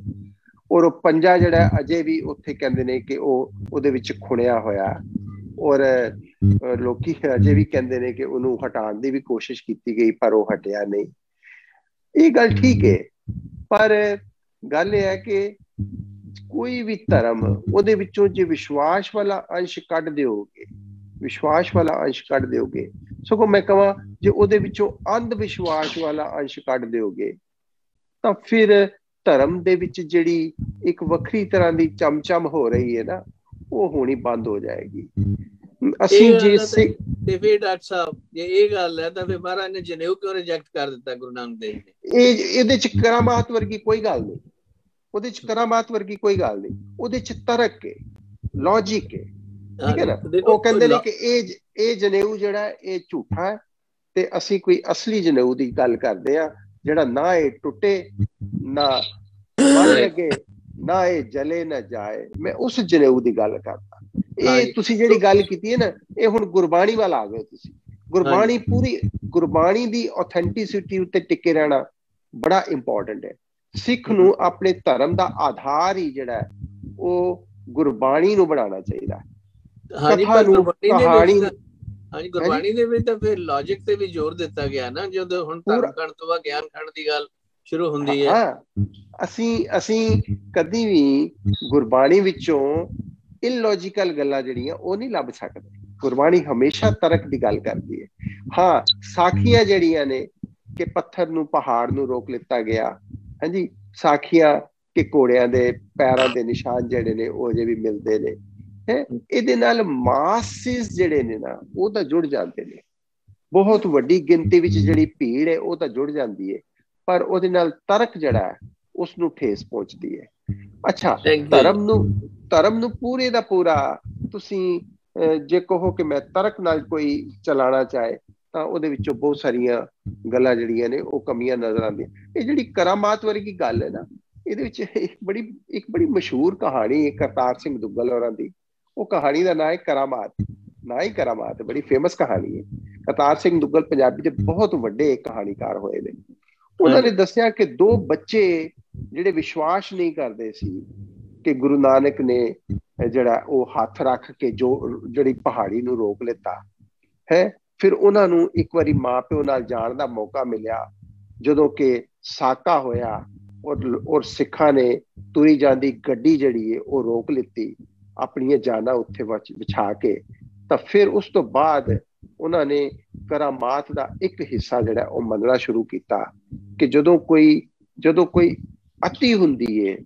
ਔਰ ਉਹ ਪੰਜਾ ਜਿਹੜਾ ਅਜੇ ਵੀ ਉੱਥੇ ਕਹਿੰਦੇ ਨੇ ਕਿ ਉਹ ਉਹਦੇ ਵਿੱਚ ਖੁਣਿਆ ਹੋਇਆ ਔਰ ਲੋਕੀ ਅਜੇ ਵੀ ਕਹਿੰਦੇ ਨੇ ਕਿ ਉਹਨੂੰ ਹਟਾਉਣ ਦੀ ਵੀ ਕੋਸ਼ਿਸ਼ ਕੀਤੀ ਗਈ ਪਰ ਉਹ ਹਟਿਆ ਨਹੀਂ। ਇਹ ਗੱਲ ਠੀਕ ਹੈ। ਪਰ ਗੱਲ ਇਹ ਹੈ ਕਿ ਕੋਈ ਵੀ ਧਰਮ ਉਹਦੇ ਵਿੱਚੋਂ ਜੇ ਵਿਸ਼ਵਾਸ ਵਾਲਾ ਅੰਸ਼ ਕੱਢ ਦਿਓਗੇ, ਵਿਸ਼ਵਾਸ ਵਾਲਾ ਅੰਸ਼ ਕੱਢ ਦਿਓਗੇ, ਸਗੋਂ ਮੈਂ ਕਹਾਂ ਜੇ ਉਹਦੇ ਵਿੱਚੋਂ ਅੰਧ ਵਿਸ਼ਵਾਸ ਵਾਲਾ ਅੰਸ਼ ਕੱਢ ਦਿਓਗੇ, ਤਾਂ ਫਿਰ ਧਰਮ ਦੇ ਵਿੱਚ ਜਿਹੜੀ ਇੱਕ ਵੱਖਰੀ ਤਰ੍ਹਾਂ ਦੀ ਚਮਚਮ ਹੋ ਰਹੀ ਹੈ ਨਾ, ਉਹ ਹੋਣੀ ਬੰਦ ਹੋ ਜਾਏਗੀ। ਅਸੀਂ ਜੇ ਤੇ ਫਿਰ ਡਾਕਟਰ ਸਾਹਿਬ ਜੇ ਇਹ ਗੱਲ ਹੈ ਤਾਂ ਫਿਰ ਮਹਾਰਾਜ ਨੇ ਜਨੇਊ ਕਿਉਂ ਰਿਜੈਕਟ ਕਰ ਦਿੱਤਾ ਗੁਰੂ ਨਾਨਕ ਦੇਵ ਨੇ? ਇਹ ਇਹਦੇ ਚ ਕਰਾਮਾਤ ਵਰਗੀ ਕੋਈ ਗੱਲ ਨਹੀਂ। ਉਹਦੇ ਚ ਕਰਾਮਾਤ ਵਰਗੀ ਕੋਈ ਗੱਲ ਨਹੀਂ। ਉਹਦੇ ਚ ਤਰਕ ਹੈ ਲੌਜੀਕ ਹੈ। ਠੀਕ ਹੈ ਨਾ? ਉਹ ਕਹਿੰਦੇ ਨੇ ਕਿ ਇਹ ਇਹ ਜਨੇਊ ਜਿਹੜਾ ਇਹ ਝੂਠਾ ਹੈ ਤੇ ਅਸੀਂ ਕੋਈ ਅਸਲੀ ਜਨੇਊ ਦੀ ਗੱਲ ਕਰਦੇ ਆ ਜਿਹੜਾ ਨਾ ਇਹ ਟੁੱਟੇ ਨਾ ਲੱਗੇ ਨਾ ਇਹ ਜਲੇ ਨਾ ਜਾਏ। ਮੈਂ ਉਸ ਜਨੇਊ ਦੀ ਗੱਲ ਕਰਦਾ। ਇਹ ਤੁਸੀਂ ਜਿਹੜੀ ਗੱਲ ਕੀਤੀ ਹੈ ਨਾ ਇਹ ਹੁਣ ਗੁਰਬਾਣੀ ਵੱਲ ਆ ਗਏ ਤੁਸੀਂ। ਗੁਰਬਾਣੀ ਪੂਰੀ ਗੁਰਬਾਣੀ ਦੀ ਆਥੈਂਟਿਸਿਟੀ ਉੱਤੇ ਟਿਕੇ ਰਹਿਣਾ ਬੜਾ ਇੰਪੋਰਟੈਂਟ ਹੈ। ਸਿੱਖ ਨੂੰ ਆਪਣੇ ਧਰਮ ਦਾ ਆਧਾਰ ਹੀ ਜਿਹੜਾ ਉਹ ਗੁਰਬਾਣੀ ਨੂੰ ਬਣਾਉਣਾ ਚਾਹੀਦਾ ਹਾਂਜੀ ਪਰ ਗੁਰਬਾਣੀ ਦੇ ਹਾਂਜੀ ਗੁਰਬਾਣੀ ਦੇ ਵਿੱਚ ਤਾਂ ਫਿਰ ਲੌਜੀਕ ਤੇ ਵੀ ਜ਼ੋਰ ਦਿੱਤਾ ਗਿਆ ਨਾ ਜਦੋਂ ਹੁਣ ਧਰਮ ਕਣ ਤੋਂ ਬਾਅਦ ਗਿਆਨ ਖੰਡ ਦੀ ਗੱਲ ਸ਼ੁਰੂ ਹੁੰਦੀ ਹੈ। ਅਸੀਂ ਅਸੀਂ ਕਦੀ ਵੀ ਗੁਰਬਾਣੀ ਵਿੱਚੋਂ ਇਲੌਜੀਕਲ ਗੱਲਾਂ ਜਿਹੜੀਆਂ, ਉਹ ਨਹੀਂ ਲੱਭ ਸਕਦੇ। ਗੁਰਬਾਣੀ ਹਮੇਸ਼ਾ ਤਰਕ ਦੀ ਗੱਲ ਕਰਦੀ ਹੈ। ਹਾਂ, ਸਾਖੀਆਂ ਜਿਹੜੀਆਂ ਨੇ ਕਿ ਪੱਥਰ ਨੂੰ, ਪਹਾੜ ਨੂੰ ਰੋਕ ਲਿੱਤਾ ਗਿਆ। ਹਾਂਜੀ, ਸਾਖੀਆਂ ਕਿ ਘੋੜਿਆਂ ਦੇ ਪੈਰਾਂ ਦੇ ਨਿਸ਼ਾਨ ਜਿਹੜੇ ਨੇ, ਉਹ ਜੇ ਵੀ ਮਿਲਦੇ ਨੇ। ਹੈ, ਇਹਦੇ ਨਾਲ ਮਾਸਿਸ ਜਿਹੜੇ ਨੇ ਨਾ, ਉਹ ਤਾਂ ਜੁੜ ਜਾਂਦੇ ਨੇ। ਬਹੁਤ ਵੱਡੀ ਗਿਣਤੀ ਵਿੱਚ ਜਿਹੜੀ ਭੀੜ ਹੈ, ਉਹ ਤਾਂ ਜੁੜ ਜਾਂਦੀ ਹੈ। ਪਰ ਉਹਦੇ ਨਾਲ ਤਰਕ ਜਿਹੜਾ ਹੈ ਉਸ ਨੂੰ ਠੇਸ ਪਹੁੰਚਦੀ ਹੈ। ਅੱਛਾ ਧਰਮ ਨੂੰ ਧਰਮ ਨੂੰ ਪੂਰੇ ਦਾ ਪੂਰਾ ਤੁਸੀਂ ਜੇ ਕਹੋ ਕਿ ਮੈਂ ਤਰਕ ਨਾਲ ਕੋਈ ਚਲਾਣਾ ਚਾਹੇ ਤਾਂ ਉਹਦੇ ਵਿੱਚੋਂ ਬਹੁਤ ਸਾਰੀਆਂ ਗੱਲਾਂ ਜਿਹੜੀਆਂ ਨੇ ਉਹ ਕਮੀਆਂ ਨਜ਼ਰ ਆਉਂਦੀਆਂ। ਇਹ ਜਿਹੜੀ ਕਰਾਮਾਤ ਵਰਗੀ ਗੱਲ ਹੈ ਨਾ ਇਹਦੇ ਵਿੱਚ ਇੱਕ ਬੜੀ ਇੱਕ ਬੜੀ ਮਸ਼ਹੂਰ ਕਹਾਣੀ ਹੈ ਕਰਤਾਰ ਸਿੰਘ ਦੁੱਗਲ ਹੋਰਾਂ ਦੀ। ਉਹ ਕਹਾਣੀ ਦਾ ਨਾਮ ਹੈ ਕਰਾਮਾਤ। ਨਾ ਹੀ ਕਰਾਮਾਤ ਬੜੀ ਫੇਮਸ ਕਹਾਣੀ ਹੈ। ਕਰਤਾਰ ਸਿੰਘ ਦੁੱਗਲ ਪੰਜਾਬੀ ਦੇ ਬਹੁਤ ਵੱਡੇ ਕਹਾਣੀਕਾਰ ਹੋਏ ਨੇ। ਉਹਨਾਂ ਨੇ ਦੱਸਿਆ ਕਿ ਦੋ ਬੱਚੇ ਜਿਹੜੇ ਵਿਸ਼ਵਾਸ ਨਹੀਂ ਕਰਦੇ ਸੀ ਕਿ ਗੁਰੂ ਨਾਨਕ ਨੇ ਜਿਹੜਾ ਉਹ ਹੱਥ ਰੱਖ ਕੇ ਜੋ ਜਿਹੜੀ ਪਹਾੜੀ ਨੂੰ ਰੋਕ ਲਿੱਤਾ ਹੈ। ਫਿਰ ਉਹਨਾਂ ਨੂੰ ਇੱਕ ਵਾਰੀ ਮਾਪਿਓ ਨਾਲ ਜਾਣ ਦਾ ਮੌਕਾ ਮਿਲਿਆ। ਜਦੋਂ ਕਿ ਸਾਕਾ ਹੋਇਆ ਔਰ ਔਰ ਸਿੱਖਾਂ ਨੇ ਤੁਰੀ ਜਾਂਦੀ ਗੱਡੀ ਜਿਹੜੀ ਹੈ ਉਹ ਰੋਕ ਲਿੱਤੀ ਆਪਣੀਆਂ ਜਾਨਾਂ ਉੱਥੇ ਵਿਛਾ ਕੇ। ਤਾਂ ਫਿਰ ਉਸ ਤੋਂ ਬਾਅਦ ਉਹਨਾਂ ਨੇ ਕਰਾਮਾਤ ਦਾ ਇੱਕ ਹਿੱਸਾ ਜਿਹੜਾ ਉਹ ਮੰਨਣਾ ਸ਼ੁਰੂ ਕੀਤਾ ਕਿ ਜਦੋਂ ਕੋਈ ਜਦੋਂ ਕੋਈ ਅਤੀ ਹੁੰਦੀ ਹੈ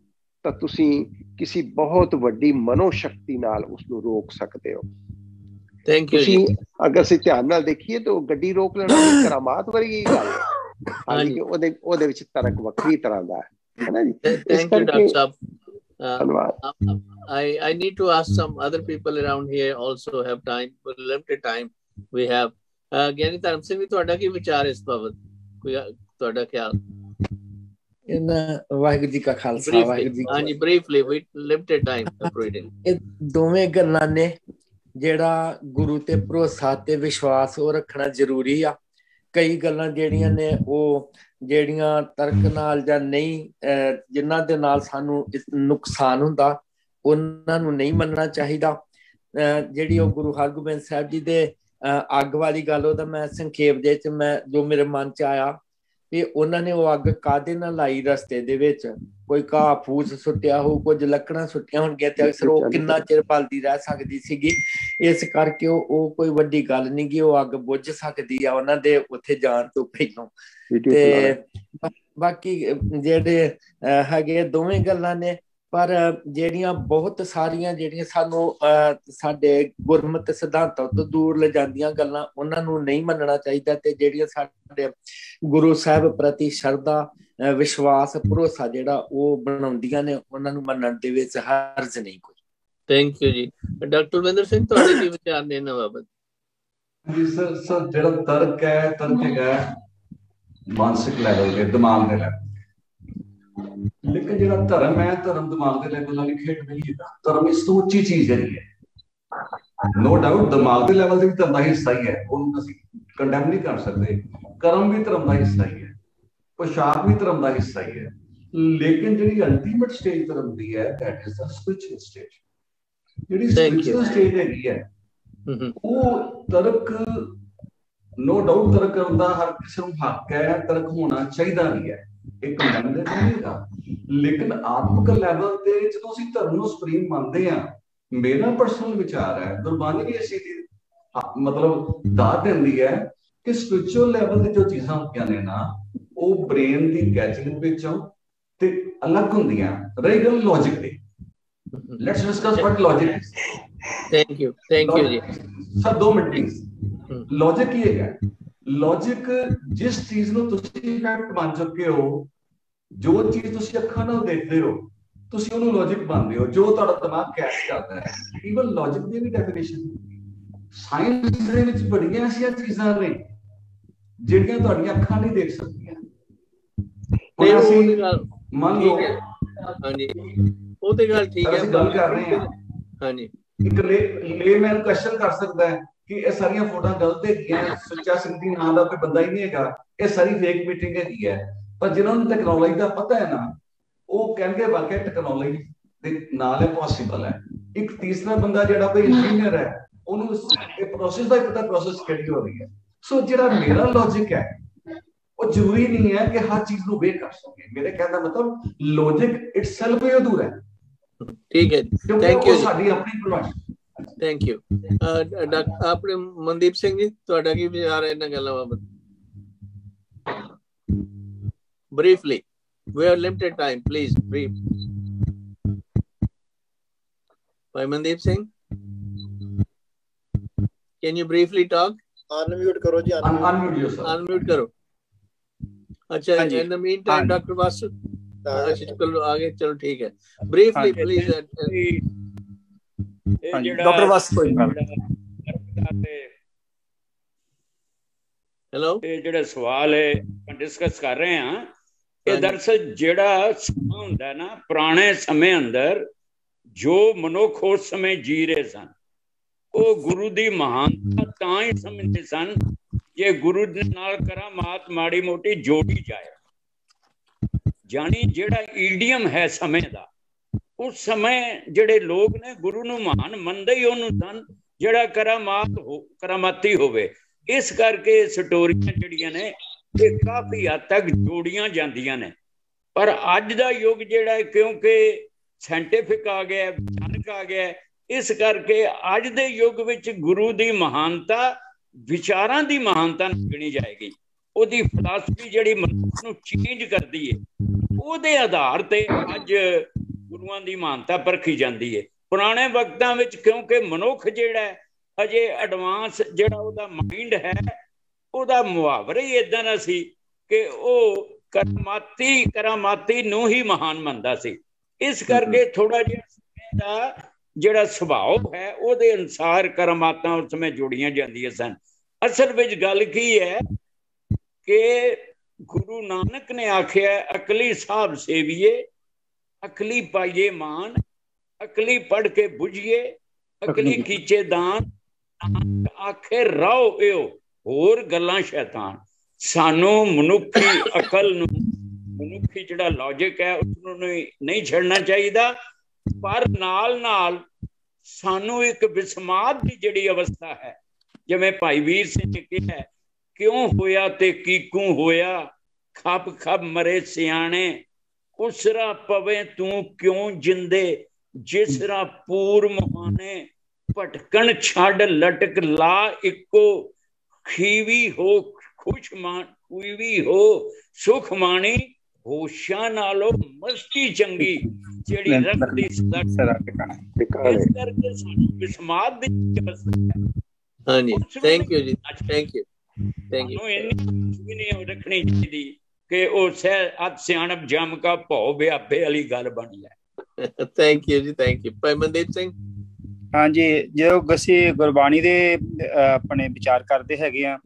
ਤਾਂ ਤੁਸੀਂ ਕਿਸੇ ਬਹੁਤ ਵੱਡੀ ਮਨੋ ਸ਼ਕਤੀ ਨਾਲ ਉਸ ਨੂੰ ਰੋਕ ਸਕਦੇ ਹੋ। ਥੈਂਕ ਯੂ ਤੁਸੀਂ ਅਗਰ ਸੇ ਧਿਆਨ ਨਾਲ ਦੇਖੀਏ ਤਾਂ ਗੱਡੀ ਰੋਕ ਲੈਣਾ ਕਰਾਮਾਤ ਵਰਗੀ ਗੱਲ ਹੈ। ਹਾਂਜੀ। ਉਹਦੇ ਉਹਦੇ ਵਿੱਚ ਤਰਕ ਵੱਖਰੀ ਤਰ੍ਹਾਂ ਦਾ ਹੈ। ਨਾ ਜੀ? ਥੈਂਕ ਯੂ ਡਾਕਟਰ ਸਾਹਿਬ। ਧੰਨਵਾਦ। I I need to ask some other people around here also have time limited time we have ਗਿਆਨੀ ਧਰਮ ਸਿੰਘ ਵੀ ਤੁਹਾਡਾ ਕੀ ਵਿਚਾਰ ਇਸ ਬਾਬਤ? ਕੋਈ ਤੁਹਾਡਾ ਖਿਆਲ? ਇਹਨਾਂ ਵਾਹਿਗੁਰੂ ਜੀ ਕਾ ਖਾਲਸਾ ਵਾਹਿਗੁਰੂ ਜੀ ਹਾਂਜੀ ਬਰੀਫਲੀ ਵੀ ਲਿਮਿਟਡ ਟਾਈਮ ਆਫ ਰੀਡਿੰਗ ਇਹ ਦੋਵੇਂ ਗੱਲਾਂ ਨੇ ਜਿਹੜਾ ਗੁਰੂ ਤੇ ਭਰੋਸਾ ਤੇ ਵਿਸ਼ਵਾਸ ਉਹ ਰੱਖਣਾ ਜ਼ਰੂਰੀ ਆ। ਕਈ ਗੱਲਾਂ ਜਿਹੜੀਆਂ ਨੇ ਉਹ ਜਿਹੜੀਆਂ ਤਰਕ ਨਾਲ ਜਾਂ ਨਹੀਂ ਜਿਨ੍ਹਾਂ ਦੇ ਨਾਲ ਸਾਨੂੰ ਨੁਕਸਾਨ ਹੁੰਦਾ ਉਹਨਾਂ ਨੂੰ ਨਹੀਂ ਮੰਨਣਾ ਚਾਹੀਦਾ। ਜਿਹੜੀ ਉਹ ਗੁਰੂ ਹਰਗੋਬਿੰਦ ਸਾਹਿਬ ਜੀ ਦੇ ਅੱਗ ਵਾਲੀ ਗੱਲ ਉਹਦਾ ਮੈਂ ਸੰਖੇਪ ਦੇ ਚ ਮੈਂ ਜੋ ਮੇਰੇ ਮਨ ਚ ਆਇਆ ਵੀ ਉਹਨਾਂ ਨੇ ਉਹ ਅੱਗ ਕਾਦੇ ਨਾਲ ਲਾਈ ਰਸਤੇ ਦੇ ਵਿੱਚ? ਕੋਈ ਘਾਹ ਫੂਸ ਸੁੱਟਿਆ ਹੋ ਕੁਝ ਲੱਕੜਾਂ ਸੁੱਟੀਆਂ ਹੋਣਗੀਆਂ ਤੇ ਅਕਸਰ ਉਹ ਕਿੰਨਾ ਚਿਰ ਬਲਦੀ ਰਹਿ ਸਕਦੀ ਸੀਗੀ? ਇਸ ਕਰਕੇ ਉਹ ਉਹ ਕੋਈ ਵੱਡੀ ਗੱਲ ਨਹੀਂ ਕਿ ਉਹ ਅੱਗ ਬੁੱਝ ਸਕਦੀ ਆ ਉਹਨਾਂ ਦੇ ਉੱਥੇ ਜਾਣ ਤੋਂ ਪਹਿਲਾਂ। ਤੇ ਬਾਕੀ ਜਿਹੜੇ ਹੈਗੇ ਦੋਵੇਂ ਗੱਲਾਂ ਨੇ ਪਰ ਜਿਹੜੀਆਂ ਬਹੁਤ ਸਾਰੀਆਂ ਜਿਹੜੀਆਂ ਸਾਨੂੰ ਸਾਡੇ ਗੁਰਮਤਿ ਸਿਧਾਂਤਾਂ ਤੋਂ ਦੂਰ ਲੈ ਜਾਂਦੀਆਂ ਗੱਲਾਂ ਉਹਨਾਂ ਨੂੰ ਨਹੀਂ ਮੰਨਣਾ ਚਾਹੀਦਾ ਤੇ ਜਿਹੜੀਆਂ ਸਾਡੇ ਗੁਰੂ ਸਾਹਿਬ ਪ੍ਰਤੀ ਸ਼ਰਧਾ ਵਿਸ਼ਵਾਸ ਭਰੋਸਾ ਜਿਹੜਾ ਉਹ ਬਣਾਉਂਦੀਆਂ ਨੇ ਉਹਨਾਂ ਨੂੰ ਮੰਨਣ ਦੇ ਵਿੱਚ ਹਰਜ ਨਹੀਂ ਕੋਈ। ਥੈਂਕ ਯੂ ਜੀ। ਡਾਕਟਰ ਵਿੰਦਰ ਸਿੰਘ ਤੁਹਾਡੇ ਕੀ ਵਿਚਾਰ ਨੇ ਨਾ ਬਾਬਤ? ਜੀ ਸਰ ਸਰ ਜਿਹੜਾ ਤਰਕ ਹੈ ਤਰਕ ਹੈ ਮਾਨਸਿਕ ਲੈਵਲ ਤੇ ਦਿਮਾਗ ਦੇ ਲੈਵਲ ਲੇਕਿਨ ਜਿਹੜਾ ਧਰਮ ਹੈ ਧਰਮ ਦਿਮਾਗ ਦੇ ਲੈਵਲ ਨਾਲ ਖੇਡ ਨਹੀਂ ਹੈ ਧਰਮ ਇਸ ਤੋਂ ਉੱਚੀ ਚੀਜ਼ ਹੈ। ਨੋ ਡਾਊਟ ਦਿਮਾਗ ਦੇ ਲੈਵਲ ਤੇ ਵੀ ਧਰਮ ਦਾ ਹਿੱਸਾ ਹੀ ਹੈ ਉਹਨੂੰ ਅਸੀਂ ਕੰਡੈਮ ਨਹੀਂ ਕਰ ਸਕਦੇ। ਕਰਮ ਵੀ ਧਰਮ ਦਾ ਹਿੱਸਾ ਹੀ ਹੈ ਪੋਸ਼ਾਕ ਵੀ ਧਰਮ ਦਾ ਹਿੱਸਾ ਹੀ ਹੈ। ਲੇਕਿਨ ਜਿਹੜੀ ਅਲਟੀਮੇਟ ਸਟੇਜ ਧਰਮ ਦੀ ਹੈ that is the spiritual stage ਜਿਹੜੀ ਸਪਿਰਚੁਅਲ ਸਟੇਜ ਹੈਗੀ ਹੈ ਉਹ ਤਰਕ ਨੋ ਡਾਊਟ ਤਰਕ ਕਰਨ ਦਾ ਹਰ ਕਿਸੇ ਨੂੰ ਹੱਕ ਹੈ ਤਰਕ ਹੋਣਾ ਚਾਹੀਦਾ ਵੀ ਹੈ। ਇੱਕ ਮੰਨਦੇ ਨਹੀਂਗਾ ਲੇਕਿਨ ਆਤਮਿਕ ਲੈਵਲ ਤੇ ਜਦੋਂ ਅਸੀਂ ਧਰਮ ਨੂੰ ਸੁਪਰੀਮ ਮੰਨਦੇ ਆ ਮੇਰਾ ਪਰਸਨਲ ਵਿਚਾਰ ਹੈ ਗੁਰਬਾਣੀ ਵੀ ਅਸੀਂ ਮਤਲਬ ਦਾਤ ਦਿੰਦੀ ਹੈ ਕਿ ਸਪਿਰਚੁਅਲ ਲੈਵਲ ਤੇ ਜੋ ਚੀਜ਼ਾਂ ਹੁੰਦੀਆਂ ਨੇ ਨਾ ਉਹ ਬ੍ਰੇਨ ਦੀ ਕੈਚਿੰਗ ਵਿੱਚੋਂ ਤੇ ਅਲੱਗ ਹੁੰਦੀਆਂ ਰਹੀ ਗੱਲ logic the. Let's discuss what logic is thank you thank you ਜੀ। ਸਰ ਦੋ ਮਿੰਟ ਪਲੀਜ਼ ਲੌਜੀਕ ਕੀ ਹੈਗਾ? ਲੌਜੀਕ ਜਿਸ ਚੀਜ਼ ਨੂੰ ਤੁਸੀਂ ਫੈਕਟ ਮੰਨ ਚੁੱਕੇ ਹੋ ਜੋ ਚੀਜ਼ ਤੁਸੀਂ ਅੱਖਾਂ ਨਾਲ ਦੇਖਦੇ ਹੋ ਤੁਸੀਂ ਉਹਨੂੰ ਲੌਜੀਕ ਮੰਨਦੇ ਹੋ ਜੋ ਤੁਹਾਡਾ ਦਿਮਾਗ ਕੈਚ ਕਰਦਾ ਹੈ। ਇਵਨ ਲੌਜੀਕ ਦੀ ਵੀ ਡੈਫੀਨੇਸ਼ਨ ਸਾਇੰਸ ਦੇ ਵਿੱਚ ਬੜੀਆਂ ਐਸੀਆਂ ਚੀਜ਼ਾਂ ਨੇ ਜਿਹੜੀਆਂ ਤੁਹਾਡੀਆਂ ਅੱਖਾਂ ਨਹੀਂ ਦੇਖ ਸਕਦੀਆਂ। ਤੇ ਉਹ ਮੰਨ ਲਓ ਹਾਂਜੀ। ਉਹ ਤੇ ਗੱਲ ਠੀਕ ਹੈ। ਅਸੀਂ ਗੱਲ ਕਰ ਰਹੇ ਹਾਂ। ਹਾਂਜੀ। ਇੱਕ ਲੇਮੈਨ ਕੁਐਸਚਨ ਕਰ ਸਕਦਾ ਹੈ। ਕਿ ਇਹ ਸਾਰੀਆਂ ਫੋਟੋਆਂ ਗਲਤ ਹੈਗੀਆਂ ਸੁੱਚਾ ਸਿੰਘ ਦੀ ਨਾਂ ਦਾ ਕੋਈ ਬੰਦਾ ਹੀ ਨਹੀਂ ਹੈਗਾ ਇਹ ਸਾਰੀ ਫੇਕ ਮੀਟਿੰਗ ਹੈਗੀ ਹੈ। ਪਰ ਜਿਨ੍ਹਾਂ ਨੂੰ ਟੈਕਨੋਲੋਜੀ ਦਾ ਪਤਾ ਹੈ ਨਾ ਉਹ ਕਹਿੰਦੇ ਵਾਕਿਆ ਟੈਕਨੋਲੋਜੀ ਦੇ ਨਾਲ ਇਹ ਪੋਸੀਬਲ ਹੈ। ਇੱਕ ਤੀਸਰਾ ਬੰਦਾ ਜਿਹੜਾ ਕੋਈ ਇੰਜੀਨੀਅਰ ਹੈ ਉਹਨੂੰ ਇਹ ਪ੍ਰੋਸੈਸ ਦਾ ਪਤਾ ਪ੍ਰੋਸੈਸ ਕਿਹੜੀ ਹੋ ਰਹੀ ਹੈ। ਸੋ ਜਿਹੜਾ ਮੇਰਾ ਲੌਜੀਕ ਹੈ ਉਹ ਜ਼ਰੂਰੀ ਨਹੀਂ ਹੈ ਕਿ ਹਰ ਚੀਜ਼ ਨੂੰ ਵੇਖ ਕਰ ਸਕੇ ਮੇਰੇ ਕਹਿਣ ਦਾ ਮਤਲਬ ਲੌਜੀਕ ਇਟਸੈਲਫ ਹੀ ਅਧੂਰਾ ਹੈ। ਠੀਕ ਹੈ ਥੈਂਕ ਯੂ ਸਾਡੀ ਆਪਣੀ ਪਰਵਾਹ ਥੈਂਕ ਯੂ ਡਾਕਟਰ ਆਪਣੇ ਮਨਦੀਪ ਸਿੰਘ ਜੀ ਤੁਹਾਡਾ ਕੀ ਵਿਚਾਰ ਹੈ ਇਹਨਾਂ ਗੱਲਾਂ ਬਾਬਤ briefly we have limited time please brief Bhai Mandeep Singh can you briefly talk unmute ਕਰੋ ਜੀ unmute yourself unmute ਕਰੋ अच्छा in the meantime doctor Vasu अच्छा चलो आगे चलो ठीक है ਡਾਕਟਰ ਵਾਸਤੇ ਕੋਈ ਹੈਲੋ ਇਹ ਜਿਹੜਾ ਸਵਾਲ ਹੈ ਡਿਸਕਸ ਕਰ ਰਹੇ ਹਾਂ। ਇਹ ਦਰਸਲ ਜਿਹੜਾ ਸਮਾਂ ਹੁੰਦਾ ਨਾ ਪੁਰਾਣੇ ਸਮੇਂ ਅੰਦਰ ਜੋ ਮਨੁੱਖ ਉਸ ਸਮੇਂ ਜੀ ਰਹੇ ਸਨ ਉਹ ਗੁਰੂ ਦੀ ਮਹਾਨਤਾ ਤਾਂ ਹੀ ਸਮਝਦੇ ਸਨ ਜੇ ਗੁਰੂ ਦੇ ਨਾਲ ਕਰਾਮਾਤ ਮਾੜੀ ਮੋਟੀ ਜੋੜੀ ਜਾਏ। ਜਾਨੀ ਜਿਹੜਾ ਈਡੀਅਮ ਹੈ ਸਮੇਂ ਦਾ ਉਸ ਸਮੇਂ ਜਿਹੜੇ ਲੋਕ ਨੇ, ਗੁਰੂ ਨੂੰ ਮਹਾਨ ਮੰਨਦੇ ਹੀ ਉਹਨੂੰ ਸਨ ਜਿਹੜਾ ਕਰਾਮਾਤ ਹੋ, ਕਰਾਮਾਤੀ ਹੋਵੇ। ਇਸ ਕਰਕੇ ਸਟੋਰੀਆਂ ਜਿਹੜੀਆਂ ਨੇ, ਇਹ ਕਾਫੀ ਹੱਦ ਤੱਕ ਜੋੜੀਆਂ ਜਾਂਦੀਆਂ ਨੇ। ਪਰ ਅੱਜ ਦਾ ਯੁੱਗ ਜਿਹੜਾ ਕਿਉਂਕਿ ਸਾਇੰਟਿਫਿਕ ਆ ਗਿਆ, ਵਿਗਿਆਨਕ ਆ ਗਿਆ, ਇਸ ਕਰਕੇ ਅੱਜ ਦੇ ਯੁੱਗ ਵਿੱਚ ਗੁਰੂ ਦੀ ਮਹਾਨਤਾ, ਵਿਚਾਰਾਂ ਦੀ ਮਹਾਨਤਾ ਨਹੀਂ ਗਿਣੀ ਜਾਏਗੀ। ਉਹਦੀ ਫਲਸਫੀ ਜਿਹੜੀ ਮਨੁੱਖ ਨੂੰ ਚੇਂਜ ਕਰਦੀ ਹੈ ਉਹਦੇ ਆਧਾਰ ਤੇ ਅੱਜ ਗੁਰੂਆਂ ਦੀ ਮਾਨਤਾ ਪਰਖੀ ਜਾਂਦੀ ਹੈ ਪੁਰਾਣੇ ਵਕਤਾਂ ਵਿੱਚ ਕਿਉਂਕਿ ਮਨੁੱਖ ਜਿਹੜਾ ਅਜੇ ਐਡਵਾਂਸ ਜਿਹੜਾ ਉਹਦਾ ਮਾਈਂਡ ਹੈ ਉਹਦਾ ਮੁਹਾਵਰਾ ਹੀ ਇਦਾਂ ਦਾ ਸੀ ਕਿ ਉਹ ਕਰਮਾਤੀ ਕਰਾਮਾਤੀ ਨੂੰ ਹੀ ਮਹਾਨ ਮੰਨਦਾ ਸੀ। ਇਸ ਕਰਕੇ ਥੋੜਾ ਜਿਹਾ ਦਾ ਜਿਹੜਾ ਸੁਭਾਅ ਹੈ ਉਹਦੇ ਅਨਸਾਰ ਕਰਮਾਤਾਂ ਉਸ ਸਮੇਂ ਜੁੜੀਆਂ ਜਾਂਦੀਆਂ ਸਨ। ਅਸਲ ਵਿੱਚ ਗੱਲ ਕੀ ਹੈ ਕਿ ਗੁਰੂ ਨਾਨਕ ਨੇ ਆਖਿਆ ਅਕਲੀ ਸਾਹਿਬ ਸੇਵੀਏ ਅਕਲੀ ਪਾਈਏ ਮਾਨ ਅਕਲੀ ਪੜ ਕੇ 부ਝੀਏ ਅਕਲੀ। ਕੀਚੇ ਦਾਨ ਆਖੇ ਰਾਓ ਇਹੋ ਹੋਰ ਗੱਲਾਂ ਸ਼ੈਤਾਨ। ਸਾਨੂੰ ਮਨੁੱਖੀ ਅਕਲ ਨੂੰ ਮਨੁੱਖੀ ਜਿਹੜਾ ਲੌਜੀਕ ਹੈ ਉਸ ਨੂੰ ਨਹੀਂ ਛੱਡਣਾ ਚਾਹੀਦਾ। ਪਰ ਨਾਲ ਨਾਲ ਸਾਨੂੰ ਇੱਕ ਵਿਸਮਾਦ ਦੀ ਜਿਹੜੀ ਅਵਸਥਾ ਹੈ ਜਿਵੇਂ ਭਾਈ ਵੀਰ ਸਿੰਘ ਨੇ ਕਿਹਾ ਕਿਉਂ ਹੋਇਆ ਤੇ ਕੀ ਕਿਉਂ ਹੋਇਆ? ਖਪ ਖਪ ਮਰੇ ਸਿਆਣੇ। ਉਸਰਾ ਪਵੇ ਤੂੰ ਕਿਉਂ ਜਿੰਦੇ? ਜਿਸਰਾ ਪੂਰ ਮਹਾਨੇ ਭਟਕਣ ਛੱਡ ਲਟਕ ਲਾ ਇੱਕੋ। ਖੀਵੀ ਹੋ ਖੁਸ਼ਮਾਨ ਖੀਵੀ ਹੋ ਸੁਖ ਮਾਣੀ ਹੋਸ਼ਾਂ ਨਾਲੋਂ ਮਸਤੀ ਚੰਗੀ। ਜਿਹੜੀ ਰੱਖਦੀ ਸਦਾ ਟਿਕਾਣਾ ਇਸ ਕਰਕੇ ਸਾਨੂੰ ਵਿਸਮਾਦ ਦੇ ਹਾਂਜੀ ਥੈਂਕ ਯੂ ਜੀ ਥੈਂਕ ਯੂ ਥੈਂਕ ਯੂ ਵੀ ਨਹੀਂ ਰੱਖਣੀ ਚਾਹੀਦੀ। ਕਿ ਉਹ ਸਹਿ ਅਤ ਸਿਆਣਪ ਜਮ ਕਾ ਭਉ ਵਿਆਪੇ ਵਾਲੀ ਗੱਲ ਬਣ ਲੈ ਥੈਂਕ ਯੂ ਜੀ ਥੈਂਕ ਯੂ ਭਾਈ ਸਿੰਘ ਹਾਂਜੀ ਜਦੋਂ ਅਸੀਂ ਗੁਰਬਾਣੀ ਦੇ ਆਪਣੇ ਵਿਚਾਰ ਕਰਦੇ ਹੈਗੇ ਆ,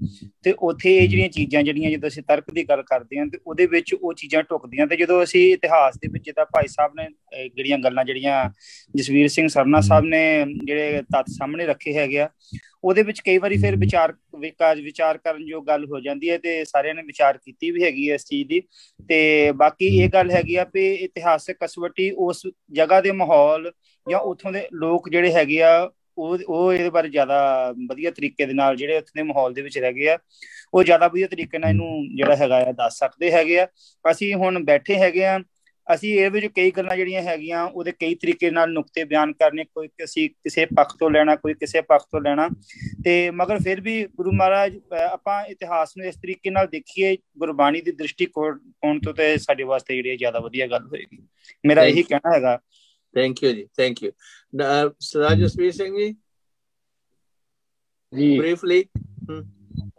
ਤੇ ਉੱਥੇ ਇਹ ਜਿਹੜੀਆਂ ਚੀਜ਼ਾਂ ਜਿਹੜੀਆਂ ਜਦੋਂ ਅਸੀਂ ਤਰਕ ਦੀ ਗੱਲ ਕਰਦੇ ਆ ਤੇ ਉਹਦੇ ਵਿੱਚ ਉਹ ਚੀਜ਼ਾਂ ਟੁਕਦੀਆਂ ਤੇ ਜਦੋਂ ਅਸੀਂ ਇਤਿਹਾਸ ਦੇ ਵਿੱਚ ਜਿੱਦਾਂ ਭਾਈ ਸਾਹਿਬ ਨੇ ਜਿਹੜੀਆਂ ਗੱਲਾਂ ਜਿਹੜੀਆਂ ਜਸਵੀਰ ਸਿੰਘ ਸਰਨਾ ਸਾਹਿਬ ਨੇ ਜਿਹੜੇ ਤੱਤ ਸਾਹਮਣੇ ਰੱਖੇ ਹੈਗੇ ਆ, ਉਹਦੇ ਵਿੱਚ ਕਈ ਵਾਰੀ ਫਿਰ ਵਿਚਾਰ ਵਿਚਾਰ ਕਰਨ ਜੋ ਗੱਲ ਹੋ ਜਾਂਦੀ ਹੈ, ਤੇ ਸਾਰਿਆਂ ਨੇ ਵਿਚਾਰ ਕੀਤੀ ਵੀ ਹੈਗੀ ਹੈ ਇਸ ਚੀਜ਼ ਦੀ, ਤੇ ਬਾਕੀ ਇਹ ਗੱਲ ਹੈਗੀ ਆ ਵੀ ਇਤਿਹਾਸਕ ਕਸਵਟੀ ਉਸ ਜਗ੍ਹਾ ਦੇ ਮਾਹੌਲ ਜਾਂ ਉੱਥੋਂ ਦੇ ਲੋਕ ਜਿਹੜੇ ਹੈਗੇ ਆ ਉਹ ਉਹ ਇਹਦੇ ਬਾਰੇ ਜ਼ਿਆਦਾ ਵਧੀਆ ਤਰੀਕੇ ਦੇ ਨਾਲ ਜਿਹੜੇ ਉੱਥੇ ਦੇ ਮਾਹੌਲ ਦੇ ਵਿੱਚ ਰਹਿ ਗਏ ਆ ਉਹ ਜ਼ਿਆਦਾ ਵਧੀਆ ਤਰੀਕੇ ਨਾਲ ਇਹਨੂੰ ਜਿਹੜਾ ਹੈਗਾ ਆ ਦੱਸ ਸਕਦੇ ਹੈਗੇ ਆ। ਅਸੀਂ ਹੁਣ ਬੈਠੇ ਹੈਗੇ ਆ ਅਸੀਂ ਇਹ ਵਿੱਚ ਕਈ ਗੱਲਾਂ ਜਿਹੜੀਆਂ ਹੈਗੀਆਂ ਉਹਦੇ ਕਈ ਤਰੀਕੇ ਨਾਲ ਨੁਕਤੇ ਬਿਆਨ ਕਰਨੇ ਕੋਈ ਕਿਸੇ ਕਿਸੇ ਪੱਖ ਤੋਂ ਲੈਣਾ ਕੋਈ ਕਿਸੇ ਪੱਖ ਤੋਂ ਲੈਣਾ। ਤੇ ਮਗਰ ਫਿਰ ਵੀ ਗੁਰੂ ਮਹਾਰਾਜ ਆਪਾਂ ਇਤਿਹਾਸ ਨੂੰ ਇਸ ਤਰੀਕੇ ਨਾਲ ਦੇਖੀਏ ਗੁਰਬਾਣੀ ਦੀ ਦ੍ਰਿਸ਼ਟੀਕੋਣ ਤੋਂ ਤੇ ਸਾਡੇ ਵਾਸਤੇ ਜਿਹੜੀ ਜ਼ਿਆਦਾ ਵਧੀਆ ਗੱਲ ਹੋਏਗੀ। ਮੇਰਾ ਇਹੀ ਕਹਿਣਾ ਹੈਗਾ। ਥੈਂਕ ਯੂ ਜੀ ਥੈਂਕ ਯੂ ਸਰਦਾਰ ਜਸਵੀਰ ਸਿੰਘ ਜੀ ਜੀ ਬਰੀਫਲੀ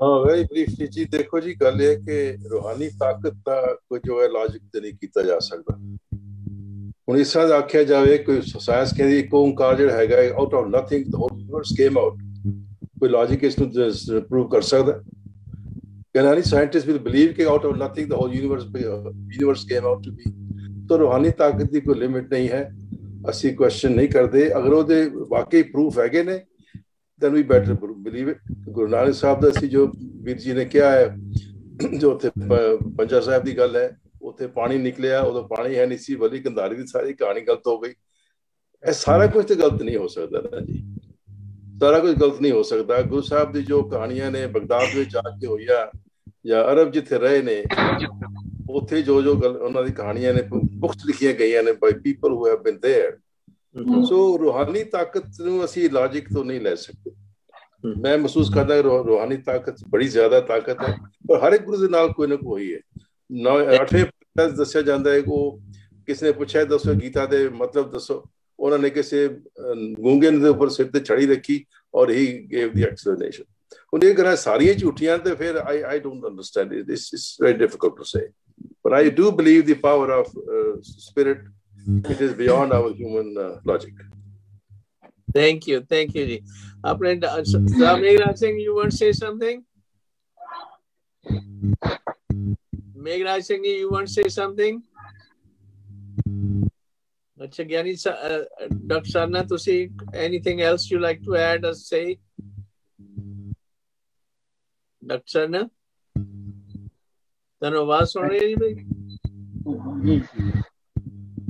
ਹਾਂ ਵੈਰੀ ਬਰੀਫਲੀ ਜੀ ਦੇਖੋ ਜੀ ਗੱਲ ਇਹ ਕਿ ਰੂਹਾਨੀ ਤਾਕਤ ਦਾ ਕੋਈ ਜੋ ਹੈ ਲੌਜੀਕ ਤੇ ਨਹੀਂ ਕੀਤਾ ਜਾ ਸਕਦਾ ਹੁਣ ਇਸ ਤਰ੍ਹਾਂ ਆਖਿਆ ਜਾਵੇ ਕੋਈ ਸਾਇੰਸ ਕਹਿੰਦੀ ਇੱਕ ਓੰਕਾਰ ਜਿਹੜਾ ਹੈਗਾ out of nothing the whole universe came out ਕੋਈ ਲੌਜੀਕ ਇਸ ਨੂੰ ਪ੍ਰੂਵ ਕਰ ਸਕਦਾ Can any scientist will believe ਕਿ out of nothing the whole universe universe came out to be ਤਾਂ ਰੂਹਾਨੀ ਤਾਕਤ ਦੀ ਕੋਈ ਲਿਮਿਟ ਨਹੀਂ ਹੈ ਅਸੀਂ ਕੁਐਸਚਨ ਨਹੀਂ ਕਰਦੇ। ਅਗਰ ਉਹਦੇ ਵਾਕਈ ਪ੍ਰੂਫ ਹੈਗੇ ਨੇ, then we better believe it ਗੁਰੂ ਨਾਨਕ ਸਾਹਿਬ ਦਾ ਅਸੀਂ ਜੋ ਵੀਰ ਜੀ ਨੇ ਕਿਹਾ ਹੈ, ਜੋ ਉੱਥੇ ਪੰਜਾ ਸਾਹਿਬ ਦੀ ਗੱਲ ਹੈ, ਉੱਥੇ ਪਾਣੀ ਨਿਕਲਿਆ, ਉਦੋਂ ਪਾਣੀ ਹੈ ਨਹੀਂ ਸੀ ਵਲੀ ਗੰਧਾਰੀ ਦੀ ਸਾਰੀ ਕਹਾਣੀ ਗਲਤ ਹੋ ਗਈ। ਇਹ ਸਾਰਾ ਕੁਝ ਤੇ ਗਲਤ ਨਹੀਂ ਹੋ ਸਕਦਾ ਨਾ ਜੀ। ਸਾਰਾ ਕੁਝ ਗਲਤ ਨਹੀਂ ਹੋ ਸਕਦਾ। ਗੁਰੂ ਸਾਹਿਬ ਦੀ ਜੋ ਕਹਾਣੀਆਂ ਨੇ, ਬਗਦਾਦ ਵਿੱਚ ਜਾ ਕੇ ਹੋਈਆਂ, ਜਾਂ ਅਰਬ ਜਿੱਥੇ ਰਹੇ ਨੇ ਉੱਥੇ ਜੋ ਜੋ ਗੱਲ ਉਹਨਾਂ ਦੀ ਕਹਾਣੀਆਂ ਨੇ ਪੁਖਤ ਲਿਖੀਆਂ ਗਈਆਂ ਨੇ by people who have been there so ਰੂਹਾਨੀ ਤਾਕਤ ਨੂੰ ਅਸੀਂ ਲੌਜੀਕ ਤੋਂ ਨਹੀਂ ਲੈ ਸਕਦੇ ਮੈਂ ਮਹਿਸੂਸ ਕਰਦਾ ਕਿ ਰੂਹਾਨੀ ਤਾਕਤ ਬੜੀ ਜ਼ਿਆਦਾ ਤਾਕਤ ਹੈ ਪਰ ਹਰ ਇੱਕ ਗੁਰੂ ਦੇ ਨਾਲ ਕੋਈ ਨਾ ਕੋਈ ਹੈ ਨਾ ਅਠੇ ਦੱਸਿਆ ਜਾਂਦਾ ਹੈ ਕਿ ਕਿਸ ਨੇ ਪੁੱਛਿਆ ਦੱਸੋ ਗੀਤਾ ਦੇ ਮਤਲਬ ਦੱਸੋ ਉਹਨਾਂ ਨੇ ਕਿਸੇ ਗੂੰਗੇ ਦੇ ਉੱਪਰ ਸਿਰ ਤੇ ਛੜੀ ਰੱਖੀ ਔਰ ਹੀ ਗੇਵ ਦੀ ਐਕਸਪਲੇਨੇਸ਼ਨ ਹੁਣ ਇਹ ਕਰਾਂ ਸਾਰੀਆਂ ਝੂਠੀਆਂ ਤੇ ਫਿਰ I I don't understand it this is very difficult to say But I do believe the power of uh, spirit, mm-hmm. it is beyond our human uh, logic. Thank you. Thank you. Ji. Uh, uh, Meghraj mm-hmm. Singh, you want to say something? Meghraj Singh, you want to say something? Acha Gyani, uh, Dr. Sarna, to see anything else you like to add or say? Dr. Sarna? ਤੁਹਾਨੂੰ ਆਵਾਜ਼ ਸੁਣ ਰਹੀ ਹੈ ਜੀ ਭਾਈ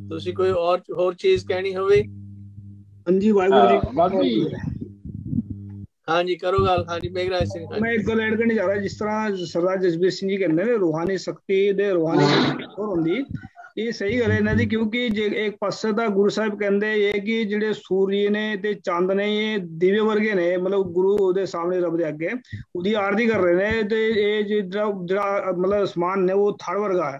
ਤੁਸੀਂ ਕੋਈ ਹੋਰ ਹੋਰ ਚੀਜ਼ ਕਹਿਣੀ ਹੋਵੇ? ਹਾਂਜੀ ਵਾਹਿਗੁਰੂ ਜੀ ਹਾਂਜੀ ਕਰੋ ਗੱਲ। ਹਾਂਜੀ ਮੇਘਰਾਜ ਸਿੰਘ ਮੈਂ ਇੱਕ ਗੱਲ ਐਡ ਕਰਨੀ ਚਾਹ ਰਿਹਾ ਜਿਸ ਤਰ੍ਹਾਂ ਸਰਦਾਰ ਜਸਬੀਰ ਸਿੰਘ ਜੀ ਕਹਿੰਦੇ ਨੇ ਰੂਹਾਨੀ ਸ਼ਕਤੀ ਦੇ ਰੂਹਾਨੀ ਹੋਰ ਹੁੰਦੀ। ਇਹ ਸਹੀ ਗੱਲ ਹੈ ਇਹਨਾਂ ਦੀ, ਕਿਉਂਕਿ ਜੇ ਇੱਕ ਪਾਸੇ ਤਾਂ ਗੁਰੂ ਸਾਹਿਬ ਕਹਿੰਦੇ ਇਹ ਕਿ ਜਿਹੜੇ ਸੂਰਜ ਨੇ ਤੇ ਚੰਦ ਨੇ, ਇਹ ਦੀਵੇ ਵਰਗੇ ਨੇ, ਮਤਲਬ ਗੁਰੂ ਉਹਦੇ ਸਾਹਮਣੇ ਰੱਬ ਦੇ ਅੱਗੇ, ਉਹਦੀ ਆਰਤੀ ਕਰ ਰਹੇ ਨੇ ਤੇ ਇਹ ਜਿਹੜਾ ਮਤਲਬ ਅਸਮਾਨ ਨੇ ਉਹ ਥੜ ਵਰਗਾ ਹੈ।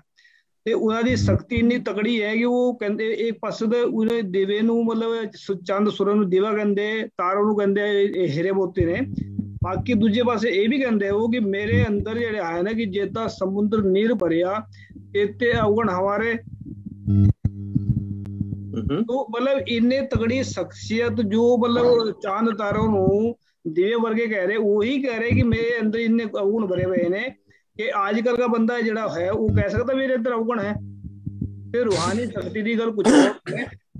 ਤੇ ਉਹਨਾਂ ਦੀ ਸ਼ਕਤੀ ਇੰਨੀ ਤਕੜੀ ਹੈ ਕਿ ਉਹ ਕਹਿੰਦੇ, ਇੱਕ ਪਾਸੇ ਦੇ ਉਹਦੇ ਦੀਵੇ ਨੂੰ ਮਤਲਬ ਚੰਦ ਸੂਰਜ ਨੂੰ ਦੀਵਾ ਕਹਿੰਦੇ, ਤਾਰਾਂ ਨੂੰ ਕਹਿੰਦੇ ਇਹ ਹੀਰੇ ਮੋਤੀ ਨੇ। ਬਾਕੀ ਦੂਜੇ ਪਾਸੇ ਇਹ ਵੀ ਕਹਿੰਦੇ ਉਹ ਕਿ ਮੇਰੇ ਅੰਦਰ ਜਿਹੜੇ ਆਏ ਨਾ ਕਿ ਜੇਤਾ ਸਮੁੰਦਰ ਨੀਰ ਭਰਿਆ ਇਤੇ ਅਵਗਣ ਹਮਾਰੇ। ਤੋ ਮਤਲਬ ਇੰਨੇ ਤਗੜੀ ਸ਼ਖਸੀਅਤ ਜੋ ਮਤਲਬ ਚਾਂਦ ਤਾਰੋਂ ਨੂੰ ਦਿਵੇ ਵਰਗੇ ਕਹਿ ਰਹੇ ਉਹੀ ਕਹਿ ਰਹੇ ਕਿ ਮੇਰੇ ਅੰਦਰ ਇੰਨੇ ਅਵਗਣ ਭਰੇ ਹੋਏ ਨੇ ਕਿ ਅੱਜ ਕੱਲ ਦਾ ਬੰਦਾ ਜਿਹੜਾ ਹੈ ਉਹ ਕਹਿ ਸਕਦਾ ਮੇਰੇ ਅੰਦਰ ਅਵਗਣ ਹੈ ਤੇ ਰੂਹਾਨੀ ਸ਼ਕਤੀ ਦੀ ਗੱਲ ਕੁਝ ਹੋਰ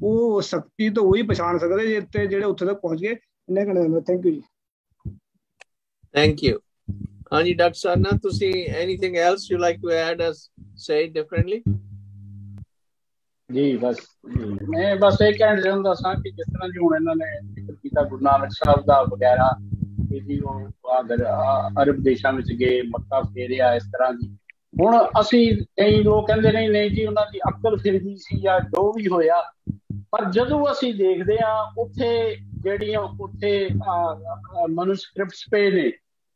ਉਹ ਸ਼ਕਤੀ ਤਾਂ ਉਹੀ ਪਛਾਣ ਸਕਦੇ ਜੇ ਤੇ ਜਿਹੜੇ ਉੱਥੇ ਤੱਕ ਪਹੁੰਚ ਗਏ। ਇਹਨੇ ਕਹਿੰਦੇ ਥੈਂਕ ਯੂ ਜੀ। ਥੈਂਕ ਯੂ ਹਾਂਜੀ, ਡਾਕਟਰ ਸਰਨਾ ਤੁਸੀਂ anything else you like to add us say differently ਜੀ, ਬਸ ਮੈਂ ਬਸ ਇਹ ਕਹਿਣ ਚਾਹੁੰਦਾ ਸਾਂ ਕਿ ਜਿਸ ਤਰ੍ਹਾਂ ਜੀ ਹੁਣ ਇਹਨਾਂ ਨੇ ਜ਼ਿਕਰ ਕੀਤਾ ਗੁਰੂ ਨਾਨਕ ਸਾਹਿਬ ਦਾ ਵਗੈਰਾ ਜੀ ਉਹ ਅਗਰ ਅਰਬ ਦੇਸ਼ਾਂ ਵਿੱਚ ਗਏ, ਮੱਕਾ ਫੇਰਿਆ, ਇਸ ਤਰ੍ਹਾਂ ਦੀ ਹੁਣ ਅਸੀਂ ਕਈ ਲੋਕ ਕਹਿੰਦੇ ਨਹੀਂ ਨਹੀਂ ਜੀ, ਉਹਨਾਂ ਦੀ ਅਕਲ ਫਿਰਦੀ ਸੀ ਜਾਂ ਜੋ ਵੀ ਹੋਇਆ, ਪਰ ਜਦੋਂ ਅਸੀਂ ਦੇਖਦੇ ਆ ਉੱਥੇ ਜਿਹੜੀਆਂ ਉੱਥੇ ਮਨੂਸਕ੍ਰਿਪਟਸ ਪਏ ਨੇ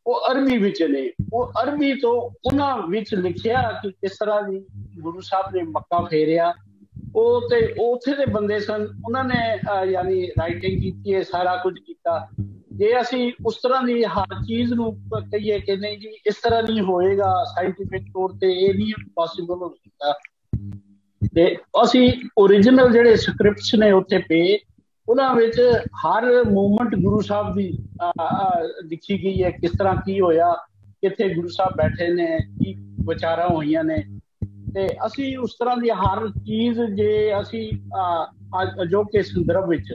ਉਹ ਅਰਬੀ ਵਿੱਚ ਨੇ। ਉਹ ਅਰਬੀ ਤੋਂ ਉਹਨਾਂ ਵਿੱਚ ਲਿਖਿਆ ਕਿ ਕਿਸ ਤਰ੍ਹਾਂ ਦੀ ਗੁਰੂ ਸਾਹਿਬ ਨੇ ਮੱਕਾ ਫੇਰਿਆ। ਉਹ ਤੇ ਉੱਥੇ ਦੇ ਬੰਦੇ ਸਨ। ਉਹਨਾਂ ਨੇ ਯਾਨੀ ਰਾਈਟਿੰਗ ਕੀਤੀ ਹੈ, ਸਾਰਾ ਕੁਝ ਕੀਤਾ। ਜੇ ਅਸੀਂ ਉਸ ਤਰ੍ਹਾਂ ਦੀ ਹਰ ਚੀਜ਼ ਨੂੰ ਕਹੀਏ ਕਿ ਨਹੀਂ ਜੀ, ਇਸ ਤਰ੍ਹਾਂ ਨਹੀਂ ਹੋਏਗਾ ਸਾਇੰਟੀਫਿਕ ਤੌਰ ਤੇ ਇਹ ਨਹੀਂ ਪੋਸੀਬਲ ਹੋ ਸਕਦਾ। ਤੇ ਅਸੀਂ origignal ਜਿਹੜੇ ਸਕ੍ਰਿਪਟਸ ਨੇ ਉੱਥੇ ਪਏ ਉਹਨਾਂ ਵਿੱਚ ਹਰ ਮੂਵਮੈਂਟ ਗੁਰੂ ਸਾਹਿਬ ਦੀ ਦਿਖੀ ਗਈ ਹੈ, ਕਿਸ ਤਰ੍ਹਾਂ ਕੀ ਹੋਇਆ, ਕਿੱਥੇ ਗੁਰੂ ਸਾਹਿਬ ਬੈਠੇ ਨੇ, ਕੀ ਵਿਚਾਰਾਂ ਹੋਈਆਂ ਨੇ। ਤੇ ਅਸੀਂ ਉਸ ਤਰ੍ਹਾਂ ਦੀ ਹਰ ਚੀਜ਼ ਜੇ ਅਸੀਂ ਜੋ ਕਿ ਸੰਦਰਭ ਵਿੱਚ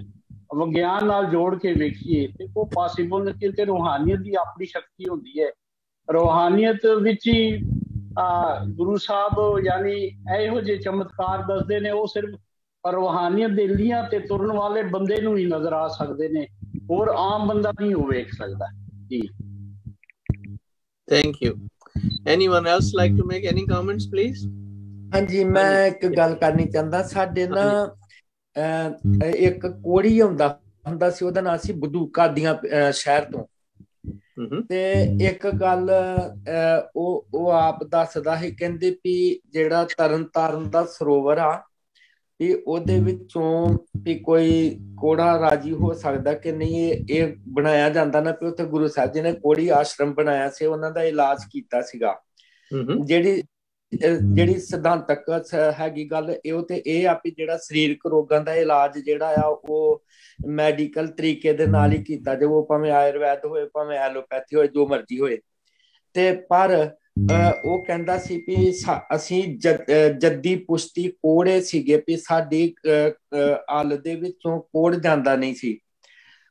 ਵਿਗਿਆਨ ਨਾਲ ਜੋੜ ਕੇ ਵੇਖੀਏ, ਤੇ ਉਹ ਪੋਸੀਬਲ ਨਹੀਂ ਕਿਉਂਕਿ ਰੋਹਾਨੀਅਤ ਦੀ ਆਪਣੀ ਸ਼ਕਤੀ ਹੁੰਦੀ ਹੈ। ਰੋਹਾਨੀਅਤ ਵਿੱਚ ਹੀ ਗੁਰੂ ਸਾਹਿਬ ਯਾਨੀ ਇਹੋ ਜਿਹੇ ਚਮਤਕਾਰ ਦੱਸਦੇ ਨੇ, ਉਹ ਸਿਰਫ ਰੋਹਾਨੀਅਤ ਦੇ ਲੀਆਂ ਤੇ ਤੁਰਨ ਵਾਲੇ ਬੰਦੇ ਨੂੰ ਹੀ ਨਜ਼ਰ ਆ ਸਕਦੇ ਨੇ। ਹੋਰ ਆਮ ਬੰਦਾ ਨਹੀਂ ਉਹ ਵੇਖ ਸਕਦਾ। ਜੀ। Thank you anyone else like to make any comments please ਹਾਂਜੀ ਮੈਂ ਇੱਕ ਗੱਲ ਕਰਨੀ ਚਾਹੁੰਦਾ। ਸਾਡੇ ਨਾ ਇੱਕ ਕੋੜੀ ਹੁੰਦਾ ਹੁੰਦਾ ਸੀ ਉਹਦਾ ਨਾਮ ਸੀ ਬਦੂਕਾ ਦੀਆਂ ਸ਼ਹਿਰ ਤੋਂ। ਤੇ ਇੱਕ ਗੱਲ ਉਹ ਉਹ ਆਪ ਦੱਸਦਾ ਹੈ ਕਹਿੰਦੇ ਵੀ ਜਿਹੜਾ ਤਰਨ ਤਾਰਨ ਦਾ ਸਰੋਵਰ ਆ ਵੀ ਉਹਦੇ ਵਿੱਚੋਂ ਵੀ ਕੋਈ ਕੋੜਾ ਰਾਜੀ ਹੋ ਸਕਦਾ ਕਿ ਨਹੀਂ ਇਹ ਇਹ ਬਣਾਇਆ ਜਾਂਦਾ ਨਾ ਕਿ ਉੱਥੇ ਗੁਰੂ ਸਾਹਿਬ ਜੀ ਨੇ ਕੋੜੀ ਆਸ਼ਰਮ ਬਣਾਇਆ ਸੀ ਉਹਨਾਂ ਦਾ ਇਲਾਜ ਕੀਤਾ ਸੀਗਾ। ਜਿਹੜੀ ਜਿਹੜੀ ਸਿਧਾਂਤਕ ਹੈਗੀ ਗੱਲ ਇਹ ਤੇ ਇਹ ਆ ਵੀ ਜਿਹੜਾ ਸਰੀਰਕ ਰੋਗਾਂ ਦਾ ਇਲਾਜ ਜਿਹੜਾ ਆ ਉਹ ਮੈਡੀਕਲ ਤਰੀਕੇ ਦੇ ਨਾਲ ਹੀ ਕੀਤਾ ਜੇ ਉਹ ਭਾਵੇਂ ਆਯੁਰਵੈਦ ਹੋਏ ਭਾਵੇਂ ਐਲੋਪੈਥੀ ਹੋਏ ਜੋ ਮਰਜ਼ੀ ਹੋਏ। ਤੇ ਪਰ ਉਹ ਕਹਿੰਦਾ ਸੀ ਵੀ ਅਸੀਂ ਜੱਦੀ ਪੁਸ਼ਤੀ ਕੋੜੇ ਸੀਗੇ ਵੀ ਸਾਡੀ ਆਲ ਦੇ ਵਿੱਚੋਂ ਕੋੜ ਜਾਂਦਾ ਨਹੀਂ ਸੀ।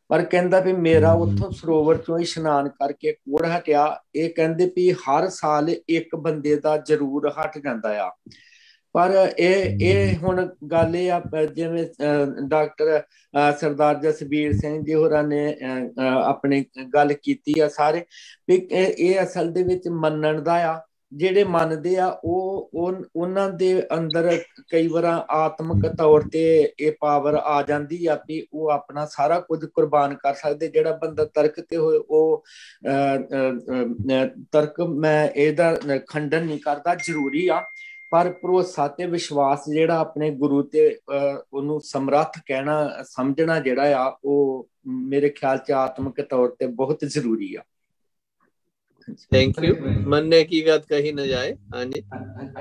ਪਰ ਕਹਿੰਦਾ ਵੀ ਮੇਰਾ ਉੱਥੋਂ ਸਰੋਵਰ ਚੋਂ ਇਸ਼ਨਾਨ ਕਰਕੇ ਕੋੜ ਹਟਿਆ। ਇਹ ਕਹਿੰਦੇ ਵੀ ਹਰ ਸਾਲ ਇੱਕ ਬੰਦੇ ਦਾ ਜ਼ਰੂਰ ਹਟ ਜਾਂਦਾ ਆ। ਪਰ ਇਹ ਇਹ ਹੁਣ ਗੱਲ ਇਹ ਆ ਜਿਵੇਂ ਡਾਕਟਰ ਸਰਦਾਰ ਜਸਬੀਰ ਸਿੰਘ ਜੀ ਹੋਰਾਂ ਨੇ ਆਪਣੀ ਗੱਲ ਕੀਤੀ ਆ ਸਾਰੇ ਵੀ ਇਹ ਅਸਲ ਦੇ ਵਿੱਚ ਮੰਨਣ ਦਾ ਆ। ਜਿਹੜੇ ਮੰਨਦੇ ਆ ਉਹ ਉਹਨਾਂ ਦੇ ਅੰਦਰ ਕਈ ਵਾਰ ਆਤਮਿਕ ਤੌਰ ਤੇ ਇਹ ਪਾਵਰ ਆ ਜਾਂਦੀ ਆ ਵੀ ਉਹ ਆਪਣਾ ਸਾਰਾ ਕੁਝ ਕੁਰਬਾਨ ਕਰ ਸਕਦੇ। ਜਿਹੜਾ ਬੰਦਾ ਤਰਕ ਤੇ ਹੋਏ ਉਹ ਤਰਕ ਮੈਂ ਇਹਦਾ ਖੰਡਨ ਨਹੀਂ ਕਰਦਾ ਜ਼ਰੂਰੀ ਆ। ਪਰ ਭਰੋਸਾ ਤੇ ਵਿਸ਼ਵਾਸ ਜਿਹੜਾ ਆਪਣੇ ਗੁਰੂ ਤੇ ਉਹਨੂੰ ਸਮਰੱਥ ਕਹਿਣਾ ਸਮਝਣਾ ਜਿਹੜਾ ਆ ਉਹ ਮੇਰੇ ਖਿਆਲ ਚ ਆਤਮਿਕ ਤੌਰ ਤੇ ਬਹੁਤ ਜ਼ਰੂਰੀ ਆ। ਥੈਂਕ ਯੂ ਮੰਨੇ ਕੀ ਗੱਲ ਕਹੀ ਨਾ ਜਾਏ। ਹਾਂਜੀ।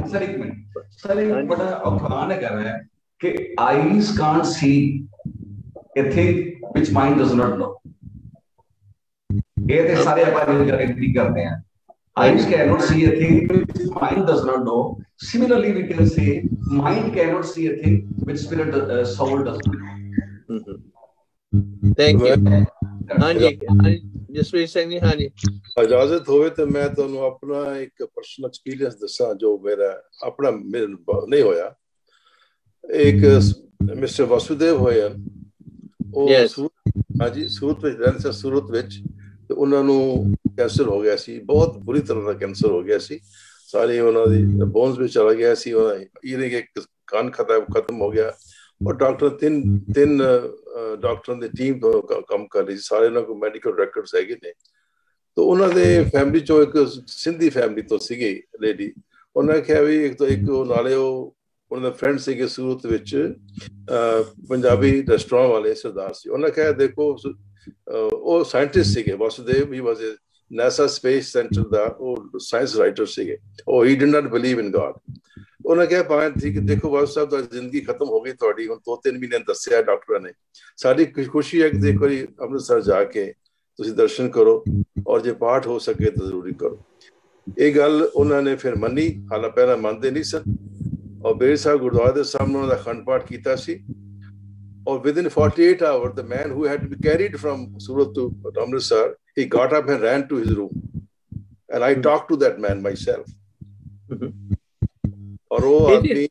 ਸਰ ਇੱਕ ਮਿੰਟ। ਸਰ ਇਹ ਬੜਾ ਔਖਾਨ ਹੈ ਕਰ ਰਿਹਾ ਕਿ eyes can't see thing which mind does not know ਇਹ ਤੇ ਸਾਰੇ ਆਪਾਂ ਗਾਰੰਟੀ ਕਰਦੇ ਆ। Eyes cannot see a thing which mind does not know similarly we can say mind cannot see a thing which spirit uh, soul does not know thank you ਹਾਂਜੀ ਜਸਵੀਰ ਸਿੰਘ ਜੀ ਹਾਂਜੀ ਇਜਾਜ਼ਤ ਹੋਵੇ ਤਾਂ ਮੈਂ ਤੁਹਾਨੂੰ ਆਪਣਾ ਇੱਕ ਪਰਸਨਲ ਐਕਸਪੀਰੀਅੰਸ ਦੱਸਾਂ ਜੋ ਮੇਰਾ ਆਪਣਾ ਨਹੀਂ ਹੋਇਆ ਇੱਕ ਮਿਸਟਰ ਵਸੂਦੇਵ ਹੋਇਆ ਉਹ ਹਾਂਜੀ ਸੂਰਤ ਵਿੱਚ ਰਹਿੰਦੇ ਸੀ ਸੂਰਤ ਵਿੱਚ ਤੇ ਉਹਨਾਂ ਨੂੰ ਕੈਂਸਰ ਹੋ ਗਿਆ ਸੀ, ਬਹੁਤ ਬੁਰੀ ਤਰ੍ਹਾਂ ਦਾ ਕੈਂਸਰ ਹੋ ਗਿਆ ਸੀ। ਸਾਰੇ ਉਹਨਾਂ ਦੀ ਬੋਨਸ ਵਿੱਚ ਚਲਾ ਗਿਆ ਸੀ ਉਹਨਾਂ ਈਰਿੰਗ ਇੱਕ ਕੰਨ ਖਤਮ ਖਤਮ ਹੋ ਗਿਆ। ਔਰ ਡਾਕਟਰ ਤਿੰਨ ਤਿੰਨ ਡਾਕਟਰਾਂ ਦੀ ਟੀਮ ਕੰਮ ਕਰ ਰਹੀ ਸੀ। ਸਾਰੇ ਉਹਨਾਂ ਕੋਲ ਮੈਡੀਕਲ ਰੈਕੋਰਡਸ ਹੈਗੇ ਨੇ। ਤਾਂ ਉਹਨਾਂ ਦੇ ਫੈਮਿਲੀ ਚੋਂ ਇੱਕ ਸਿੰਧੀ ਫੈਮਿਲੀ ਤੋਂ ਸੀਗੀ ਲੇਡੀ ਉਹਨਾਂ ਨੇ ਕਿਹਾ ਵੀ ਇੱਕ ਤੋਂ ਇੱਕ ਨਾਲੇ ਉਹ, ਉਹਨਾਂ ਦਾ ਫਰੈਂਡ ਸੀਗੇ ਸੂਰਤ ਵਿੱਚ ਪੰਜਾਬੀ ਰੈਸਟੋਰੈਂਟ ਵਾਲੇ ਸਰਦਾਰ ਸੀ। ਉਹਨਾਂ ਕਿਹਾ, ਦੇਖੋ ਉਹ ਸਾਇੰਟਿਸਟ ਸੀਗੇ Vasudev he was NASA space centre ਦਾ ਉਹ ਸਾਇੰਸ ਰਾਈਟਰ ਸੀਗੇ ਉਹ he did not believe in God ਉਹਨਾਂ ਕਿਹਾ ਭਾਵੇਂ ਠੀਕ ਦੇਖੋ ਵਾਸੂ ਸਾਹਿਬ ਦਾ ਜ਼ਿੰਦਗੀ ਖਤਮ ਹੋ ਗਈ ਤੁਹਾਡੀ ਹੁਣ ਦੋ ਤਿੰਨ ਮਹੀਨੇ ਦੱਸਿਆ ਡਾਕਟਰਾਂ ਨੇ ਸਾਡੀ ਖੁਸ਼ੀ ਹੈ ਕਿ ਦੇਖੋ ਜੀ ਅੰਮ੍ਰਿਤਸਰ ਜਾ ਕੇ ਤੁਸੀਂ ਦਰਸ਼ਨ ਕਰੋ ਔਰ ਜੇ ਪਾਠ ਹੋ ਸਕੇ ਤਾਂ ਜ਼ਰੂਰੀ ਕਰੋ ਇਹ ਗੱਲ ਉਹਨਾਂ ਨੇ ਫਿਰ ਮੰਨੀ ਹਾਲਾ ਪਹਿਲਾਂ ਮੰਨਦੇ ਨਹੀਂ ਸਨ ਔਰ ਬੇਰ ਸਾਹਿਬ ਗੁਰਦੁਆਰੇ ਦੇ ਸਾਹਮਣੇ ਉਹਨਾਂ ਦਾ ਖੰਡ ਪਾਠ ਕੀਤਾ ਸੀ or within 48 hours, the man who had to be carried from Surat to Amritsar, he got up and ran to his room. And I talked to that man myself. और वो आदमी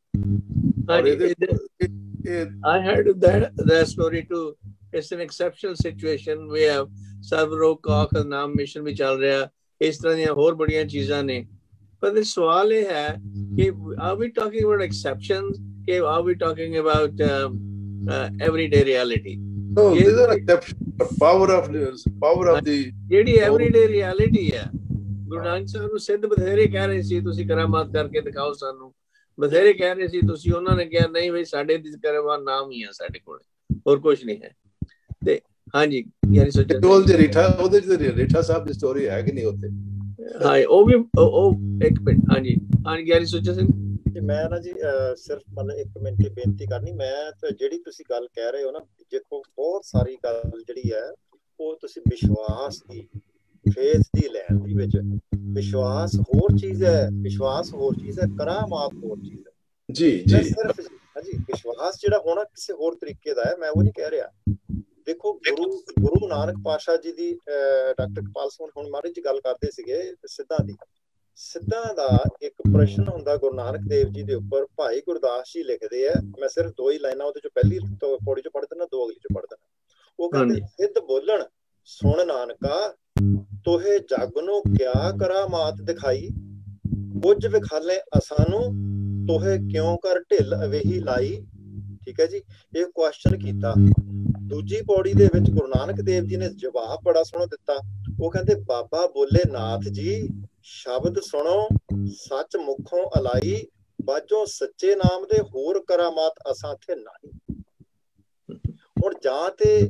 I heard that that story too. It's an exceptional situation. We have ਸਰਵਰੋਗ ਕਾਖ ਨਾਮ ਮਿਸ਼ਨ ਵੀ ਚੱਲ ਰਿਹਾ ਇਸ ਤਰ੍ਹਾਂ ਦੀਆਂ ਹੋਰ ਬੜੀਆਂ ਚੀਜ਼ਾਂ ਨੇ ਪਰ ਇਹ ਸਵਾਲ ਇਹ ਹੈ ਕਿ are we talking about exceptions ਕਿ are we talking about uh, uh, everyday reality. No these are exceptions. The power of the power of the ਜਿਹੜੀ everyday reality ਹੈ ਗੁਰੂ ਨਾਨਕ ਸਾਹਿਬ ਨੂੰ ਸਿੱਧ ਬਥੇਰੇ ਕਹਿ ਰਹੇ ਸੀ ਤੁਸੀਂ ਕਰਾਮਾਤ ਕਰਕੇ ਦਿਖਾਓ ਸਾਨੂੰ ਬਥੇਰੇ ਕਹਿ ਰਹੇ ਸੀ ਤੁਸੀਂ ਉਹਨਾਂ ਨੇ ਕਿਹਾ ਨਹੀਂ ਬਈ ਸਾਡੇ ਦੀ ਕਰਾਮਾਤ ਨਾਮ ਹੀ ਆ ਸਾਡੇ ਕੋਲ ਹੋਰ ਕੁਝ ਨਹੀਂ ਹੈ ਤੇ ਹਾਂਜੀ ਯਾਨੀ ਸੋਚੋ ਟੋਲ ਦੇ ਰੀਠਾ ਉਹਦੇ ਚ ਰੀਠਾ ਸਾਹਿਬ ਦੀ ਸਟੋਰੀ ਹੈ ਕਿ ਨਹੀਂ ਉੱਥੇ ਹਾਂ ਉਹ ਵੀ ਉਹ ਇੱਕ ਮਿੰਟ ਹਾਂਜੀ ਹਾਂ ਗਿਆਰੀ ਸੋਚਿਆ ਸਿੰਘ ਕਿ ਮੈਂ ਨਾ ਜੀ ਸਿਰਫ ਮਤਲਬ ਇੱਕ ਮਿੰਟ ਦੀ ਬੇਨਤੀ ਕਰਨੀ। ਮੈਂ ਜਿਹੜੀ ਤੁਸੀਂ ਗੱਲ ਕਹਿ ਰਹੇ ਹੋ ਨਾ ਦੇਖੋ ਬਹੁਤ ਸਾਰੀ ਗੱਲ ਜਿਹੜੀ ਹੈ ਉਹ ਤੁਸੀਂ ਵਿਸ਼ਵਾਸ ਦੀ ਫੇਥ ਦੀ ਲੈਣ ਦੀ ਵਿੱਚ ਵਿਸ਼ਵਾਸ ਹੋਰ ਚੀਜ਼ ਹੈ ਵਿਸ਼ਵਾਸ ਹੋਰ ਚੀਜ਼ ਹੈ ਕਰਾਮਾਤ ਹੋਰ ਚੀਜ਼ ਹੈ। ਜੀ ਜੀ। ਸਿਰਫ ਹਾਂਜੀ ਵਿਸ਼ਵਾਸ ਜਿਹੜਾ ਹੋਣਾ ਕਿਸੇ ਹੋਰ ਤਰੀਕੇ ਦਾ ਹੈ ਮੈਂ ਉਹ ਨਹੀਂ ਕਹਿ ਰਿਹਾ। ਦੇਖੋ ਗੁਰੂ ਗੁਰੂ ਨਾਨਕ ਪਾਸ਼ਾ ਜੀ ਦੀ ਡਾਕਟਰ ਕਪਾਲ ਸਿੰਘ ਹੁਣ ਮਾਰੇ ਜੀ ਗੱਲ ਕਰਦੇ ਸੀਗੇ ਸਿੱਧਾਂ ਦੀ। ਸਿੱਧਾਂ ਦਾ ਇੱਕ ਪ੍ਰਸ਼ਨ ਹੁੰਦਾ ਗੁਰੂ ਨਾਨਕ ਦੇਵ ਜੀ ਦੇ ਉੱਪਰ ਭਾਈ ਗੁਰਦਾਸ ਜੀ ਲਿਖਦੇ ਆ ਮੈਂ ਸਿਰਫ ਦੋ ਹੀ ਲਾਈਨਾਂ ਉਹਦੇ ਚੋਂ ਪਹਿਲੀ ਪੌੜੀ ਚੋਂ ਪੜ੍ਹ ਦਿੰਦਾ ਦੋ ਅਗਲੀ ਚੋਂ ਪੜ੍ਹ ਦਿੰਦਾ। ਉਹ ਕਹਿੰਦੇ ਸਿੱਧ ਬੋਲਣ ਸੁਣ ਨਾਨਕਾ ਤੋਹੇ ਜਗ ਨੂੰ ਕਿਆ ਕਰਾ ਮਾਤ ਦਿਖਾਈ ਕੁਝ ਵਿਖਾਲੇ ਅਸਾਨੂੰ ਤੋਹੇ ਕਿਉਂ ਕਰ ਢਿੱਲ ਅਵੇਹੀ ਲਾਈ। ਠੀਕ ਹੈ ਜੀ ਇਹ ਕੁਐਸਚਨ ਕੀਤਾ। ਦੂਜੀ ਪੌੜੀ ਦੇ ਵਿੱਚ ਗੁਰੂ ਨਾਨਕ ਦੇਵ ਜੀ ਨੇ ਜਵਾਬ ਬੜਾ ਸੋਹਣਾ ਦਿੱਤਾ। ਉਹ ਕਹਿੰਦੇ ਬਾਬਾ ਬੋਲੇ ਨਾਥ ਜੀ ਸ਼ਬਦ ਸੁਣੋ, ਸੱਚ ਮੁਖੋਂ ਅਲਾਈ ਬਾਜੋ ਸੱਚੇ ਨਾਮ ਦੇ ਹੋਰ ਕਰਾਮਾਤ ਅਸਾਂ ਤੇ ਨਹੀਂ। ਹੁਣ ਜਾਂ ਤੇ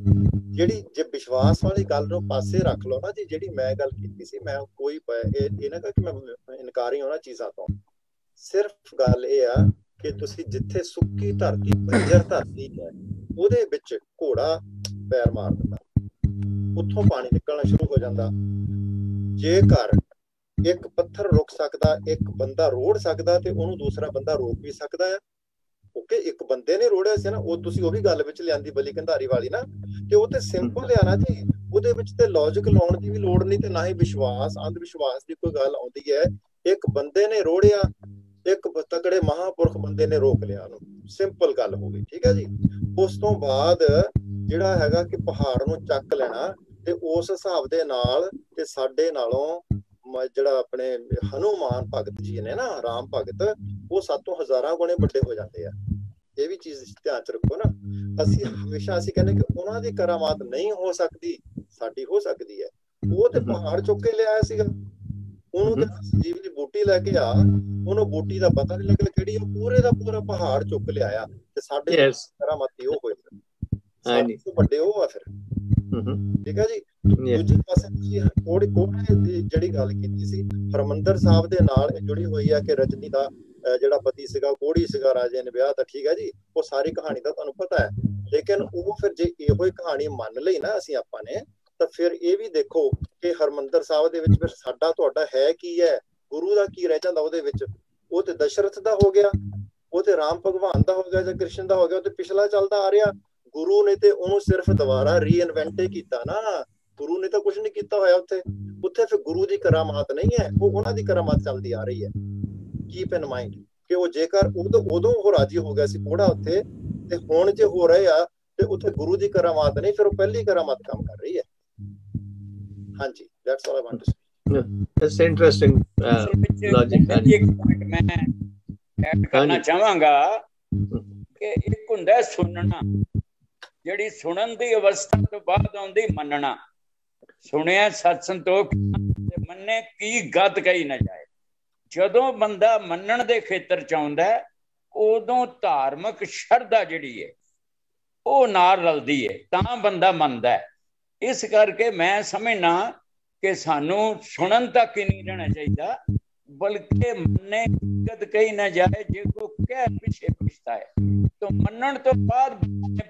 ਜਿਹੜੀ, ਜੇ ਵਿਸ਼ਵਾਸ ਵਾਲੀ ਗੱਲ ਨੂੰ ਪਾਸੇ ਰੱਖ ਲਓ ਨਾ ਜੀ, ਜਿਹੜੀ ਮੈਂ ਗੱਲ ਕੀਤੀ ਸੀ, ਮੈਂ ਕੋਈ ਇਹ ਨਾ ਕਿ ਮੈਂ ਇਨਕਾਰੀ ਹੋਣਾ ਚੀਜ਼ਾਂ ਤੋਂ। ਸਿਰਫ ਗੱਲ ਇਹ ਆ ਕਿ ਤੁਸੀਂ ਜਿੱਥੇ ਸੁੱਕੀ ਧਰਤੀ, ਬੰਜਰ ਧਰਤੀ ਹੈ, ਉਹਦੇ ਵਿੱਚ ਘੋੜਾ ਪੈਰ ਮਾਰ ਦਿੰਦਾ। ਉੱਥੋਂ ਪਾਣੀ ਨਿਕਲਣਾ ਸ਼ੁਰੂ ਹੋ ਜਾਂਦਾ। ਜੇਕਰ ਇੱਕ ਪੱਥਰ ਰੁਕ ਸਕਦਾ ਇੱਕ ਬੰਦਾ ਰੋੜ ਸਕਦਾ ਤੇ ਉਹਨੂੰ ਦੂਸਰਾ ਬੰਦਾ ਰੋਕ ਵੀ ਸਕਦਾ ਹੈ ਓਕੇ ਇੱਕ ਬੰਦੇ ਨੇ ਰੋੜਿਆ ਸੀ ਨਾ ਉਹ ਤੁਸੀਂ ਉਹ ਵੀ ਗੱਲ ਵਿੱਚ ਲਿਆਂਦੀ ਬਲੀ ਕੰਧਾਰੀ ਵਾਲੀ ਨਾ ਤੇ ਉਹ ਤੇ ਸਿੰਪਲ ਨਾ ਜੀ ਉਹਦੇ ਵਿੱਚ ਤੇ ਲੌਜੀਕ ਲਾਉਣ ਦੀ ਵੀ ਲੋੜ ਨਹੀਂ ਤੇ ਨਾ ਹੀ ਵਿਸ਼ਵਾਸ ਅੰਧ ਵਿਸ਼ਵਾਸ ਦੀ ਕੋਈ ਗੱਲ ਆਉਂਦੀ ਹੈ। ਇੱਕ ਬੰਦੇ ਨੇ ਰੋੜਿਆ ਇੱਕ ਤਕੜੇ ਮਹਾਪੁਰਖ ਬੰਦੇ ਨੇ ਰੋਕ ਲਿਆ ਉਹਨੂੰ। ਸਿੰਪਲ ਗੱਲ ਹੋ ਗਈ ਠੀਕ ਹੈ ਜੀ। ਉਸ ਤੋਂ ਬਾਅਦ ਜਿਹੜਾ ਹੈਗਾ ਕਿ ਪਹਾੜ ਨੂੰ ਚੱਕ ਲੈਣਾ ਤੇ ਉਸ ਹਿਸਾਬ ਦੇ ਨਾਲ ਤੇ ਸਾਡੇ ਨਾਲੋਂ ਜਿਹੜਾ ਆਪਣੇ ਹਨੂਮਾਨ ਭਗਤ ਜੀ ਨੇ ਨਾ ਰਾਮ ਭਗਤ ਉਹ ਸਾਤੋਂ ਹਜ਼ਾਰਾਂ ਗੁਣੇ ਵੱਡੇ ਹੋ ਜਾਂਦੇ ਆ। ਇਹ ਵੀ ਚੀਜ਼ ਧਿਆਨ ਚ ਰੱਖੋ ਨਾ। ਅਸੀਂ ਹਮੇਸ਼ਾ ਅਸੀਂ ਕਹਿੰਦੇ ਕਿ ਉਹਨਾਂ ਦੀ ਕਰਾਮਾਤ ਨਹੀਂ ਹੋ ਸਕਦੀ ਸਾਡੀ ਹੋ ਸਕਦੀ ਹੈ। ਉਹ ਤੇ ਪਹਾੜ ਚੁੱਕ ਕੇ ਲਿਆਇਆ ਸੀਗਾ। ਉਹਨੂੰ ਤੇ ਜੀਵ ਦੀ ਬੂਟੀ ਲੈ ਕੇ ਆ ਉਹਨੂੰ ਬੂਟੀ ਦਾ ਪਤਾ ਨਹੀਂ ਲੱਗਿਆ ਕਿਹੜੀ ਉਹ ਪੂਰੇ ਦਾ ਪੂਰਾ ਪਹਾੜ ਚੁੱਕ ਲਿਆਇਆ। ਤੇ ਸਾਡੇ ਕਰਾਮਾਤੀ ਉਹ ਹੋਏ। ਹਾਂਜੀ ਵੱਡੇ ਉਹ ਆ ਫਿਰ। ਠੀਕ ਹੈ ਜੀ? ਦੂਜੇ ਪਾਸੇ ਤੁਸੀਂ ਕੋੜੀ ਕੋੜੇ ਦੀ ਜਿਹੜੀ ਗੱਲ ਕੀਤੀ ਸੀ ਹਰਮੰਦਰ ਸਾਹਿਬ ਦੇ ਨਾਲ ਜੁੜੀ ਹੋਈ ਆ ਕਿ ਰਜਨੀ ਦਾ ਜਿਹੜਾ ਪਤੀ ਸੀਗਾ ਕੋੜੀ ਸੀਗਾ ਰਾਜੇ ਨੇ ਵਿਆਹ ਤਾਂ ਠੀਕ ਹੈ ਜੀ ਉਹ ਸਾਰੀ ਕਹਾਣੀ ਦਾ ਤੁਹਾਨੂੰ ਪਤਾ ਹੈ। ਲੇਕਿਨ ਉਹ ਫਿਰ ਜੇ ਇਹੋ ਹੀ ਕਹਾਣੀ ਮੰਨ ਲਈ ਨਾ ਅਸੀਂ ਆਪਾਂ ਨੇ ਤਾਂ ਫਿਰ ਇਹ ਵੀ ਦੇਖੋ ਕਿ ਹਰਮੰਦਰ ਸਾਹਿਬ ਦੇ ਵਿੱਚ ਫਿਰ ਸਾਡਾ ਤੁਹਾਡਾ ਹੈ ਕੀ ਹੈ? ਗੁਰੂ ਦਾ ਕੀ ਰਹਿ ਜਾਂਦਾ ਉਹਦੇ ਵਿੱਚ? ਉਹ ਤੇ ਦਸ਼ਰਥ ਦਾ ਹੋ ਗਿਆ ਉਹ ਤੇ ਰਾਮ ਭਗਵਾਨ ਦਾ ਹੋ ਗਿਆ ਜਾਂ ਕ੍ਰਿਸ਼ਨ ਦਾ ਹੋ ਗਿਆ ਉਹ ਤੇ ਪਿਛਲਾ ਚੱਲਦਾ ਆ ਰਿਹਾ। ਗੁਰੂ ਨੇ ਤੇ ਉਹਨੂੰ ਸਿਰਫ ਦੁਬਾਰਾ ਰੀਇਨਵੈਂਟ ਕੀਤਾ ਨਾ। ਗੁਰੂ ਨੇ ਤਾਂ ਕੁਝ ਨਹੀਂ ਕੀਤਾ ਹੋਇਆ ਉੱਥੇ। ਉੱਥੇ ਫਿਰ ਗੁਰੂ ਦੀ ਕਰਾਮਾਤ ਨਹੀਂ ਹੈ ਉਹ ਉਹਨਾਂ ਦੀ ਕਰਾਮਾਤ ਚੱਲਦੀ ਆ ਰਹੀ ਹੈ। ਕੀਪ ਇਨ ਮਾਈਂਡ ਕਿ ਉਹ ਜੇਕਰ ਉਦੋਂ ਉਦੋਂ ਉਹ ਰਾਜੀ ਹੋ ਗਿਆ ਸੀ ਕੋੜਾ ਉੱਥੇ ਤੇ ਹੁਣ ਜੇ ਹੋ ਰਹੇ ਆ ਤੇ ਉੱਥੇ ਗੁਰੂ ਦੀ ਕਰਾਮਾਤ ਨਹੀਂ ਫਿਰ ਉਹ ਪਹਿਲੀ ਕਰਾਮਾਤ ਕੰਮ ਕਰ ਰਹੀ ਹੈ। ਹਾਂਜੀ that's all I want to say it's interesting logic ਇੱਕ ਪੁਆਇੰਟ ਮੈਂ ਐਡ ਕਰਨਾ ਚਾਹਾਂਗਾ ਕਿ ਇੱਕ ਹੁੰਦਾ ਸੁਣਨਾ। ਜਿਹੜੀ ਸੁਣਨ ਦੀ ਅਵਸਥਾ ਤੋਂ ਬਾਅਦ ਆਉਂਦੀ ਮੰਨਣਾ। ਸੁਣਿਆ ਸਤ ਸੰਤੋਖ, ਤੇ ਮੰਨੇ ਕੀ ਗੱਦ ਕਹੀ ਨਾ ਜਾਏ। ਜਦੋਂ ਬੰਦਾ ਮੰਨਣ ਦੇ ਖੇਤਰ ਚ ਆਉਂਦਾ ਉਦੋਂ ਧਾਰਮਿਕ ਸ਼ਰਧਾ ਜਿਹੜੀ ਹੈ, ਉਹ ਨਾਲ ਰਲਦੀ ਹੈ, ਤਾਂ ਬੰਦਾ ਮੰਨਦਾ ਹੈ। ਇਸ ਕਰਕੇ ਮੈਂ ਸਮਝਣਾ ਕਿ ਸਾਨੂੰ ਸੁਣਨ ਤੱਕ ਹੀ ਨਹੀਂ ਰਹਿਣਾ ਚਾਹੀਦਾ, ਬਲਕਿ ਮੰਨੇ ਕਦ ਕਹੀ ਨਾ ਜਾਏ, ਜੇ ਕੋ ਕਹਿ ਪਿਛੇ ਪੁੱਛਦਾ ਹੈ। ਤਾਂ ਮੰਨਣ ਤੋਂ ਬਾਅਦ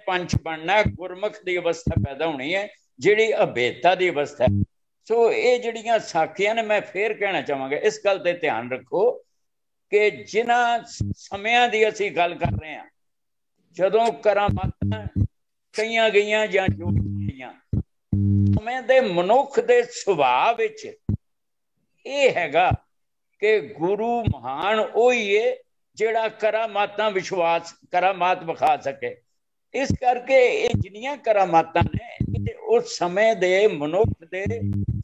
ਪੰਚ ਬਣਨਾ ਗੁਰਮੁਖ ਦੀ ਅਵਸਥਾ ਪੈਦਾ ਹੋਣੀ ਹੈ, ਜਿਹੜੀ ਅਭੇਤਾ ਦੀ ਅਵਸਥਾ ਹੈ। ਸੋ ਇਹ ਜਿਹੜੀਆਂ ਸਾਖੀਆਂ ਨੇ, ਮੈਂ ਫੇਰ ਕਹਿਣਾ ਚਾਹਾਂਗਾ, ਇਸ ਗੱਲ ਤੇ ਧਿਆਨ ਰੱਖੋ ਕਿ ਜਿਨ੍ਹਾਂ ਸਮਿਆਂ ਦੀ ਅਸੀਂ ਗੱਲ ਕਰ ਰਹੇ ਹਾਂ, ਜਦੋਂ ਕਰਾਮਾਤਾਂ ਕਈਆਂ ਗਈਆਂ ਜਾਂ ਜੋ ਗਈਆਂ ਸਮੇਂ ਦੇ ਮਨੁੱਖ ਦੇ ਸੁਭਾਅ ਵਿੱਚ ਇਹ ਹੈਗਾ ਕਿ ਗੁਰੂ ਮਹਾਨ ਉਹੀ ਹੈ ਜਿਹੜਾ ਕਰਾਮਾਤਾਂ ਵਿਸ਼ਵਾਸ, ਕਰਾਮਾਤ ਵਿਖਾ ਸਕੇ। ਇਸ ਕਰਕੇ ਇਹ ਜਿੰਨੀਆਂ ਕਰਾਮਾਤਾਂ ਨੇ, ਇਹ ਉਸ ਸਮੇਂ ਦੇ ਮਨੁੱਖ ਦੇ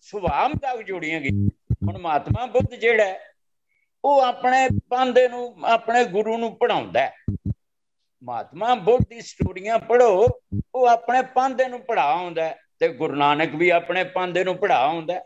ਸੁਭਾਅ ਤੱਕ ਜੁੜੀਆਂ ਗਈਆਂ। ਹੁਣ ਮਹਾਤਮਾ ਬੁੱਧ ਜਿਹੜਾ ਉਹ ਆਪਣੇ ਪਾਂਦੇ ਨੂੰ, ਆਪਣੇ ਗੁਰੂ ਨੂੰ ਪੜਾਉਂਦਾ ਮਹਾਤਮਾ ਬੁੱਧ ਦੀ ਸਟੋਰੀਆਂ ਪੜੋ ਉਹ ਆਪਣੇ ਪਾਂਦੇ ਨੂੰ ਪੜਾਉਂਦਾ ਤੇ ਗੁਰੂ ਨਾਨਕ ਵੀ ਆਪਣੇ ਪਾਂਦੇ ਨੂੰ ਪੜਾਉਂਦਾ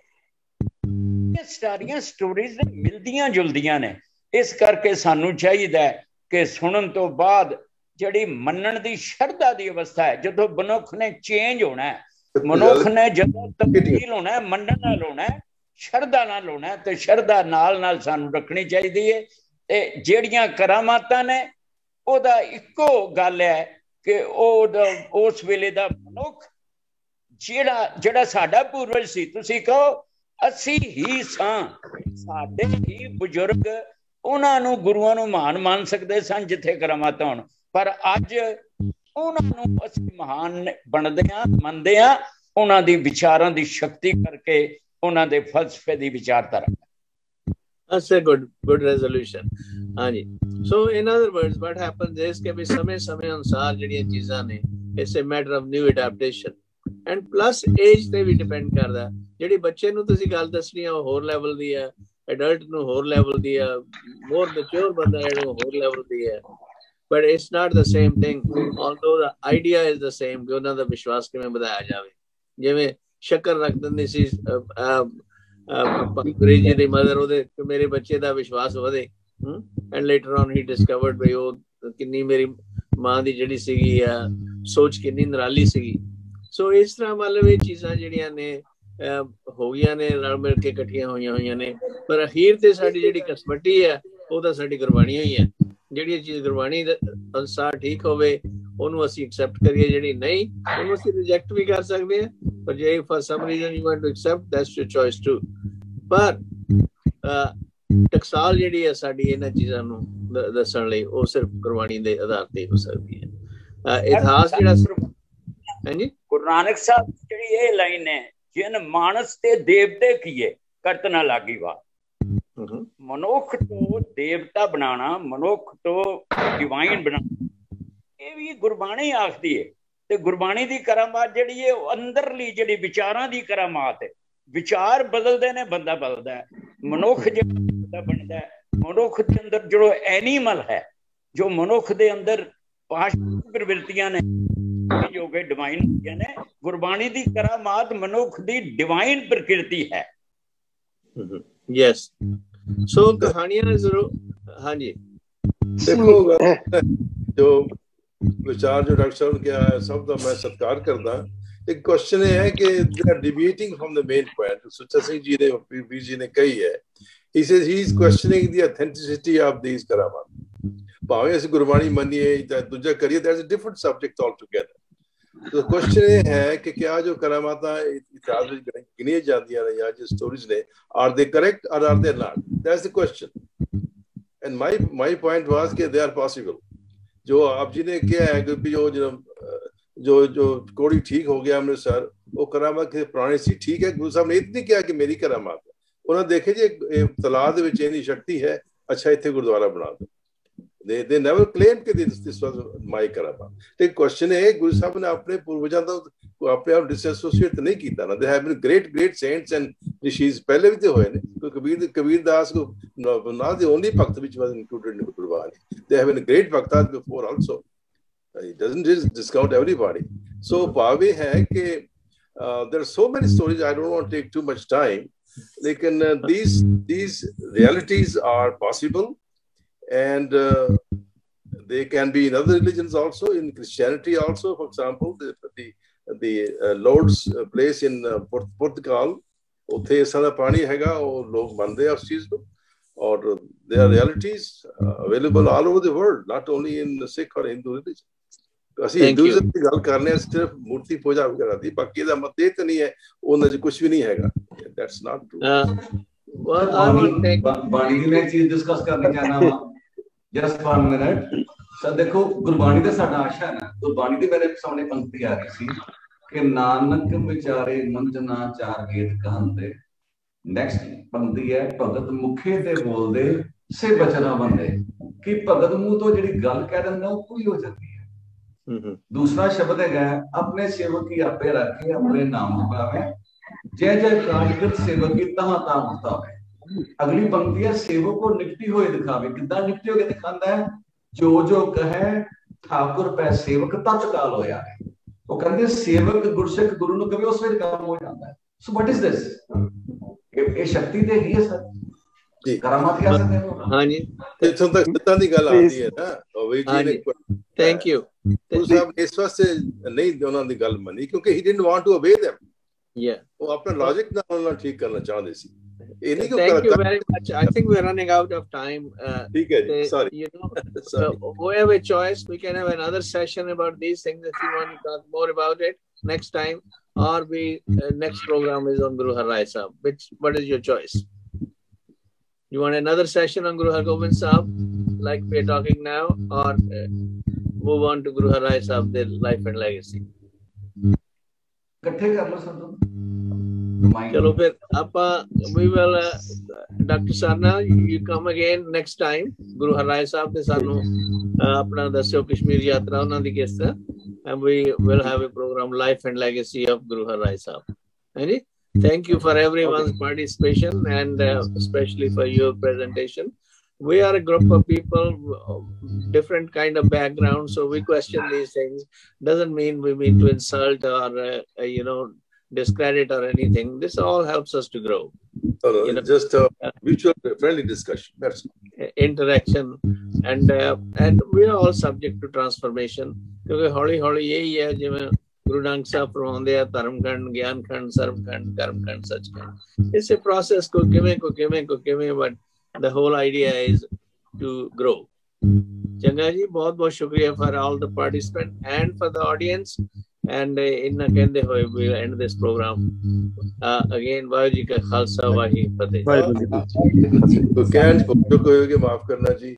ਇਹ ਸਾਰੀਆਂ ਸਟੋਰੀਜ਼ ਮਿਲਦੀਆਂ ਜੁਲਦੀਆਂ ਨੇ। ਇਸ ਕਰਕੇ ਸਾਨੂੰ ਚਾਹੀਦਾ ਕਿ ਸੁਣਨ ਤੋਂ ਬਾਅਦ ਜਿਹੜੀ ਮੰਨਣ ਦੀ ਸ਼ਰਧਾ ਦੀ ਅਵਸਥਾ ਹੈ ਜਦੋਂ ਮਨੁੱਖ ਨੇ ਚੇਂਜ ਹੋਣਾ ਹੈ ਮਨੁੱਖ ਨੇ ਜਦੋਂ ਤਬਦੀਲ ਹੋਣਾ ਹੈ ਮੰਨਣ ਨਾਲ ਹੋਣਾ ਹੈ ਸ਼ਰਧਾ ਨਾਲ ਹੋਣਾ ਤੇ ਸ਼ਰਧਾ ਨਾਲ ਨਾਲ ਸਾਨੂੰ ਰੱਖਣੀ ਚਾਹੀਦੀ ਹੈ। ਤੇ ਜਿਹੜੀਆਂ ਕਰਾਮਾਤਾਂ ਨੇ ਉਹਦਾ ਇੱਕੋ ਗੱਲ ਹੈ ਕਿ ਉਹ ਉਸ ਵੇਲੇ ਦਾ ਮਨੁੱਖ ਜਿਹੜਾ ਜਿਹੜਾ ਸਾਡਾ ਪੂਰਵਜ ਸੀ ਤੁਸੀਂ ਕਹੋ ਅਸੀਂ ਹੀ ਸਾਂ ਸਾਡੇ ਹੀ ਬਜ਼ੁਰਗ ਉਹਨਾਂ ਨੂੰ ਗੁਰੂਆਂ ਨੂੰ ਮਹਾਨ ਮੰਨ ਸਕਦੇ ਸਨ ਜਿੱਥੇ ਕਰਾਮਾਤਾਂ ਹੋਣ। ਪਰ ਅੱਜ ਉਹਨਾਂ ਨੂੰ ਅਸੀਂ ਮਹਾਨ ਬਣਦੇ ਆ ਮੰਨਦੇ ਆ ਉਹਨਾਂ ਦੀ ਵਿਚਾਰਾਂ ਦੀ ਸ਼ਕਤੀ ਕਰਕੇ ਉਹਨਾਂ ਦੇ ਫਲਸਫੇ ਦੀ ਵਿਚਾਰਧਾਰਾ। That's a good good resolution. ਹਾਂਜੀ। So, in other words, what happens is ਕਿ ਵੀ ਸਮੇਂ ਸਮੇਂ ਅਨੁਸਾਰ ਜਿਹੜੀਆਂ ਚੀਜ਼ਾਂ ਨੇ it's a matter of new adaptation and plus age ਤੇ ਵੀ ਡਿਪੈਂਡ ਕਰਦਾ। ਜਿਹੜੀ ਬੱਚੇ ਨੂੰ ਤੁਸੀਂ ਗੱਲ ਦੱਸਣੀ ਆ, ਉਹ ਹੋਰ ਲੈਵਲ ਦੀ ਆ। ਐਡਲਟ ਨੂੰ ਹੋਰ ਲੈਵਲ ਦੀ ਹੈ ਮੋਰ ਮੈਚੁਰ ਬੰਦਾ ਜਿਹੜਾ ਹੋਰ ਲੈਵਲ ਦੀ ਹੈ but it's not the same thing, although the idea is the same ਕਿ ਉਹਨਾਂ ਦਾ ਵਿਸ਼ਵਾਸ ਕਿਵੇਂ ਵਧਾਇਆ ਜਾਵੇ। ਜਿਵੇਂ ਸ਼ੱਕਰ ਰੱਖ ਦਿੰਦੀ ਸੀ ਅੰਗਰੇਜ਼ੀ ਦੀ ਮਦਰ ਉਹਦੇ ਮੇਰੇ ਬੱਚੇ ਦਾ ਵਿਸ਼ਵਾਸ ਵਧੇ and later on he discovered ਬਈ ਉਹ ਕਿੰਨੀ ਮੇਰੀ ਮਾਂ ਦੀ ਜਿਹੜੀ ਸੀਗੀ ਆ, ਸੋਚ ਕਿੰਨੀ ਨਰਾਲੀ ਸੀਗੀ। ਸੋ ਇਸ ਤਰ੍ਹਾਂ ਮਤਲਬ ਇਹ ਚੀਜ਼ਾਂ ਜਿਹੜੀਆਂ ਨੇ ਹੋ ਗਈਆਂ ਨੇ ਰਲ ਮਿਲ ਕੇ ਇਕੱਠੀਆਂ ਹੋਈਆਂ ਹੋਈਆਂ ਨੇ। ਪਰ ਅਖੀਰ ਤੇ ਸਾਡੀ ਜਿਹੜੀ ਕਸਮਟੀ ਹੈ ਉਹ ਤਾਂ ਸਾਡੀ ਗੁਰਬਾਣੀ ਹੋਈ ਹੈ। ਜਿਹੜੀ ਚੀਜ਼ ਗੁਰਬਾਣੀ ਦੇ ਅਨਸਾਰ ਠੀਕ ਹੋਵੇ ਉਹਨੂੰ ਅਸੀਂ ਐਕਸੈਪਟ ਕਰੀਏ ਜਿਹੜੀ ਨਹੀਂ ਉਹਨੂੰ ਅਸੀਂ ਰਿਜੈਕਟ ਵੀ ਕਰ ਸਕਦੇ ਹਾਂ। ਪਰ ਜੇ for some reason you want to accept that's your choice too ਪਰ ਟਕਸਾਲ ਜਿਹੜੀ ਹੈ ਸਾਡੀ ਇਹਨਾਂ ਚੀਜ਼ਾਂ ਨੂੰ ਦੱਸਣ ਲਈ ਉਹ ਸਿਰਫ ਗੁਰਬਾਣੀ ਦੇ ਆਧਾਰ ਤੇ ਹੋ ਸਕਦੀ ਹੈ। ਇਤਿਹਾਸ ਜਿਹੜਾ ਹਾਂਜੀ? ਗੁਰੂ ਨਾਨਕ ਸਾਹਿਬ ਜਿਹੜੀ ਇਹ ਲਾਈਨ ਹੈ ਜਿਨ ਮਾਨਸ ਤੇ ਦੇਵਤੇ ਕੀਏ ਕਰਤ ਨਾ ਲਾਗੀ ਵਾ। ਮਨੁੱਖ ਤੋਂ ਦੇਵਤਾ ਬਣਾਉਣਾ ਮਨੁੱਖ ਤੋਂ ਡਿਵਾਈਨ ਬਣਾਉਣਾ ਇਹ ਵੀ ਗੁਰਬਾਣੀ ਆਖਦੀ ਹੈ ਤੇ ਗੁਰਬਾਣੀ ਦੀ ਕਰਾਮਾਤ ਜਿਹੜੀ ਹੈ ਉਹ ਅੰਦਰਲੀ ਜਿਹੜੀ ਵਿਚਾਰਾਂ ਦੀ ਕਰਾਮਾਤ ਹੈ ਵਿਚਾਰ ਬਦਲਦੇ ਨੇ ਬੰਦਾ ਬਦਲਦਾ ਹੈ। ਮਨੁੱਖ ਜਿਹੜਾ ਬਣਦਾ ਹੈ ਮਨੁੱਖ ਦੇ ਅੰਦਰ ਜੋ ਐਨੀਮਲ ਹੈ ਜੋ ਮਨੁੱਖ ਦੇ ਅੰਦਰ ਪਾਸ਼ਵ ਪ੍ਰਵਿਰਤੀਆਂ ਨੇ ਜੋ ਕਿ ਡਿਵਾਈਨ ਹੁੰਦੀਆਂ ਨੇ ਗੁਰਬਾਣੀ ਦੀ ਕਰਾਮਾਤ ਮਨੁੱਖ ਦੀ ਡਿਵਾਈਨ ਪ੍ਰਕਿਰਤੀ ਹੈ। ਯੈਸ ਸੋ ਕਹਾਣੀਆਂ ਜ਼ਰੂਰ ਹਾਂਜੀ। ਦੇਖੋ ਜੋ ਵਿਚਾਰ ਜੋ ਡਾਕਟਰ ਸਾਹਿਬ ਕਿਹਾ ਹੈ ਸਭ ਦਾ ਮੈਂ ਸਤਿਕਾਰ ਕਰਦਾ। ਇੱਕ ਕੁਐਸਚਨ ਇਹ ਹੈ ਕਿ they are debating from the main point Sucha Singh ji ਨੇ ਪੀਪੀ ਜੀ ਨੇ ਕਹੀ ਹੈ he says he is questioning the authenticity of these ਕਰਾਮਾਤ। ਭਾਵੇਂ ਅਸੀਂ ਗੁਰਬਾਣੀ ਮੰਨੀਏ ਜਾਂ ਦੂਜਾ ਕਰੀਏ that's a different subject altogether ਤੋ ਕੁਐਸਚਨ ਇਹ ਹੈ ਕਿ ਕਿਆ ਜੋ ਕਰਾਮਾਤਾਂ ਇਤਿਹਾਸ ਵਿੱਚ ਗਿਣੀਆਂ ਜਾਂਦੀਆਂ ਨੇ ਜਾਂ ਜੋ ਸਟੋਰੀਜ਼ ਨੇ ਆਰ ਦੇ correct or are they not that's the question and my my point was ਕਿ ਦੇ ਆਰ ਪੋਸੀਬਲ ਜੋ ਆਪ ਜੀ ਨੇ ਕਿਹਾ ਹੈ ਕਿ ਜੋ ਜੋ ਜੋ ਕੋੜੀ ਠੀਕ ਹੋ ਗਿਆ ਅੰਮ੍ਰਿਤਸਰ ਉਹ ਕਰਾਮਾਤ ਕਿ ਪੁਰਾਣੀ ਸੀ ਠੀਕ ਹੈ ਗੁਰੂ ਸਾਹਿਬ ਨੇ ਇਤਨੀ ਕਿਹਾ ਕਿ ਮੇਰੀ ਕਰਾਮਾਤ ਉਹਨਾਂ ਦੇਖੇ ਜੀ ਤਲਾਅ ਦੇ ਵਿੱਚ ਇਹਦੀ ਸ਼ਕਤੀ ਹੈ ਅੱਛਾ ਇੱਥੇ ਗੁਰਦੁਆਰਾ ਬਣਾ ਦੋ they they never claimed that this this was my karma the question है गुरु साहब ने अपने पूर्वजों को अपने आप डिसएसोसिएट नहीं किया ना they have been great great saints and rishis पहले भी तो Kabir, ने तो कबीर not the only भक्त which was included in the Gurbani There have been great bhaktas before also. Uh, it doesn't just discount everybody. So भावे है कि uh, there are so many stories I don't want to take too much time. लेकिन uh, these these realities are possible and uh, they can be in other religions also in christianity also for example the the, the uh, lord's place in uh, portugal ਉੱਥੇ ਇਸ ਦਾ ਪਾਣੀ ਹੈਗਾ ਉਹ ਲੋਕ ਮੰਨਦੇ ਆ ਉਸ ਚੀਜ਼ ਨੂੰ ਔਰ there are realities uh, available all over the world not only in sikh or hindu religion ਅਸੀਂ ਹਿੰਦੂਇਜ਼ਮ ਦੀ ਗੱਲ ਕਰਨੇ ਆ ਸਿਰਫ ਮੂਰਤੀ ਪੂਜਾ ਵਗੈਰਾ ਦੀ ਬਾਕੀ ਦਾ ਮਤ ਇਹ ਤਾਂ ਨਹੀਂ ਹੈ ਉਹਨਾਂ 'ਚ ਕੁਝ ਵੀ ਨਹੀਂ ਹੈਗਾ ਦੈਟਸ ਨਾਟ ਟਰੂ ਬਾਣੀ ਦੀ ਮੈਂ ਚੀਜ਼ ਡਿਸਕਸ ਕਰਨੀ ਚਾਹਨਾ ਵਾ ਜਸਟ 1 ਮਿੰਟ ਸਰ ਦੇਖੋ ਗੁਰਬਾਣੀ ਦਾ ਸਾਡਾ ਆਸ਼ਾ ਹੈ ਨਾ ਗੁਰਬਾਣੀ ਦੇ ਮੇਰੇ ਸਾਹਮਣੇ ਪੰਕਤੀ ਆ ਰਹੀ ਸੀ ਕਿ ਨਾਨਕ ਵਿਚਾਰੇ ਮੰਜਨਾ ਚਾਰ ਗੀਤ ਕਹੰਦੇ ਨੈਕਸਟ ਪੰਕਤੀ ਹੈ ਭਗਤ ਮੁਖੇ ਤੇ ਬੋਲਦੇ ਸੇ ਬਚਨਾ ਬੰਦੇ। ਕਿ ਭਗਤ ਮੂੰਹ ਤੋਂ ਜਿਹੜੀ ਗੱਲ ਕਹਿ ਦਿੰਦਾ ਉਹ ਪੂਰੀ ਹੋ ਜਾਂਦੀ ਹੈ। ਦੂਸਰਾ ਸ਼ਬਦ ਹੈਗਾ ਆਪਣੇ ਸੇਵਕ ਕੀ ਆਪੇ ਰੱਖੇ ਆਪਣੇ ਨਾਮ ਪਾਵੇ। ਜੈ ਜੈ ਕਾਜ ਕਰ ਸੇਵਕ ਕੀ ਤਹਾਂ ਤਾਂ ਮੁਤਾਵੇ ਅਗਲੀ ਪੰਕਤੀ ਹੈ ਸੇਵਕ ਕੋ ਨਿਕਟੀ ਹੋਏ ਦਿਖਾਵੇ। ਕਿੱਦਾਂ ਨਿਕਟੇ ਹੋਏ ਦਿਖਾਉਂਦਾ ਹੈ? ਜੋ ਜੋ ਕਹੇ ਠਾਕੁਰ ਪੈ ਸੇਵਕ ਤਤਕਾਲ ਹੋਇਆ ਹੈ। ਉਹ ਕਹਿੰਦੇ ਸੇਵਕ ਗੁਰਸਿੱਖ ਗੁਰੂ ਨੂੰ ਕਵੇ ਉਸ ਵੇਲੇ ਕੰਮ ਹੋ ਜਾਂਦਾ ਹੈ? ਸੋ ਵਾਟ ਇਜ਼ ਦਿਸ ਇਹ ਸ਼ਕਤੀ ਤੇ ਹੀ ਹੈ ਸਰ। ਜੀ। ਕਰਾਮਾਤ ਕਹਿ ਸਕਦੇ ਹੋ? ਹਾਂਜੀ। ਇਥੋਂ ਤੱਕ ਸਿੱਧਾਂ ਦੀ ਗੱਲ ਆਉਂਦੀ ਹੈ ਨਾ? ਉਹ ਵੀ ਜੀ ਨੇ ਥੈਂਕ ਯੂ ਗੁਰੂ ਸਾਹਿਬ ਇਸ ਵਾਸਤੇ ਨਹੀਂ ਉਹਨਾਂ ਦੀ ਗੱਲ ਮੰਨੀ ਕਿਉਂਕਿ he didn't want to obey them ਯਾ ਉਹ ਆਪਣਾ ਲੌਜੀਕ ਨਾਲ ਉਹਨਾਂ ਠੀਕ ਕਰਨਾ ਚਾਹੁੰਦੇ ਸੀ। Thank you very much. I think we're running out of time. Uh, Sorry. You know, Sorry. We have a choice. We can have another session about these things if you want to talk more about it next time, or we uh, next program is on Guru Har Sahib. Which what is your choice? You want another session on Guru Har Gobind Sahib, like we are talking now, or uh, move on to Guru Har Rai Sahib, life and legacy? ਇਕੱਠੇ ਕਰ ਲਓ ਸਭ ਚਲੋ ਫਿਰ ਆਪਾਂ we will doctor Sarna you come again next time Guru Har Rai Sahib ਤੇ ਸਾਨੂੰ ਆਪਣਾ ਦੱਸਿਓ ਕਸ਼ਮੀਰ ਯਾਤਰਾ ਉਹਨਾਂ ਦੀ ਕਿਸ ਤਰ੍ਹਾਂ and we will have a program life and legacy of guru har rai sahib ਹਾਂਜੀ thank you for everyone's participation and uh, especially for your presentation we are a group of people different kind of background so we question these things doesn't mean we mean to insult or uh, you know discredit or anything this all helps us to grow no, no, you know, just a mutual friendly discussion that's interaction and uh, and we are all subject to transformation ਕਿਉਂਕਿ ਹੌਲੀ ਹੌਲੀ ਇਹੀ ਹੈ ਜਿਵੇਂ ਗੁਰੂ ਨਾਨਕ ਸਾਹਿਬ ਫਰਮਾਉਂਦੇ ਆ ਧਰਮਖੰਡ ਗਿਆਨਖੰਡ ਸਰਵਖੰਡ ਕਰਮਖੰਡ ਸੱਚਖੰਡ ਇਸੇ ਪ੍ਰੋਸੈਸ ਕੋ ਕਿਵੇਂ ਕੋ ਕਿਵੇਂ ਕੋ ਕਿਵੇਂ but the whole idea is to grow ਚੰਗਾ ਜੀ ਬਹੁਤ ਬਹੁਤ ਸ਼ੁਕਰੀਆ for all the participants and for the audience and ਇਨ ਕਹਿੰਦੇ ਹੋਏ end this program uh, again Waheguru ji ਕਾ ਖਾਲਸਾ ਵਾਹਿਗੁਰੂ ਫਤਿਹ ਵਾਹਿਗੁਰੂ ਜੀ ਕੀ ਫਤਿਹ ਕਹਿਣ ਜੋ ਕੋਈ ਮਾਫ ਕਰਨਾ ਜੀ